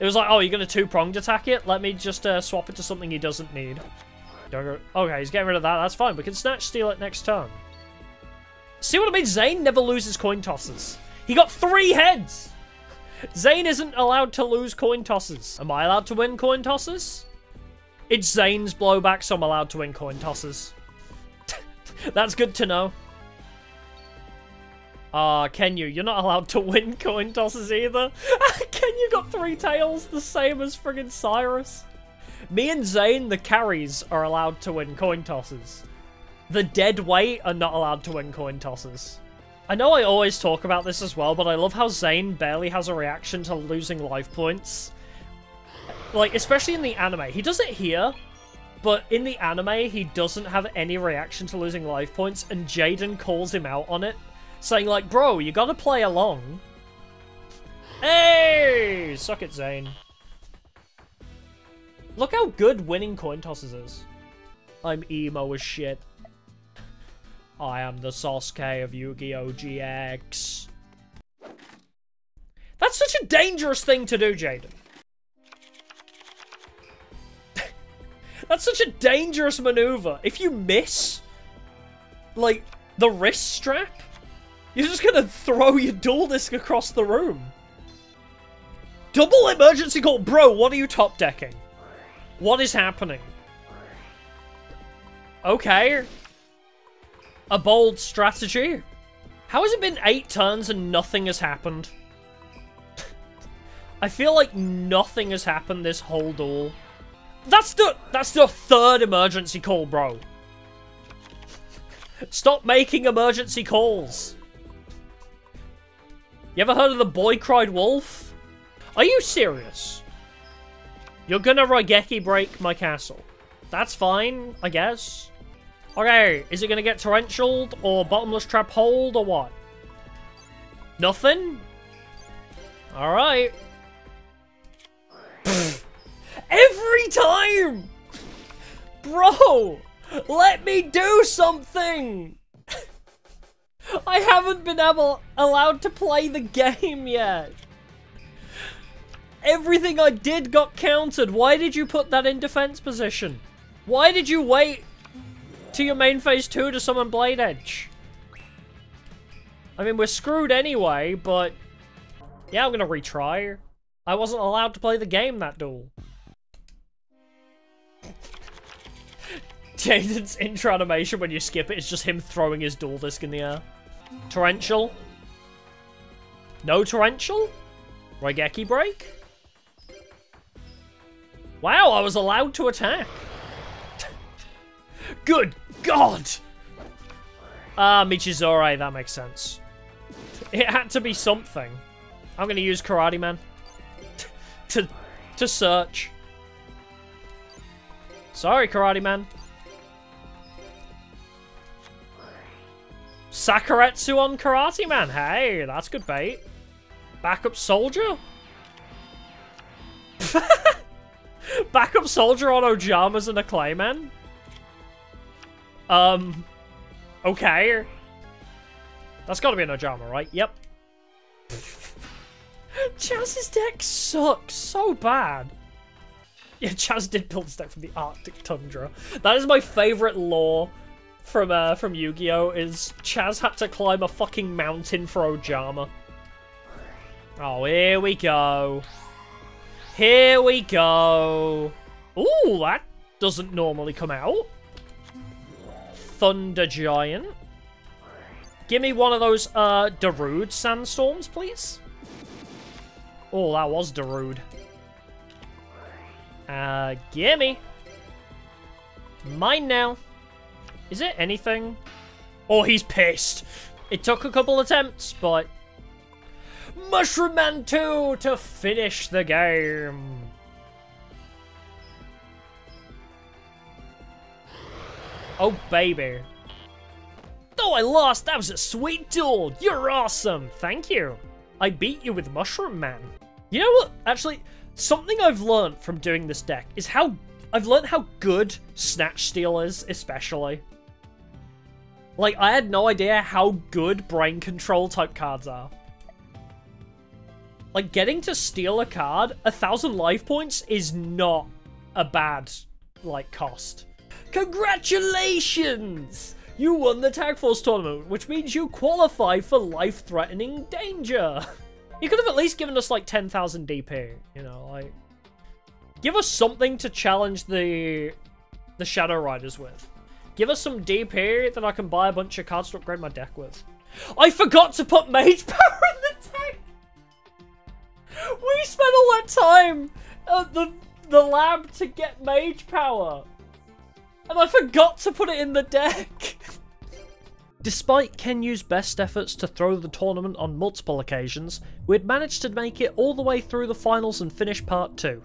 It was like, oh, you're going to two-pronged attack it? Let me just uh, swap it to something he doesn't need. Okay, he's getting rid of that. That's fine. We can snatch steal it next turn. See what I mean? Zane never loses coin tosses. He got three heads! Zane isn't allowed to lose coin tosses. Am I allowed to win coin tosses? It's Zane's blowback, so I'm allowed to win coin tosses. That's good to know. Ah, uh, Kenyu, you're not allowed to win coin tosses either. Kenyu got three tails, the same as friggin' Syrus. Me and Zane, the carries, are allowed to win coin tosses. The dead weight are not allowed to win coin tosses. I know I always talk about this as well, but I love how Zane barely has a reaction to losing life points. Like, especially in the anime. He does it here, but in the anime, he doesn't have any reaction to losing life points, and Jaden calls him out on it saying like, bro, you gotta play along. Hey! Suck it, Zane. Look how good winning coin tosses is. I'm emo as shit. I am the Sasuke of Yu-Gi-Oh! GX. That's such a dangerous thing to do, Jaden. That's such a dangerous maneuver. If you miss, like, the wrist strap, you're just gonna throw your duel disk across the room. Double emergency call. Bro, what are you top decking? What is happening? Okay. A bold strategy. How has it been eight turns and nothing has happened? I feel like nothing has happened this whole duel. That's the that's the third emergency call, bro. Stop making emergency calls. You ever heard of the boy cried wolf? Are you serious? You're gonna Raigeki break my castle. That's fine, I guess. Okay, is it gonna get torrential or bottomless trap hole or what? Nothing? Alright. Every time! Bro! Let me do something! I haven't been able allowed to play the game yet. Everything I did got countered. Why did you put that in defense position? Why did you wait to your main phase 2 to summon Blade Edge? I mean, we're screwed anyway, but... Yeah, I'm gonna retry. I wasn't allowed to play the game that duel. Jaden's intro animation when you skip it is just him throwing his duel disk in the air. Torrential? No torrential? Raigeki break? Wow, I was allowed to attack. Good God! Ah, uh, Michizure, that makes sense. It had to be something. I'm gonna use Karate Man. to, to search. Sorry, Karate Man. Sakuretsu on Karate Man. Hey, that's good bait. Backup soldier? Backup soldier on Ojamas and a Clayman? Um, okay. That's gotta be an Ojama, right? Yep. Chaz's deck sucks so bad. Yeah, Chaz did build his deck from the Arctic Tundra. That is my favorite lore from uh, from Yu-Gi-Oh! is Chaz had to climb a fucking mountain for Ojama. Oh, here we go. Here we go. Ooh, that doesn't normally come out. Thunder Giant. Give me one of those, uh, Darude sandstorms, please. Oh, that was Darude. Uh, gimme. Mine now. Is it anything? Oh, he's pissed. It took a couple attempts, but... Mushroom Man 2 to finish the game. Oh, baby. Oh, I lost. That was a sweet duel. You're awesome. Thank you. I beat you with Mushroom Man. You know what? Actually, something I've learned from doing this deck is how... I've learned how good Snatch Steal is, especially. Like, I had no idea how good brain control type cards are. Like, getting to steal a card, a thousand life points is not a bad, like, cost. Congratulations! You won the Tag Force tournament, which means you qualify for life-threatening danger. You could have at least given us like 10,000 DP, you know, like... Give us something to challenge the the Shadow Riders with. Give us some DP that I can buy a bunch of cards to upgrade my deck with. I forgot to put Mage Power in the deck! We spent all that time at the, the lab to get Mage Power! And I forgot to put it in the deck! Despite Kenyu's best efforts to throw the tournament on multiple occasions, we'd managed to make it all the way through the finals and finish part 2.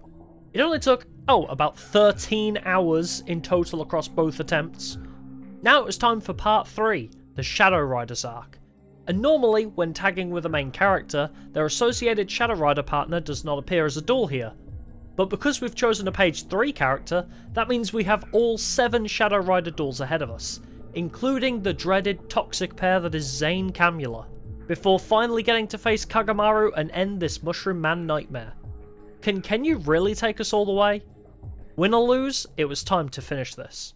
It only took, oh, about 13 hours in total across both attempts. Now it was time for part 3, the Shadow Riders arc. And normally, when tagging with a main character, their associated Shadow Rider partner does not appear as a duel here. But because we've chosen a page 3 character, that means we have all 7 Shadow Rider duels ahead of us, including the dreaded toxic pair that is Zane Camula, before finally getting to face Kagemaru and end this Mushroom Man nightmare. Can Kenyu really take us all the way? Win or lose, it was time to finish this.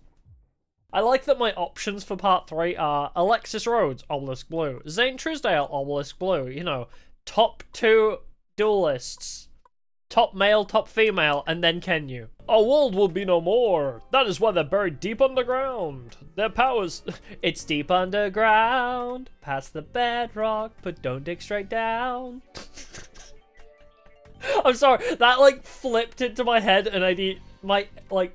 I like that my options for part 3 are Alexis Rhodes, Obelisk Blue, Zane Truesdale, Obelisk Blue, you know, top two duelists. Top male, top female, and then Kenyu. Our world will be no more. That is why they're buried deep underground. Their powers... it's deep underground. Past the bedrock, but don't dig straight down. I'm sorry, that like flipped into my head and I did my like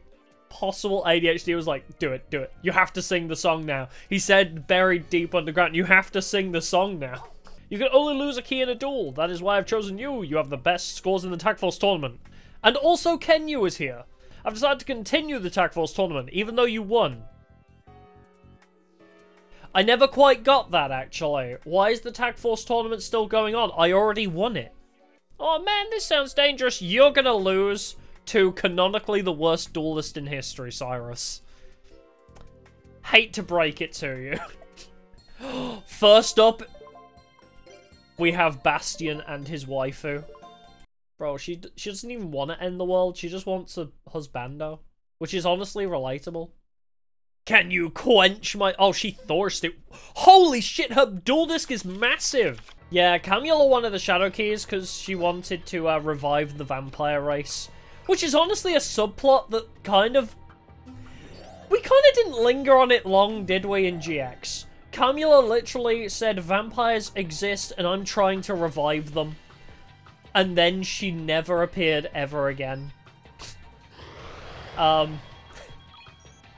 possible ADHD was like, do it, do it. You have to sing the song now. He said buried deep underground. You have to sing the song now. You can only lose a key in a duel. That is why I've chosen you. You have the best scores in the Tag Force tournament. And also Kenyu is here. I've decided to continue the Tag Force tournament, even though you won. I never quite got that, actually. Why is the Tag Force tournament still going on? I already won it. Oh man, this sounds dangerous. You're gonna lose to canonically the worst duelist in history, Syrus. Hate to break it to you. First up we have Bastion and his waifu. Bro, she she doesn't even want to end the world. She just wants a husbando, which is honestly relatable. Can you quench my... Oh, she thirsty. Holy shit, her duel disk is massive. Yeah, Camula wanted the Shadow Keys because she wanted to uh, revive the vampire race. Which is honestly a subplot that kind of... We kind of didn't linger on it long, did we, in GX? Camula literally said vampires exist and I'm trying to revive them. And then she never appeared ever again. um,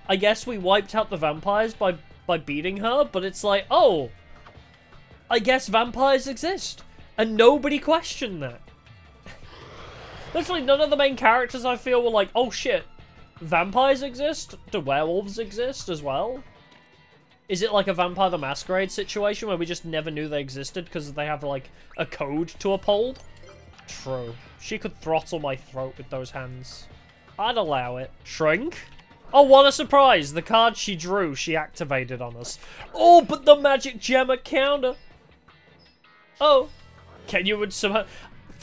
I guess we wiped out the vampires by, by beating her, but it's like, oh, I guess vampires exist. And nobody questioned that. Literally none of the main characters I feel were like, oh shit, vampires exist? Do werewolves exist as well? Is it like a Vampire the Masquerade situation where we just never knew they existed because they have like a code to uphold? True. She could throttle my throat with those hands. I'd allow it. Shrink? Oh, what a surprise! The card she drew, she activated on us. Oh, but the magic gemma counter! Oh. Can you would somehow...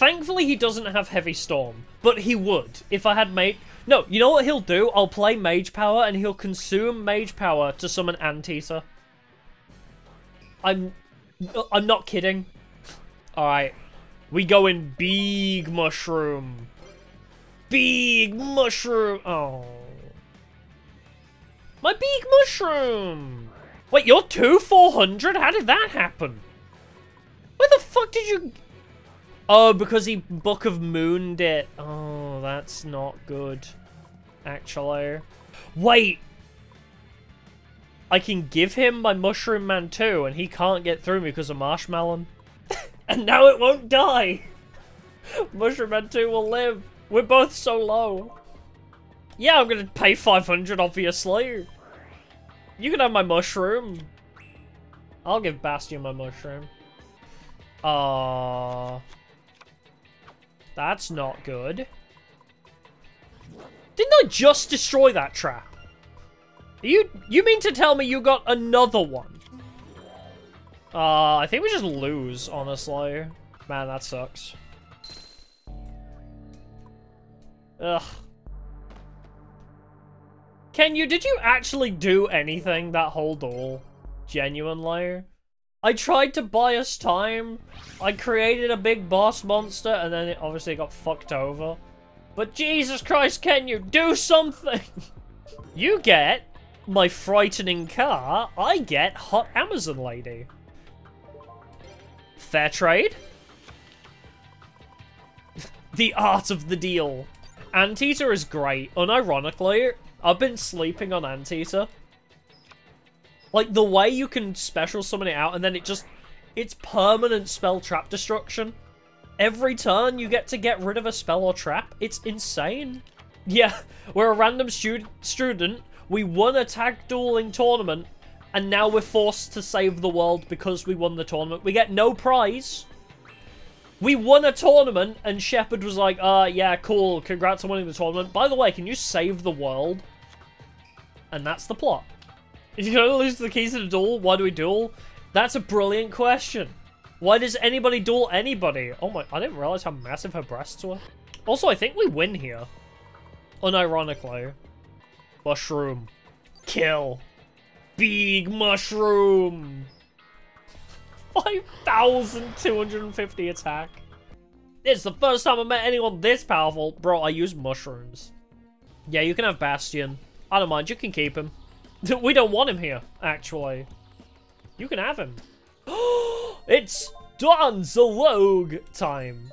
Thankfully, he doesn't have Heavy Storm, but he would if I had made... No, you know what he'll do? I'll play Mage Power and he'll consume Mage Power to summon Anteater. I'm... I'm not kidding. Alright. We go in big mushroom. Big mushroom. Oh. My big mushroom. Wait, you're two 400? How did that happen? Where the fuck did you... Oh, because he Book of Mooned it. Oh, that's not good. Actually. Wait. I can give him my Mushroom Man too, and he can't get through me because of Marshmallon. and now it won't die. Mushroom Man 2 will live. We're both so low. Yeah, I'm gonna pay 500, obviously. You can have my mushroom. I'll give Bastion my mushroom. Uh, that's not good. Didn't I just destroy that trap? You you mean to tell me you got another one? Uh, I think we just lose, honestly. Man, that sucks. Ugh. Can you did you actually do anything that whole duel? Genuinely? I tried to buy us time. I created a big boss monster, and then it obviously got fucked over. But Jesus Christ, can you do something? you get my frightening car, I get Hot Amazon Lady. Fair trade? the art of the deal. Anteater is great. Unironically, I've been sleeping on Anteater. Like, the way you can special summon it out and then it just... It's permanent spell trap destruction. Every turn you get to get rid of a spell or trap. It's insane. Yeah, we're a random stu student. We won a tag dueling tournament. And now we're forced to save the world because we won the tournament. We get no prize. We won a tournament and Sheppard was like, uh, yeah, cool. Congrats on winning the tournament. By the way, can you save the world? And that's the plot. You're gonna lose the keys to the duel, why do we duel? That's a brilliant question. Why does anybody duel anybody? Oh my, I didn't realize how massive her breasts were. Also, I think we win here. Unironically. Mushroom. Kill. Big mushroom. 5,250 attack. It's the first time I met anyone this powerful. Bro, I use mushrooms. Yeah, you can have Bastion. I don't mind, you can keep him. We don't want him here, actually. You can have him. it's Don Zaloog time.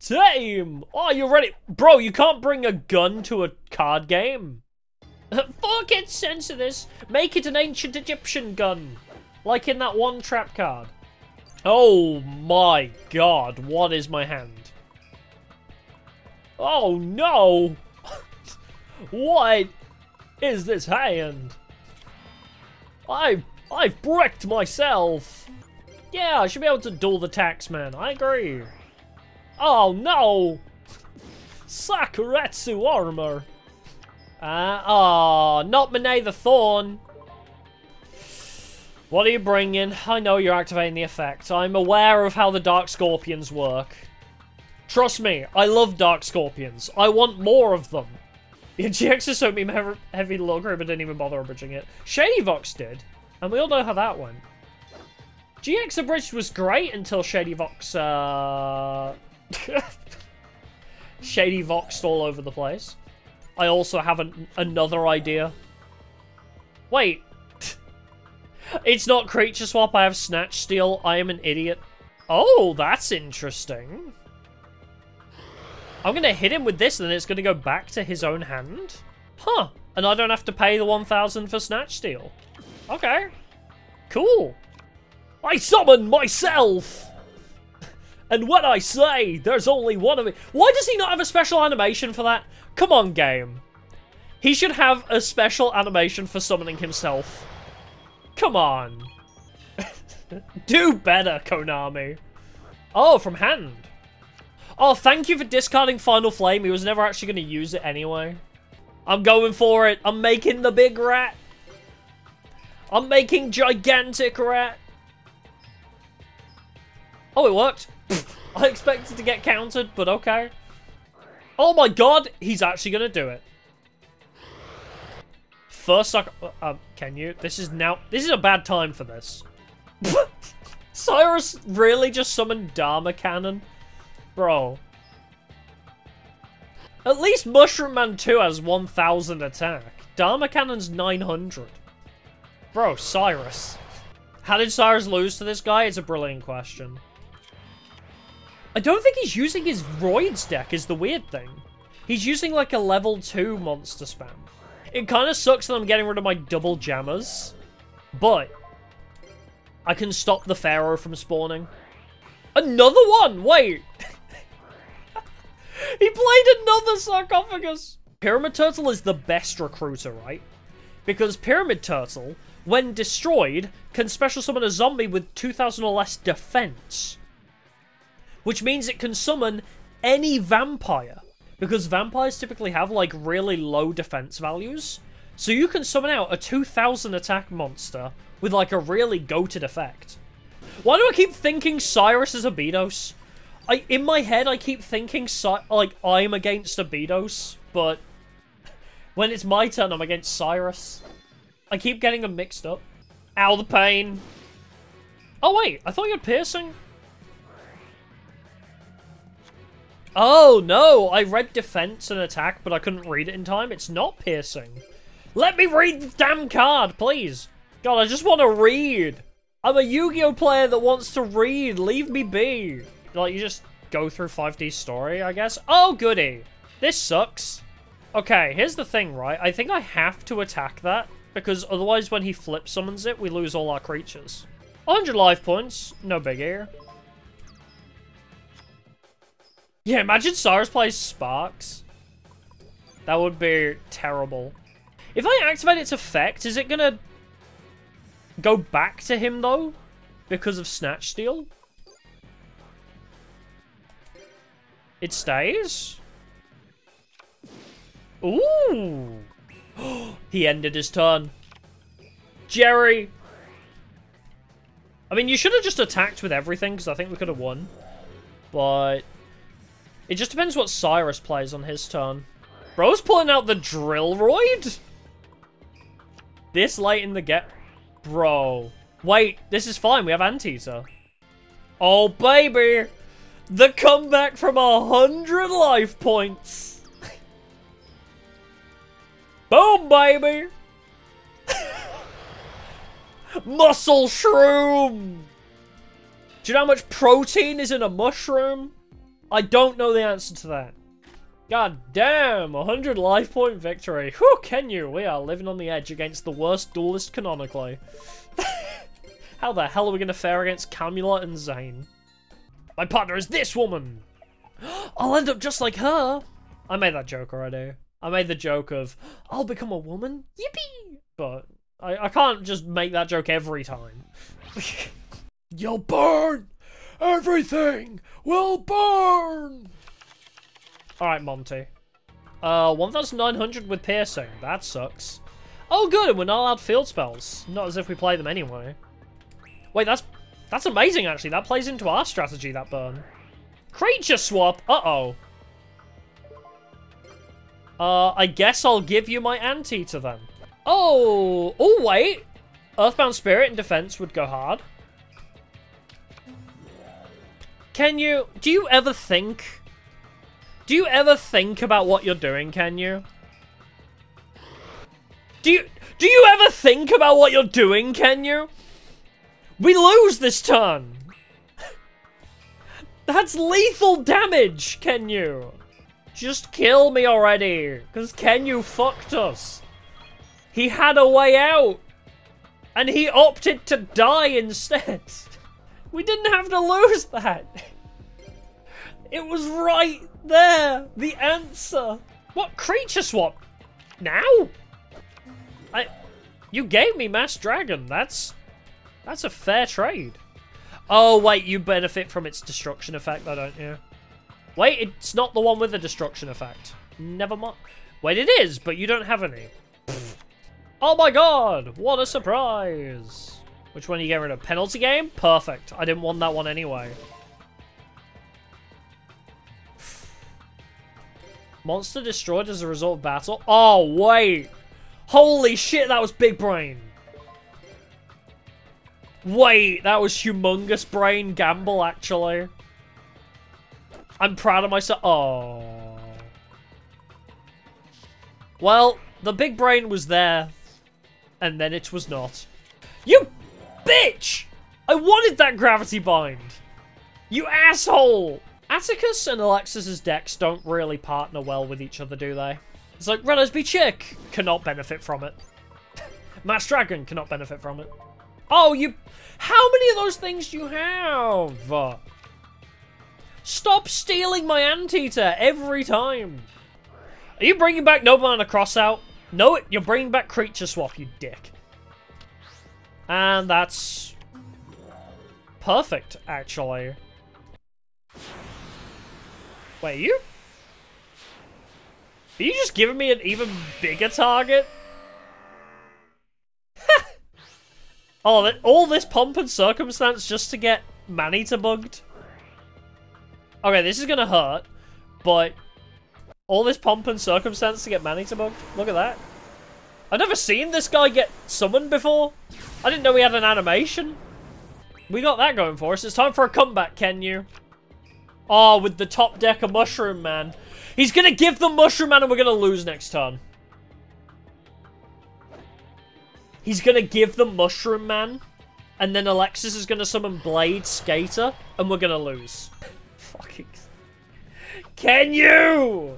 Team! Are you ready? Bro, you can't bring a gun to a card game. Forget sense censor this. Make it an ancient Egyptian gun. Like in that one trap card. Oh my god, what is my hand? Oh no! what is this hand? I've, I've bricked myself! Yeah, I should be able to duel the taxman, I agree. Oh no! Sakuretsu armor! Uh, oh, not Monet the Thorn. What are you bringing? I know you're activating the effect. I'm aware of how the Dark Scorpions work. Trust me, I love Dark Scorpions. I want more of them. Yeah, GX just showed me heavy logger, but didn't even bother abridging it. Shady Vox did, and we all know how that went. GX abridged was great until Shady Vox, uh... Shady Voxed all over the place. I also have an another idea. Wait. it's not creature swap, I have snatch steal. I am an idiot. Oh, that's interesting. I'm going to hit him with this and then it's going to go back to his own hand? Huh. And I don't have to pay the 1,000 for snatch steal. Okay. Cool. I summon myself! And when I say there's only one of it, why does he not have a special animation for that? Come on, game. He should have a special animation for summoning himself. Come on. Do better, Konami. Oh, from hand. Oh, thank you for discarding Final Flame. He was never actually going to use it anyway. I'm going for it. I'm making the big rat. I'm making gigantic rat. Oh, it worked. I expected to get countered, but okay. Oh my god, he's actually going to do it. First sucker... Uh, um, can you? This is now... This is a bad time for this. Syrus really just summoned Dharma Cannon? Bro. At least Mushroom Man 2 has 1000 attack. Dharma Cannon's 900. Bro, Syrus. How did Syrus lose to this guy? It's a brilliant question. I don't think he's using his Roids deck is the weird thing. He's using like a level 2 monster spam. It kind of sucks that I'm getting rid of my double jammers. But, I can stop the Pharaoh from spawning. Another one! Wait! he played another sarcophagus! Pyramid Turtle is the best recruiter, right? Because Pyramid Turtle, when destroyed, can special summon a zombie with 2000 or less defense. Which means it can summon any vampire. Because vampires typically have, like, really low defense values. So you can summon out a 2000 attack monster with, like, a really goated effect. Why do I keep thinking Syrus is Abidos? I In my head, I keep thinking, like, I'm against Abidos, but when it's my turn, I'm against Syrus. I keep getting them mixed up. Ow, the pain. Oh, wait, I thought you had piercing. Oh, no, I read defense and attack, but I couldn't read it in time. It's not piercing. Let me read the damn card, please. God, I just want to read. I'm a Yu-Gi-Oh player that wants to read. Leave me be. Like, you just go through 5D story, I guess. Oh, goody. This sucks. Okay, here's the thing, right? I think I have to attack that, because otherwise when he flip summons it, we lose all our creatures. 100 life points, no big here. Yeah, imagine Syrus plays Sparks. That would be terrible. If I activate its effect, is it gonna go back to him, though? Because of Snatch Steal? It stays? Ooh! he ended his turn. Jerry! I mean, you should have just attacked with everything, because I think we could have won. But... It just depends what Syrus plays on his turn. Bro's pulling out the Drillroid? This late in the get... Bro. Wait, this is fine. We have Anteater. Oh, baby! The comeback from a hundred life points. Boom, baby! Muscle shroom! Do you know how much protein is in a mushroom? I don't know the answer to that. God damn, 100 life point victory. Whew, can you? We are living on the edge against the worst duelist canonically. How the hell are we going to fare against Camula and Zane? My partner is this woman! I'll end up just like her! I made that joke already. I made the joke of, I'll become a woman? Yippee! But I, I can't just make that joke every time. You'll burn! Everything will burn! Alright, Monty. Uh, 1,900 with piercing. That sucks. Oh, good, we're not allowed field spells. Not as if we play them anyway. Wait, that's that's amazing, actually. That plays into our strategy, that burn. Creature swap! Uh-oh. Uh, I guess I'll give you my Anteater then. Oh! Oh, wait! Earthbound Spirit in defense would go hard. Can you... Do you ever think do you ever think about what you're doing, can you? Do you do you ever think about what you're doing, can you? We lose this turn. That's lethal damage, Can you? Just kill me already, because Kenyu fucked us. He had a way out, and he opted to die instead. We didn't have to lose that. It was right there! The answer! What creature swap? Now? I... You gave me Masked Dragon. That's... That's a fair trade. Oh, wait, you benefit from its destruction effect, though, don't you? Wait, it's not the one with the destruction effect. Never mind. Wait, it is, but you don't have any. Oh my god, what a surprise. Which one are you getting rid of? Penalty game? Perfect. I didn't want that one anyway. Monster destroyed as a result of battle. Oh, wait. Holy shit, that was big brain. Wait, that was humongous brain gamble, actually. I'm proud of myself. Oh. Well, the big brain was there, and then it was not. You bitch! I wanted that gravity bind! You asshole! Atticus and Alexis's decks don't really partner well with each other, do they? It's like, Red-Eyes B. Chick cannot benefit from it. Masked Dragon cannot benefit from it. Oh, you... How many of those things do you have? Stop stealing my Anteater every time. Are you bringing back Nobleman a Crossout? No, you're bringing back Creature Swap, you dick. And that's... Perfect, actually. Wait, you? Are you just giving me an even bigger target? oh, all this pomp and circumstance just to get Maneater bugged? Okay, this is gonna hurt, but all this pomp and circumstance to get Maneater bugged? Look at that. I've never seen this guy get summoned before. I didn't know he had an animation. We got that going for us. It's time for a comeback, can you? Oh, with the top deck of Mushroom Man. He's to give the Mushroom Man and we're to lose next turn. He's going to give the Mushroom Man. And then Alexis is going to summon Blade Skater. And we're going to lose. Fucking... Can you?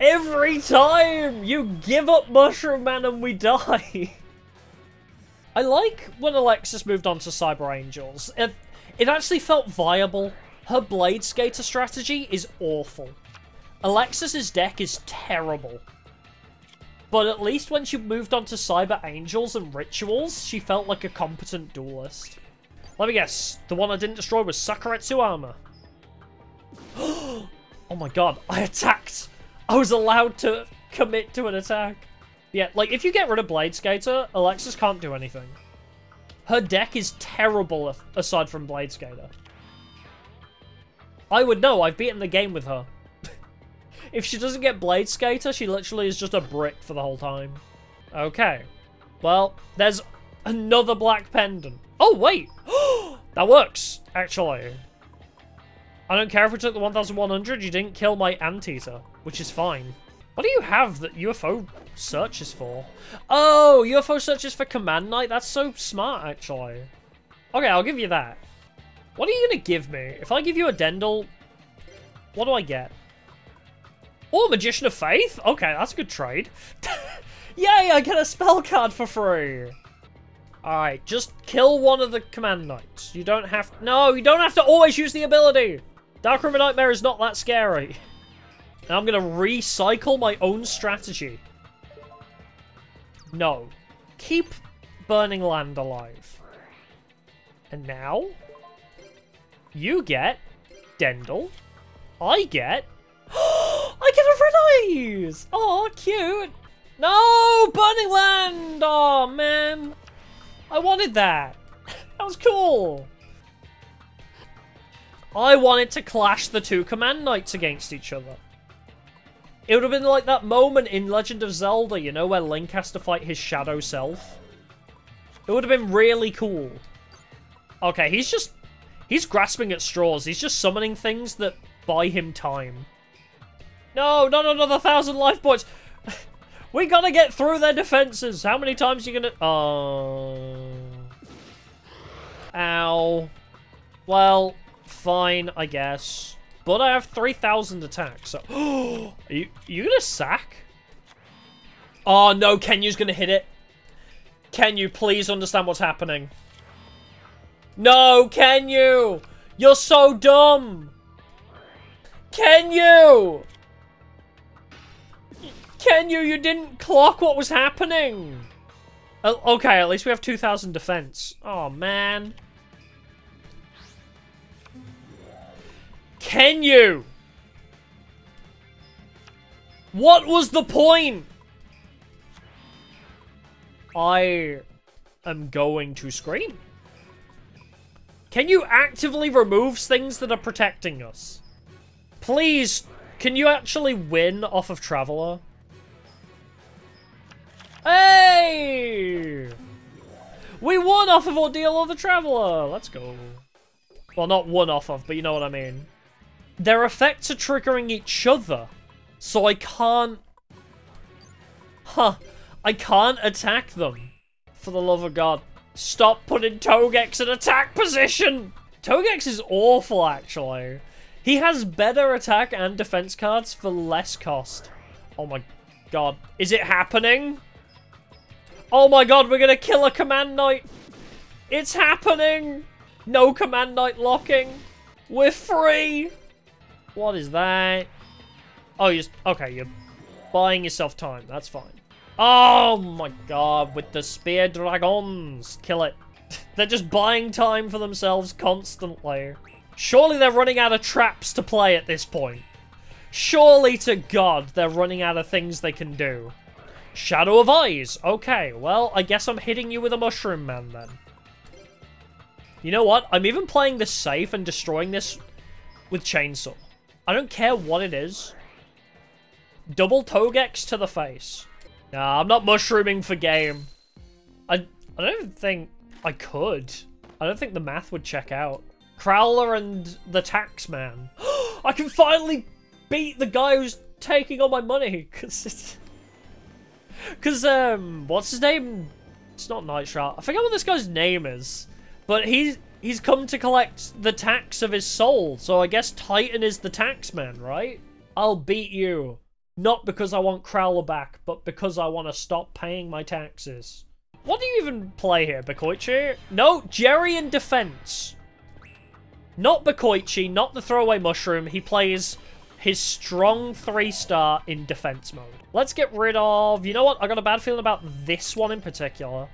Every time you give up Mushroom Man and we die. I like when Alexis moved on to Cyber Angels. It, it actually felt viable. Her Blade Skater strategy is awful. Alexis's deck is terrible. But at least when she moved on to Cyber Angels and Rituals, she felt like a competent duelist. Let me guess, the one I didn't destroy was Sakuretsu Armor. oh my god, I attacked! I was allowed to commit to an attack. Yeah, like, if you get rid of Blade Skater, Alexis can't do anything. Her deck is terrible aside from Blade Skater. I would know, I've beaten the game with her. If she doesn't get Blade Skater, she literally is just a brick for the whole time. Okay. Well, there's another black pendant. Oh, wait! that works, actually. I don't care if we took the 1100, you didn't kill my Anteater, which is fine. What do you have that UFO searches for? Oh, UFO searches for Command Knight? That's so smart, actually. Okay, I'll give you that. What are you going to give me? If I give you a Dendle, what do I get? Oh, Magician of Faith? Okay, that's a good trade. Yay, I get a spell card for free. Alright, just kill one of the Command Knights. You don't have... No, you don't have to always use the ability. Darkroom Nightmare is not that scary. And I'm going to recycle my own strategy. No. Keep Burning Land alive. And now, you get Dendle. I get... I get a red eyes! Oh, cute! No! Burning Land! Oh, man. I wanted that. that was cool. I wanted to clash the two Command Knights against each other. It would have been like that moment in Legend of Zelda, you know, where Link has to fight his shadow self. It would have been really cool. Okay, he's just... He's grasping at straws. He's just summoning things that buy him time. No, not another thousand life points. we gotta get through their defenses. How many times are you gonna... Oh... Ow. Well, fine, I guess. But I have 3,000 attacks, so... are you, are you gonna sack? Oh, no, Kenyu's gonna hit it. Kenyu, please understand what's happening. No, Kenyu! you? You're so dumb! Kenyu! Kenyu, you You didn't clock what was happening! Oh, okay, at least we have 2,000 defense. Oh, man. Can you? What was the point? I am going to scream. Can you actively remove things that are protecting us? Please, can you actually win off of Traveler? Hey! We won off of Ordeal of the Traveler! Let's go. Well, not one off of, but you know what I mean. their effects are triggering each other. So I can't... Huh. I can't attack them. For the love of God. Stop putting Togex in attack position! Togex is awful, actually. He has better attack and defense cards for less cost. Oh my god. Is it happening? Oh my god, we're gonna kill a Command Knight! It's happening! No Command Knight locking! We're free! What is that? Oh, you're... Okay, you're buying yourself time. That's fine. Oh my god, with the Spear Dragons! Kill it. They're just buying time for themselves constantly. Surely they're running out of traps to play at this point. Surely to God they're running out of things they can do. Shadow of Eyes. Okay, well, I guess I'm hitting you with a Mushroom Man then. You know what? I'm even playing this safe and destroying this with Chainsaw. I don't care what it is. Double Togex to the face. Nah, I'm not mushrooming for game. I, I don't think I could. I don't think the math would check out. Crowler and the Taxman. I can finally beat the guy who's taking all my money. Because. Because, um, what's his name? It's not Nightshroud. I forget what this guy's name is. But he's, he's come to collect the tax of his soul. So I guess Titan is the taxman, right? I'll beat you. Not because I want Crowler back, but because I want to stop paying my taxes. What do you even play here, Bokoichi? No, Jerry in defense. Not Bokoichi, not the throwaway mushroom. He plays his strong three-star in defense mode. Let's get rid of... You know what? I got a bad feeling about this one in particular.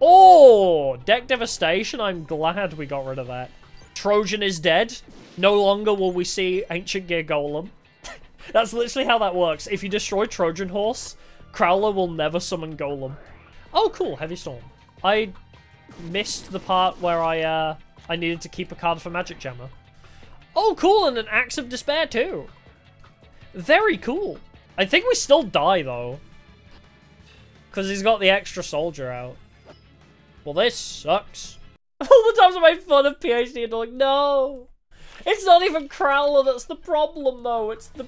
Oh! Deck Devastation. I'm glad we got rid of that. Trojan is dead. No longer will we see Ancient Gear Golem. That's literally how that works. If you destroy Trojan Horse, Crowler will never summon Golem. Oh, cool. Heavy Storm. I missed the part where I, uh, I needed to keep a card for Magic Jammer. Oh, cool, and an Axe of Despair too. Very cool. I think we still die, though. Because he's got the extra soldier out. Well, this sucks. All the times I made fun of PhD and like, no. It's not even Crowler that's the problem, though. It's the...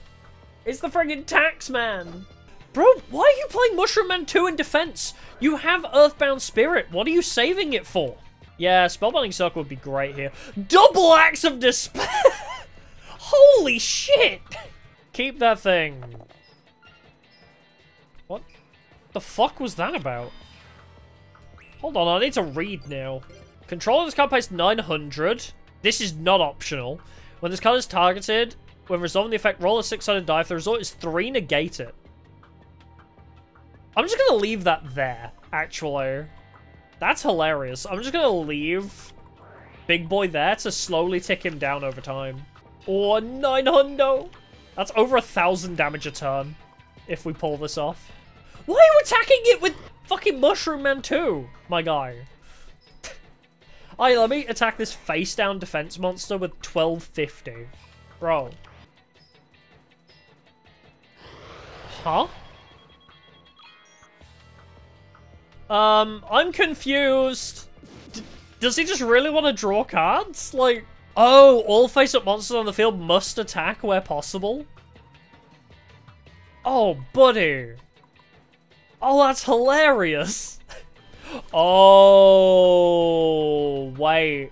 It's the friggin' Taxman. Bro, why are you playing Mushroom Man 2 in defense? You have Earthbound Spirit. What are you saving it for? Yeah, Spellbinding Circle would be great here. Double Axe of Despair! Holy shit! Keep that thing. What the fuck was that about? Hold on, I need to read now. Controller this card pays 900. This is not optional. When this card is targeted, when resolving the effect, roll a six-sided die. If the result is three, negate it. I'm just gonna leave that there, actually. That's hilarious. I'm just gonna leave Big Boy there to slowly tick him down over time. Or oh, 900! That's over a thousand damage a turn, if we pull this off. Why are you attacking it with fucking Mushroom Man too, my guy? Alright, let me attack this face-down defense monster with 1250. Bro. Huh? Um, I'm confused. D does he just really want to draw cards? Like, oh, all face-up monsters on the field must attack where possible? Oh, buddy. Oh, that's hilarious. oh, wait.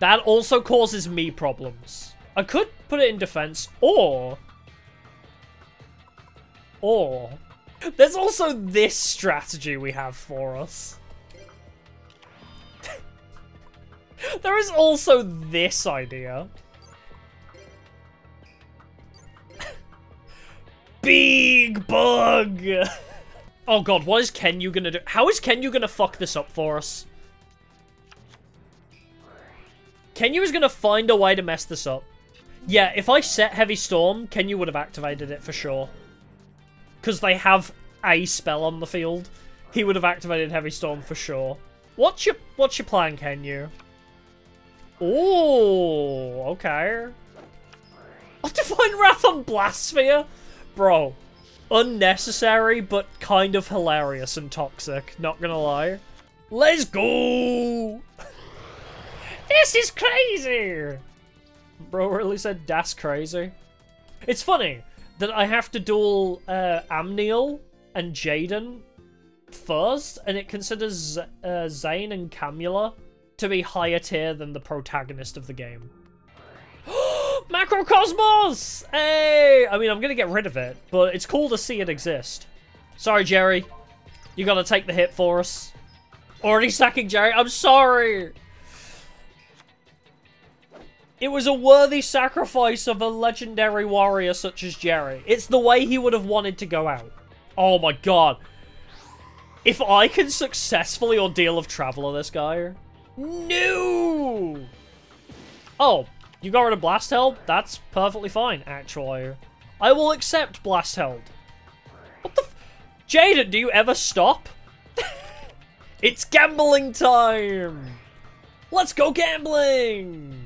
That also causes me problems. I could put it in defense, or... Or... There's also this strategy we have for us. there is also this idea. Big bug! oh god, what is Kenyu gonna do? How is Kenyu gonna fuck this up for us? Kenyu is gonna find a way to mess this up. Yeah, if I set Heavy Storm, Kenyu would have activated it for sure because they have a spell on the field, he would have activated Heavy Storm for sure. What's your what's your plan, Kenyu? Oh, okay. I'll Divine Wrath on Blastsphere? Bro, unnecessary, but kind of hilarious and toxic, not gonna lie. Let's go! This is crazy! Bro really said that's crazy. It's funny that I have to duel uh, Amnael and Jaden first, and it considers uh, Zane and Camula to be higher tier than the protagonist of the game. Macrocosmos! Hey! I mean, I'm gonna get rid of it, but it's cool to see it exist. Sorry, Jerry. You gotta take the hit for us. Already sacking Jerry. I'm sorry! It was a worthy sacrifice of a legendary warrior such as Jerry. It's the way he would have wanted to go out. Oh my god. If I can successfully ordeal of Traveler this guy... No! Oh, you got rid of Blast Held? That's perfectly fine, actually. I will accept Blast Held. What the Jaden, do you ever stop? it's gambling time! Let's go gambling!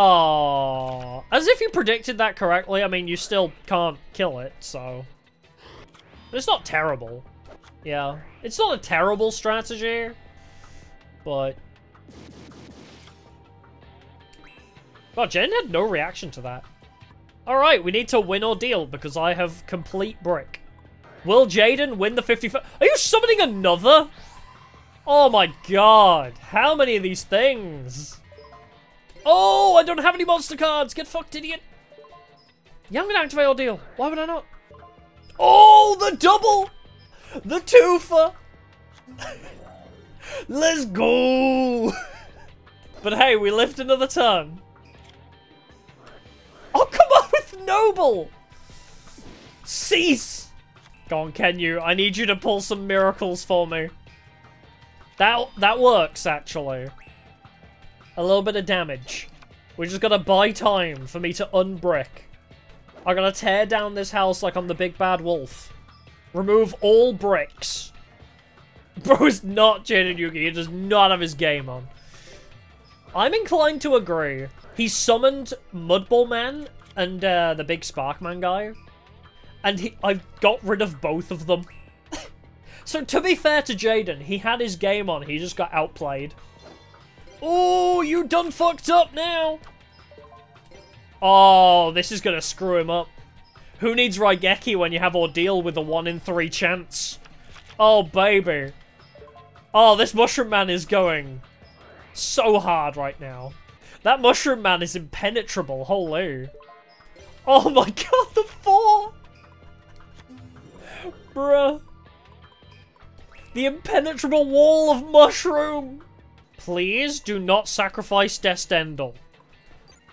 Oh, as if you predicted that correctly. I mean, you still can't kill it, so... It's not terrible. Yeah, it's not a terrible strategy, but... God, Jen had no reaction to that. Alright, we need to win or deal because I have complete brick. Will Jaden win the 55? Are you summoning another? Oh my god. How many of these things? Oh, I don't have any monster cards. Get fucked, idiot. Yeah, I'm gonna activate Ordeal. Why would I not? Oh, the double! The twofer! Let's go! but hey, we lived another turn. Oh, come on with Noble! Cease! Go on, can you? I need you to pull some miracles for me. That, that works, actually. A little bit of damage. We're just gonna buy time for me to unbrick. I'm gonna tear down this house like I'm the big bad wolf. Remove all bricks. Bro is not Jaden Yuki. He does not have his game on. I'm inclined to agree. He summoned Mudball Man and uh, the big Sparkman guy. And he, I got rid of both of them. so to be fair to Jaden, he had his game on. He just got outplayed. Oh, you done fucked up now. Oh, this is gonna screw him up. Who needs Raigeki when you have Ordeal with a 1 in 3 chance? Oh, baby. Oh, this Mushroom Man is going so hard right now. That Mushroom Man is impenetrable, holy. Oh my god, the four! Bruh. The impenetrable wall of mushroom! Please do not sacrifice Des Dendle.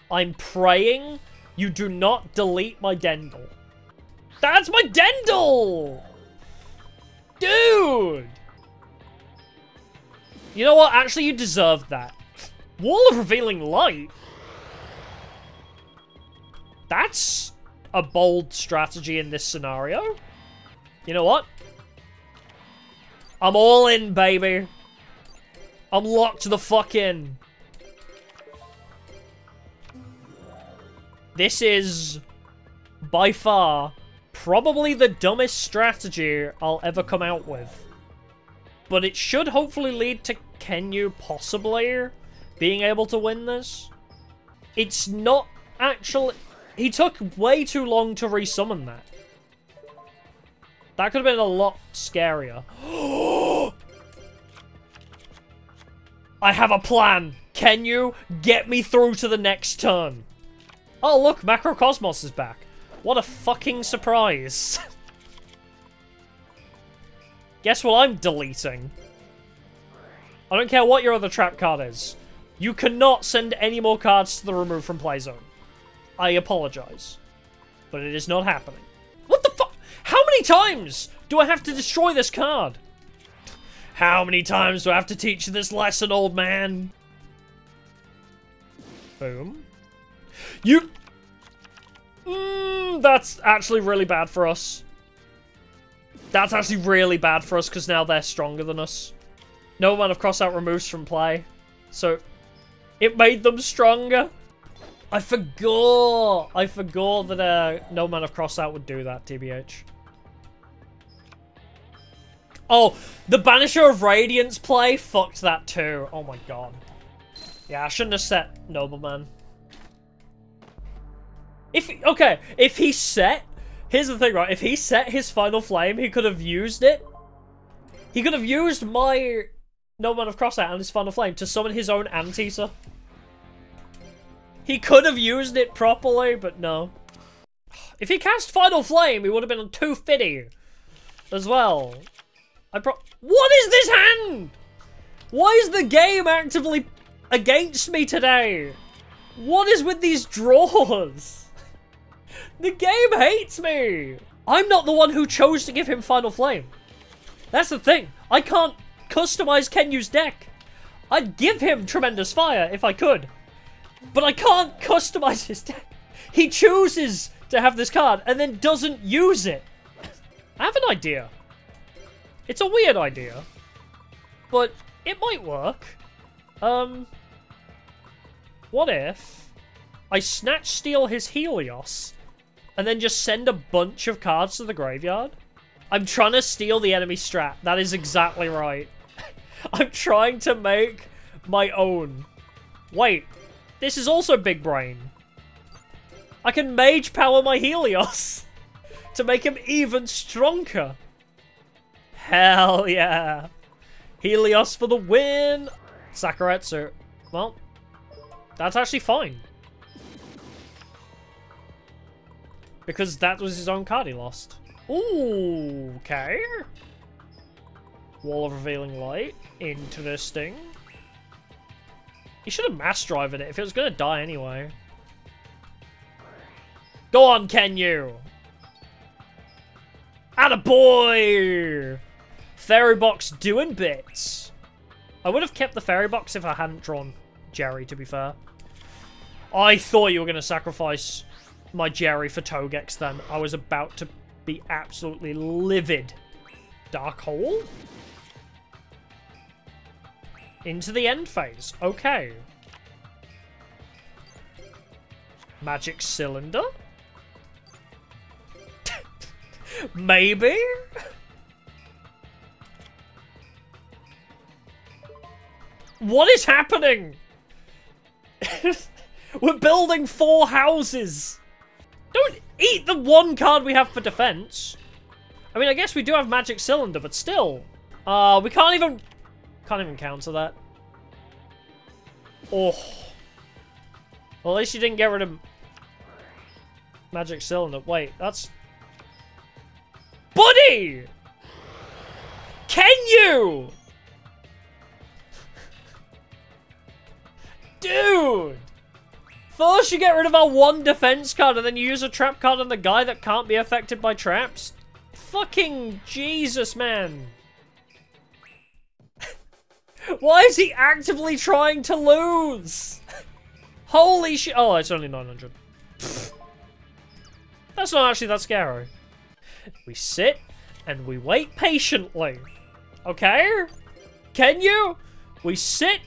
I'm praying you do not delete my Dendle. That's my Dendle! Dude! You know what? Actually, you deserved that. Wall of Revealing Light? That's a bold strategy in this scenario. You know what? I'm all in, baby. I'm locked the fuck in. This is, by far, probably the dumbest strategy I'll ever come out with. But it should hopefully lead to Kenyu possibly being able to win this. It's not actually... He took way too long to resummon that. That could have been a lot scarier. Oh, I have a plan. Can you get me through to the next turn? Oh, look, Macrocosmos is back. What a fucking surprise. Guess what I'm deleting? I don't care what your other trap card is. You cannot send any more cards to the remove from play zone. I apologize. But it is not happening. What the fuck? How many times do I have to destroy this card? How many times do I have to teach you this lesson, old man? Boom. You... Mm, that's actually really bad for us. That's actually really bad for us because now they're stronger than us. No amount of crossout removes from play. So, it made them stronger. I forgot. I forgot that uh, no amount of crossout would do that, TBH. Oh, the Banisher of Radiance play fucked that too. Oh my god. Yeah, I shouldn't have set Nobleman. If okay, if he set, here's the thing, right? If he set his final flame, he could have used it. He could have used my Nobleman of Crossout and his final flame to summon his own Anteater. He could have used it properly, but no. If he cast Final Flame, he would have been on 250 as well. I pro- What is this hand? Why is the game actively against me today? What is with these draws? The game hates me. I'm not the one who chose to give him Final Flame. That's the thing. I can't customize Kenyu's deck. I'd give him Tremendous Fire if I could. But I can't customize his deck. He chooses to have this card and then doesn't use it. I have an idea. It's a weird idea. But it might work. Um, what if I snatch steal his Helios and then just send a bunch of cards to the graveyard? I'm trying to steal the enemy strat. That is exactly right. I'm trying to make my own. Wait, this is also big brain. I can mage power my Helios to make him even stronger. Hell yeah. Helios for the win. Sakuretsu. Well, that's actually fine. Because that was his own card he lost. Ooh, okay. Wall of Revealing Light. Interesting. He should have mass driven it if it was going to die anyway. Go on, Kenyu! Attaboy! Fairy box doing bits. I would have kept the fairy box if I hadn't drawn Jerry, to be fair. I thought you were going to sacrifice my Jerry for Togex then. I was about to be absolutely livid. Dark Hole? Into the end phase. Okay. Magic Cylinder? Maybe? What is happening? We're building four houses. Don't eat the one card we have for defense. I mean, I guess we do have Magic Cylinder, but still. Uh, we can't even... Can't even counter that. Oh. Well, at least you didn't get rid of... Magic Cylinder. Wait, that's... Buddy! Can you? Dude! First you get rid of our one defense card and then you use a trap card on the guy that can't be affected by traps? Fucking Jesus, man. Why is he actively trying to lose? Holy shit. Oh, it's only 900. That's not actually that scary. We sit and we wait patiently. Okay? Can you? We sit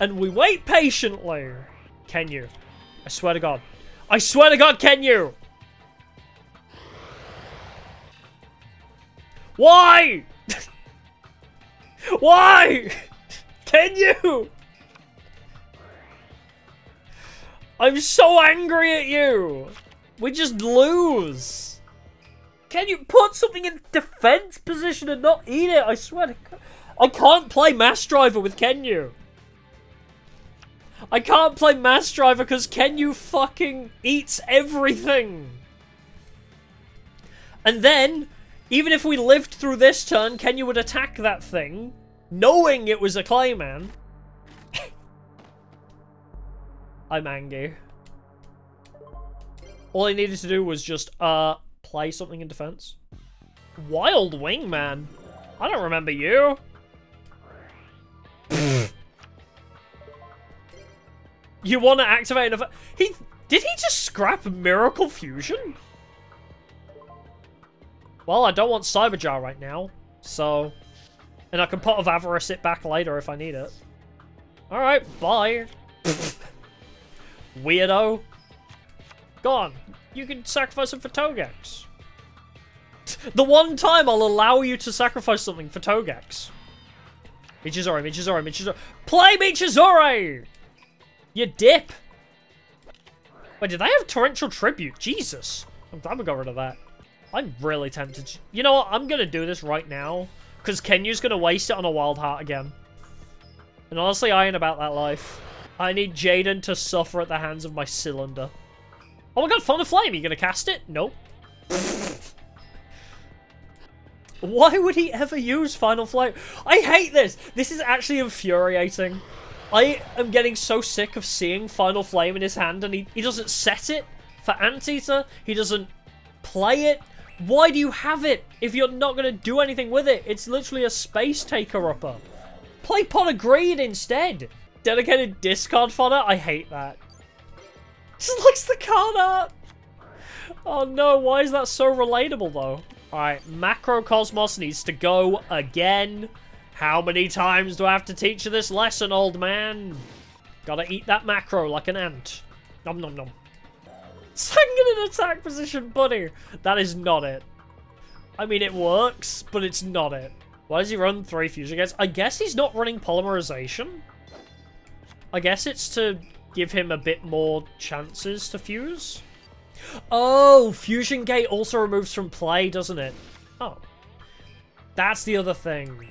and we wait patiently. Can you? I swear to God. I swear to God, can you? Why? Why? Can you? I'm so angry at you. We just lose. Can you put something in defense position and not eat it? I swear to God. I can't play Mass Driver with Kenyu. I can't play Mass Driver because Kenyu fucking eats everything. And then, even if we lived through this turn, Kenyu would attack that thing, knowing it was a Clayman. I'm angry. All I needed to do was just, uh, play something in defense. Wild Wing, man. I don't remember you. You want to activate an He Did he just scrap Miracle Fusion? Well, I don't want Cyberjar right now, so... And I can Pot of Avarice it back later if I need it. Alright, bye. Weirdo. Go on. You can sacrifice him for Togex. The one time I'll allow you to sacrifice something for Togex. Michizure, Michizure, Michizure. Play Michizure! You dip! Wait, did they have Torrential Tribute? Jesus. I'm glad we got rid of that. I'm really tempted. to- You know what? I'm gonna do this right now. Because Kenyu's gonna waste it on a Wild Heart again. And honestly, I ain't about that life. I need Jaden to suffer at the hands of my cylinder. Oh my god, Thunder Flame! You gonna cast it? Nope. Why would he ever use Final Flame? I hate this! This is actually infuriating. I am getting so sick of seeing Final Flame in his hand and he, he doesn't set it for Anteater. He doesn't play it. Why do you have it if you're not going to do anything with it? It's literally a space taker-upper. Play Pot of Greed instead. Dedicated discard fodder? I hate that. Just likes the card. Oh no, why is that so relatable though? Alright, Macrocosmos needs to go again. How many times do I have to teach you this lesson, old man? Gotta eat that macro like an ant. Nom nom nom. Second in attack position, buddy. That is not it. I mean, it works, but it's not it. Why does he run three fusion gates? I guess he's not running polymerization. I guess it's to give him a bit more chances to fuse. Oh, Fusion Gate also removes from play, doesn't it? Oh. That's the other thing.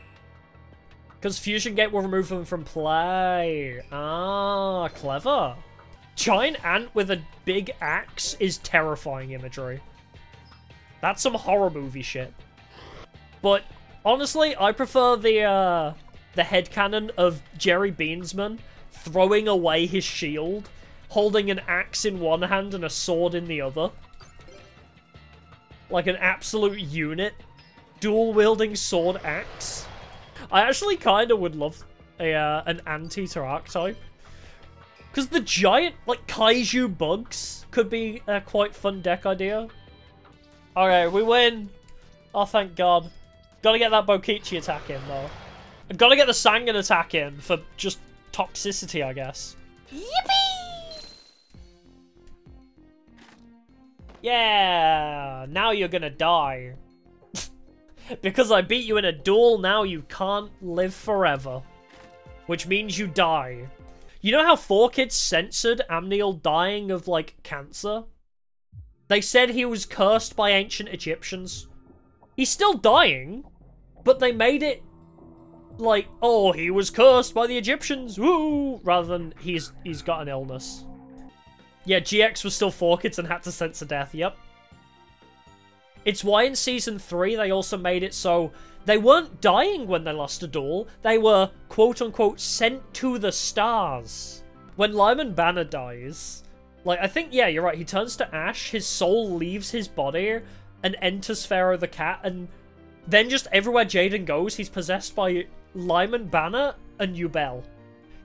Because Fusion Gate will remove them from play. Ah, clever. Giant ant with a big axe is terrifying imagery. That's some horror movie shit. But honestly, I prefer the uh, the headcanon of Jerry Beansman throwing away his shield, holding an axe in one hand and a sword in the other. Like an absolute unit. Dual-wielding sword axe. I actually kind of would love a uh, an anteater archetype. Because the giant, like, kaiju bugs could be a quite fun deck idea. Okay, we win. Oh, thank God. Gotta get that Bokoichi attack in, though. I've gotta get the Sangan attack in for just toxicity, I guess. Yippee! Yeah, now you're gonna die. Because I beat you in a duel, now you can't live forever. Which means you die. You know how 4Kids censored Amnael dying of, like, cancer? They said he was cursed by ancient Egyptians. He's still dying, but they made it like, oh, he was cursed by the Egyptians, woo, rather than he's he's got an illness. Yeah, GX was still 4Kids and had to censor death, yep. It's why in Season 3 they also made it so they weren't dying when they lost a duel, they were quote-unquote sent to the stars. When Lyman Banner dies, like, I think, yeah, you're right, he turns to ash, his soul leaves his body and enters Pharaoh the Cat, and then just everywhere Jaden goes, he's possessed by Lyman Banner and Yubel.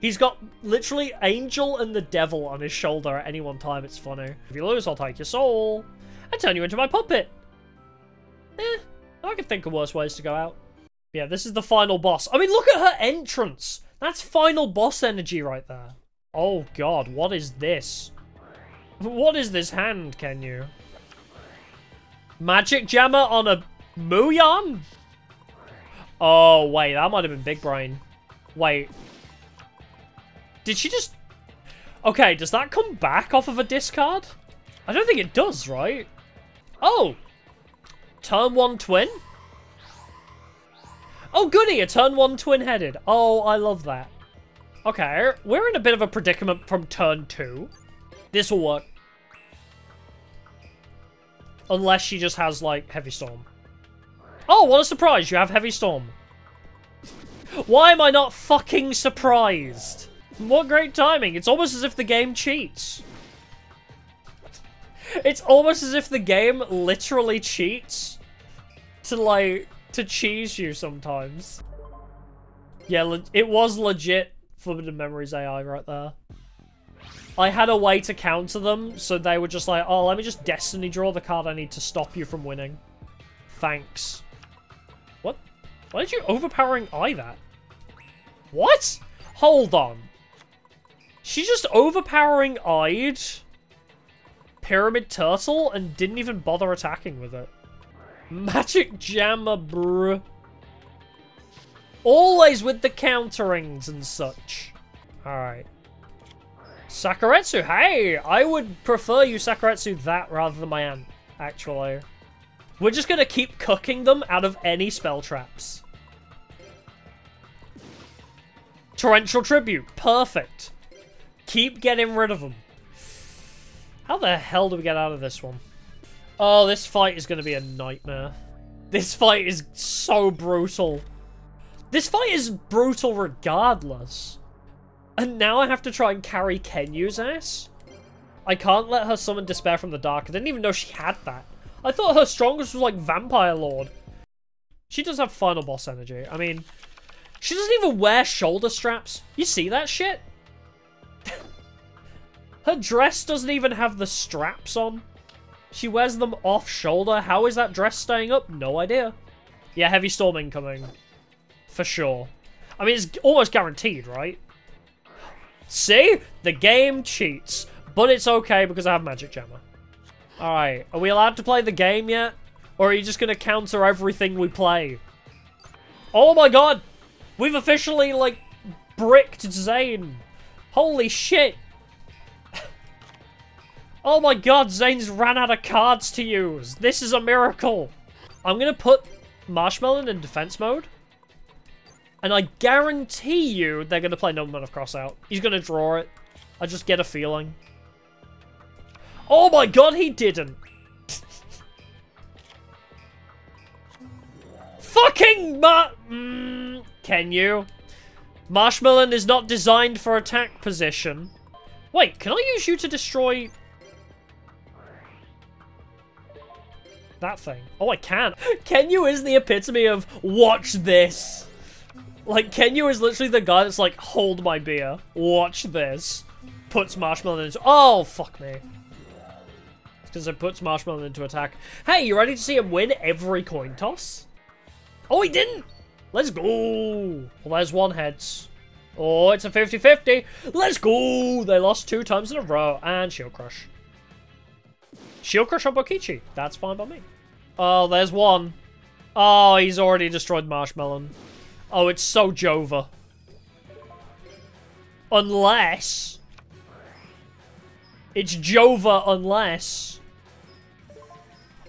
He's got literally Angel and the Devil on his shoulder at any one time. It's funny. If you lose, I'll take your soul and turn you into my puppet. Eh, I can think of worse ways to go out. Yeah, this is the final boss. I mean, look at her entrance. That's final boss energy right there. Oh god, what is this? What is this hand, can you? Magic Jammer on a Mooyan? Oh, wait, that might have been Big Brain. Wait. Did she just... Okay, does that come back off of a discard? I don't think it does, right? Oh! Turn 1 twin? Oh, goody, a turn 1 twin-headed. Oh, I love that. Okay, we're in a bit of a predicament from turn 2. This will work. Unless she just has, like, Heavy Storm. Oh, what a surprise, you have Heavy Storm. Why am I not fucking surprised? What great timing. It's almost as if the game cheats. It's almost as if the game literally cheats to, like, to cheese you sometimes. Yeah, it was legit Forbidden Memories AI right there. I had a way to counter them, so they were just like, oh, let me just Destiny draw the card I need to stop you from winning. Thanks. What? Why did you overpowering eye that? What? Hold on. She just overpowering eyed Pyramid Turtle and didn't even bother attacking with it. Magic Jammer, bruh. Always with the counterings and such. Alright. Sakuretsu, hey! I would prefer you Sakuretsu that rather than my aunt, actually. We're just gonna keep cooking them out of any spell traps. Torrential Tribute, perfect. Keep getting rid of them. How the hell do we get out of this one? Oh, this fight is gonna be a nightmare. This fight is so brutal. This fight is brutal regardless. And now I have to try and carry Kenyu's ass? I can't let her summon Despair from the Dark. I didn't even know she had that. I thought her strongest was like Vampire Lord. She does have final boss energy. I mean, she doesn't even wear shoulder straps. You see that shit? her dress doesn't even have the straps on. She wears them off shoulder. How is that dress staying up? No idea. Yeah, heavy storm incoming. For sure. I mean, it's almost guaranteed, right? See? The game cheats. But it's okay because I have Magic Jammer. Alright, are we allowed to play the game yet? Or are you just going to counter everything we play? Oh my god! We've officially, like, bricked Zane. Holy shit! Oh my god, Zane's ran out of cards to use. This is a miracle. I'm to put Marshmallon in defense mode. And I guarantee you they're to play Nobleman of Cross out. He's to draw it. I just get a feeling. Oh my god, he didn't! Fucking ma- mm, Can you? Marshmallon is not designed for attack position. Wait, can I use you to destroy... That thing? Oh, I can. Kenyu is the epitome of, watch this. Like, Kenyu is literally the guy that's like, hold my beer, watch this. Puts Marshmallon into- Oh, fuck me. Because it puts Marshmallon into attack. Hey, you ready to see him win every coin toss? Oh, he didn't! Let's go! Well, there's one heads. Oh, it's a 50-50. Let's go! They lost two times in a row. And Shield Crush. Shield Crush on Bokoichi. That's fine by me. Oh, there's one. Oh, he's already destroyed Marshmallon. Oh, it's so Jova. Unless... It's Jova unless...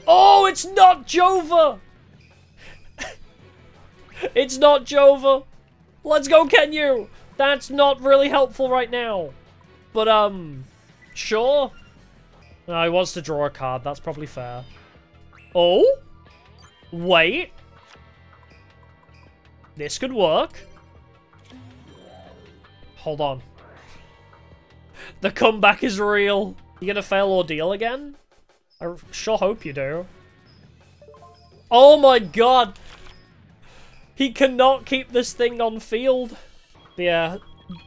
Oh, it's not Jova! it's not Jova! Let's go, Kenyu! That's not really helpful right now. But, um, sure. Uh, he wants to draw a card, that's probably fair. Oh? Wait. This could work. Hold on. The comeback is real. You gonna fail ordeal again? I sure hope you do. Oh my god! He cannot keep this thing on field. Yeah,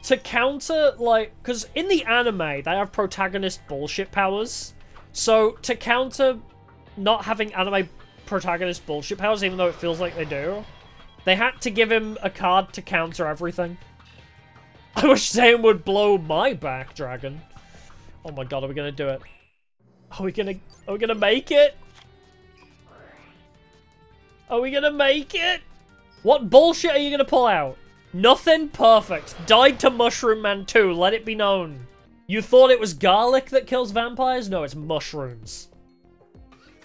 to counter, like, because in the anime, they have protagonist bullshit powers. So, to counter not having anime protagonist bullshit powers, even though it feels like they do, they had to give him a card to counter everything. I wish Zane would blow my back, Dragon. Oh my god, are we gonna do it? Are we gonna are we gonna make it? Are we gonna make it? What bullshit are you gonna pull out? Nothing perfect. Died to Mushroom Man 2, let it be known. You thought it was garlic that kills vampires? No, it's mushrooms.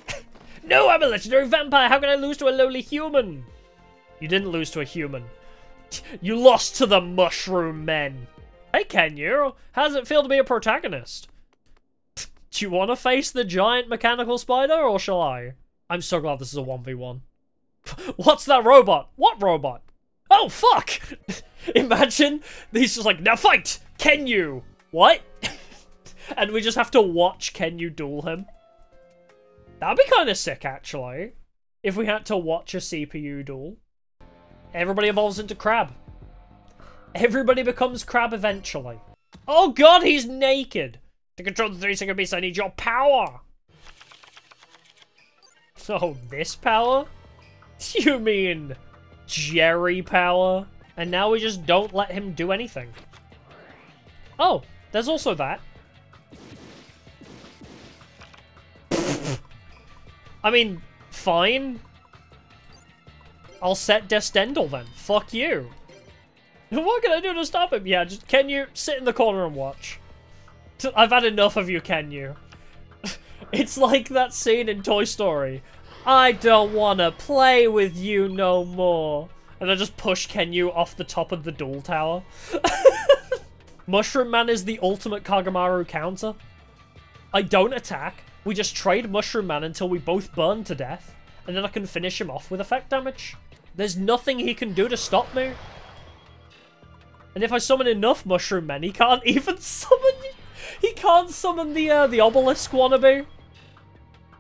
no, I'm a legendary vampire. How can I lose to a lowly human? You didn't lose to a human. You lost to the mushroom men. Hey, Kenyu. How does it feel to be a protagonist? Do you want to face the giant mechanical spider, or shall I? I'm so glad this is a 1v1. What's that robot? What robot? Oh, fuck! Imagine he's just like, now fight! Kenyu! What? and we just have to watch Kenyu duel him. That'd be kind of sick, actually. If we had to watch a CPU duel. Everybody evolves into crab. Everybody becomes crab eventually. Oh god, he's naked! To control the three second beast, I need your power! Oh, this power? You mean Jerry power? And now we just don't let him do anything. Oh, there's also that. I mean, Fine. I'll set Des Dendle then. Fuck you. What can I do to stop him? Yeah, just can you sit in the corner and watch? I've had enough of you, can you? it's like that scene in Toy Story. I don't want to play with you no more. And I just push Kenyu off the top of the duel tower. Mushroom Man is the ultimate Kagemaru counter. I don't attack. We just trade Mushroom Man until we both burn to death. And then I can finish him off with effect damage. There's nothing he can do to stop me. And if I summon enough Mushroom Men, he can't even summon... He can't summon the, uh, the Obelisk wannabe.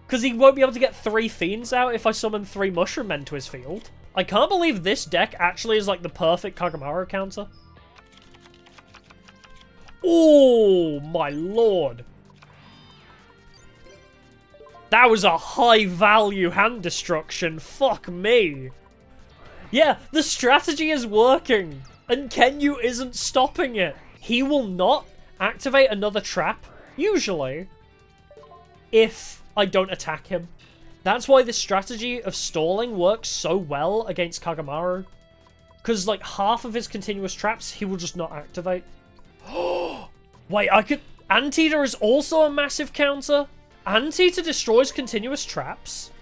Because he won't be able to get three Fiends out if I summon three Mushroom Men to his field. I can't believe this deck actually is like the perfect Kagemaru counter. Oh, my lord. That was a high value hand destruction. Fuck me. Yeah, the strategy is working. And Kenyu isn't stopping it. He will not activate another trap, usually, if I don't attack him. That's why this strategy of stalling works so well against Kagemaru. Because, like, half of his continuous traps, he will just not activate. Wait, I could... Anteater is also a massive counter? Anteater destroys continuous traps?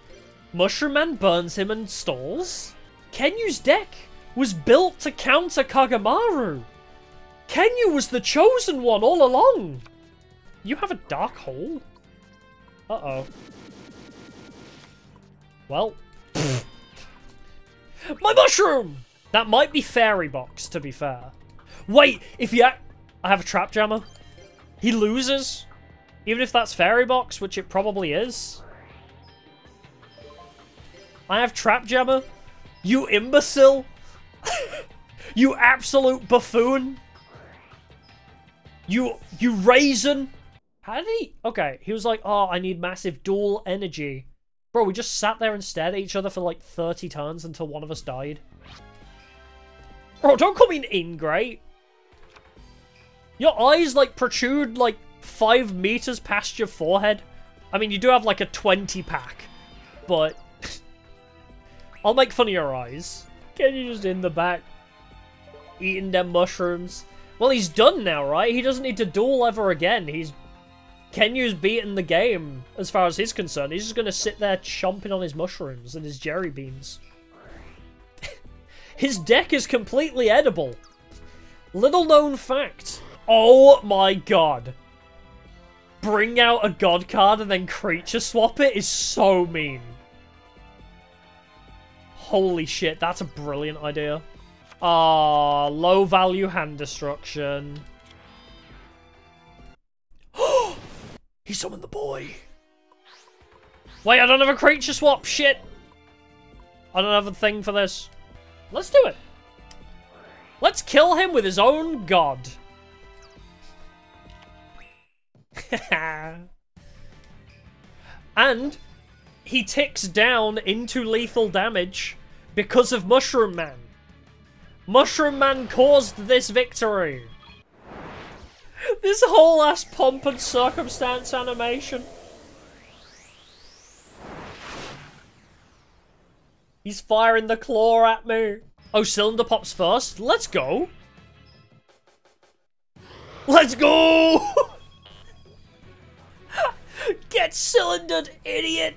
Mushroom Man burns him and stalls? Kenyu's deck was built to counter Kagemaru. Kenyu was the chosen one all along. You have a dark hole? Uh-oh. Well. My mushroom! That might be Fairy Box, to be fair. Wait, if you... I have a Trap Jammer. He loses. Even if that's Fairy Box, which it probably is. I have Trap Jammer. You imbecile. you absolute buffoon. You, you raisin. How did he... Okay, he was like, oh, I need massive duel energy. Bro, we just sat there and stared at each other for like 30 turns until one of us died. Bro, don't call me an ingrate. Your eyes, like, protrude, like, five meters past your forehead. I mean, you do have, like, a 20 pack. But... I'll make fun of your eyes. Can you just in the back? Eating them mushrooms. Well, he's done now, right? He doesn't need to duel ever again. He's... Kenyu's beaten the game, as far as he's concerned. He's just going to sit there chomping on his mushrooms and his jerry beans. his deck is completely edible. Little known fact. Oh my god. Bring out a god card and then creature swap it is so mean. Holy shit, that's a brilliant idea. Ah, low value hand destruction. He summoned the boy. Wait, I don't have a creature swap. Shit. I don't have a thing for this. Let's do it. Let's kill him with his own god. and he ticks down into lethal damage because of Mushroom Man. Mushroom Man caused this victory. This whole ass pomp and circumstance animation. He's firing the claw at me. Oh, cylinder pops first? Let's go. Let's go! Get cylindered, idiot!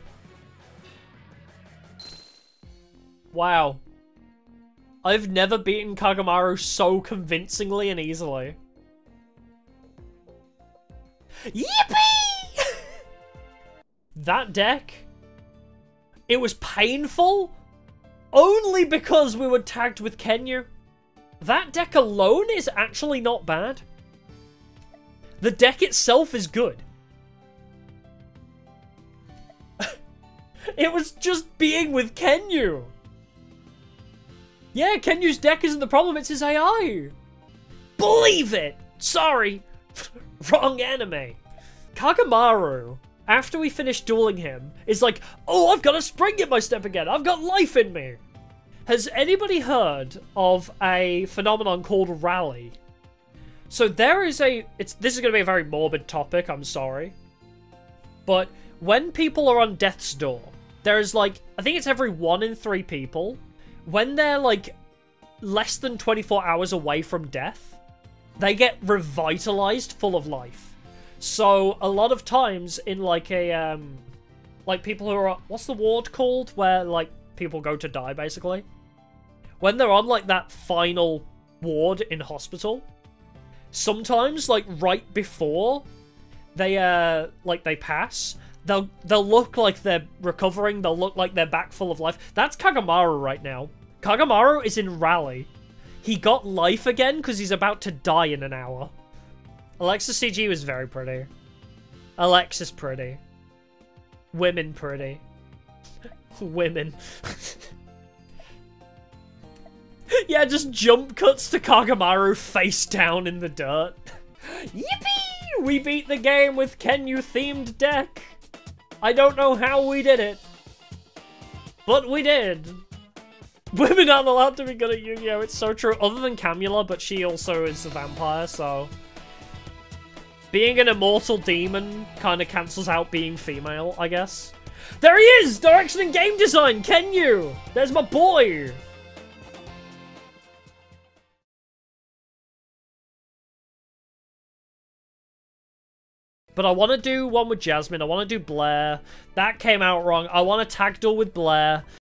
Wow. I've never beaten Kagemaru so convincingly and easily. Yippee! that deck, it was painful only because we were tagged with Kenyu. That deck alone is actually not bad. The deck itself is good. it was just being with Kenyu. Yeah, Kenyu's deck isn't the problem, it's his AI. Believe it! Sorry. Wrong anime. Kagemaru, after we finish dueling him, is like, oh, I've got a spring in my step again. I've got life in me. Has anybody heard of a phenomenon called rally? So there is a, it's this is going to be a very morbid topic, I'm sorry. But when people are on death's door, there's like, I think it's every one in three people. When they're like less than 24 hours away from death, they get revitalized full of life. So a lot of times in like a, um, like people who are, what's the ward called? Where like people go to die basically. When they're on like that final ward in hospital, sometimes like right before they uh like they pass they'll they'll look like they're recovering they'll look like they're back full of life that's kagemaru right now kagemaru is in rally he got life again because he's about to die in an hour Alexa cg was very pretty alexis pretty women pretty women yeah just jump cuts to kagemaru face down in the dirt Yippee! We beat the game with Kenyu themed deck. I don't know how we did it, but we did. Women aren't allowed to be good at Yu-Gi-Oh! It's so true. Other than Camula, but she also is a vampire, so... Being an immortal demon kind of cancels out being female, I guess. There he is! Direction and game design! Can Kenyu! There's my boy! But I want to do one with Jasmine. I want to do Blair. That came out wrong. I want to tag duel with Blair.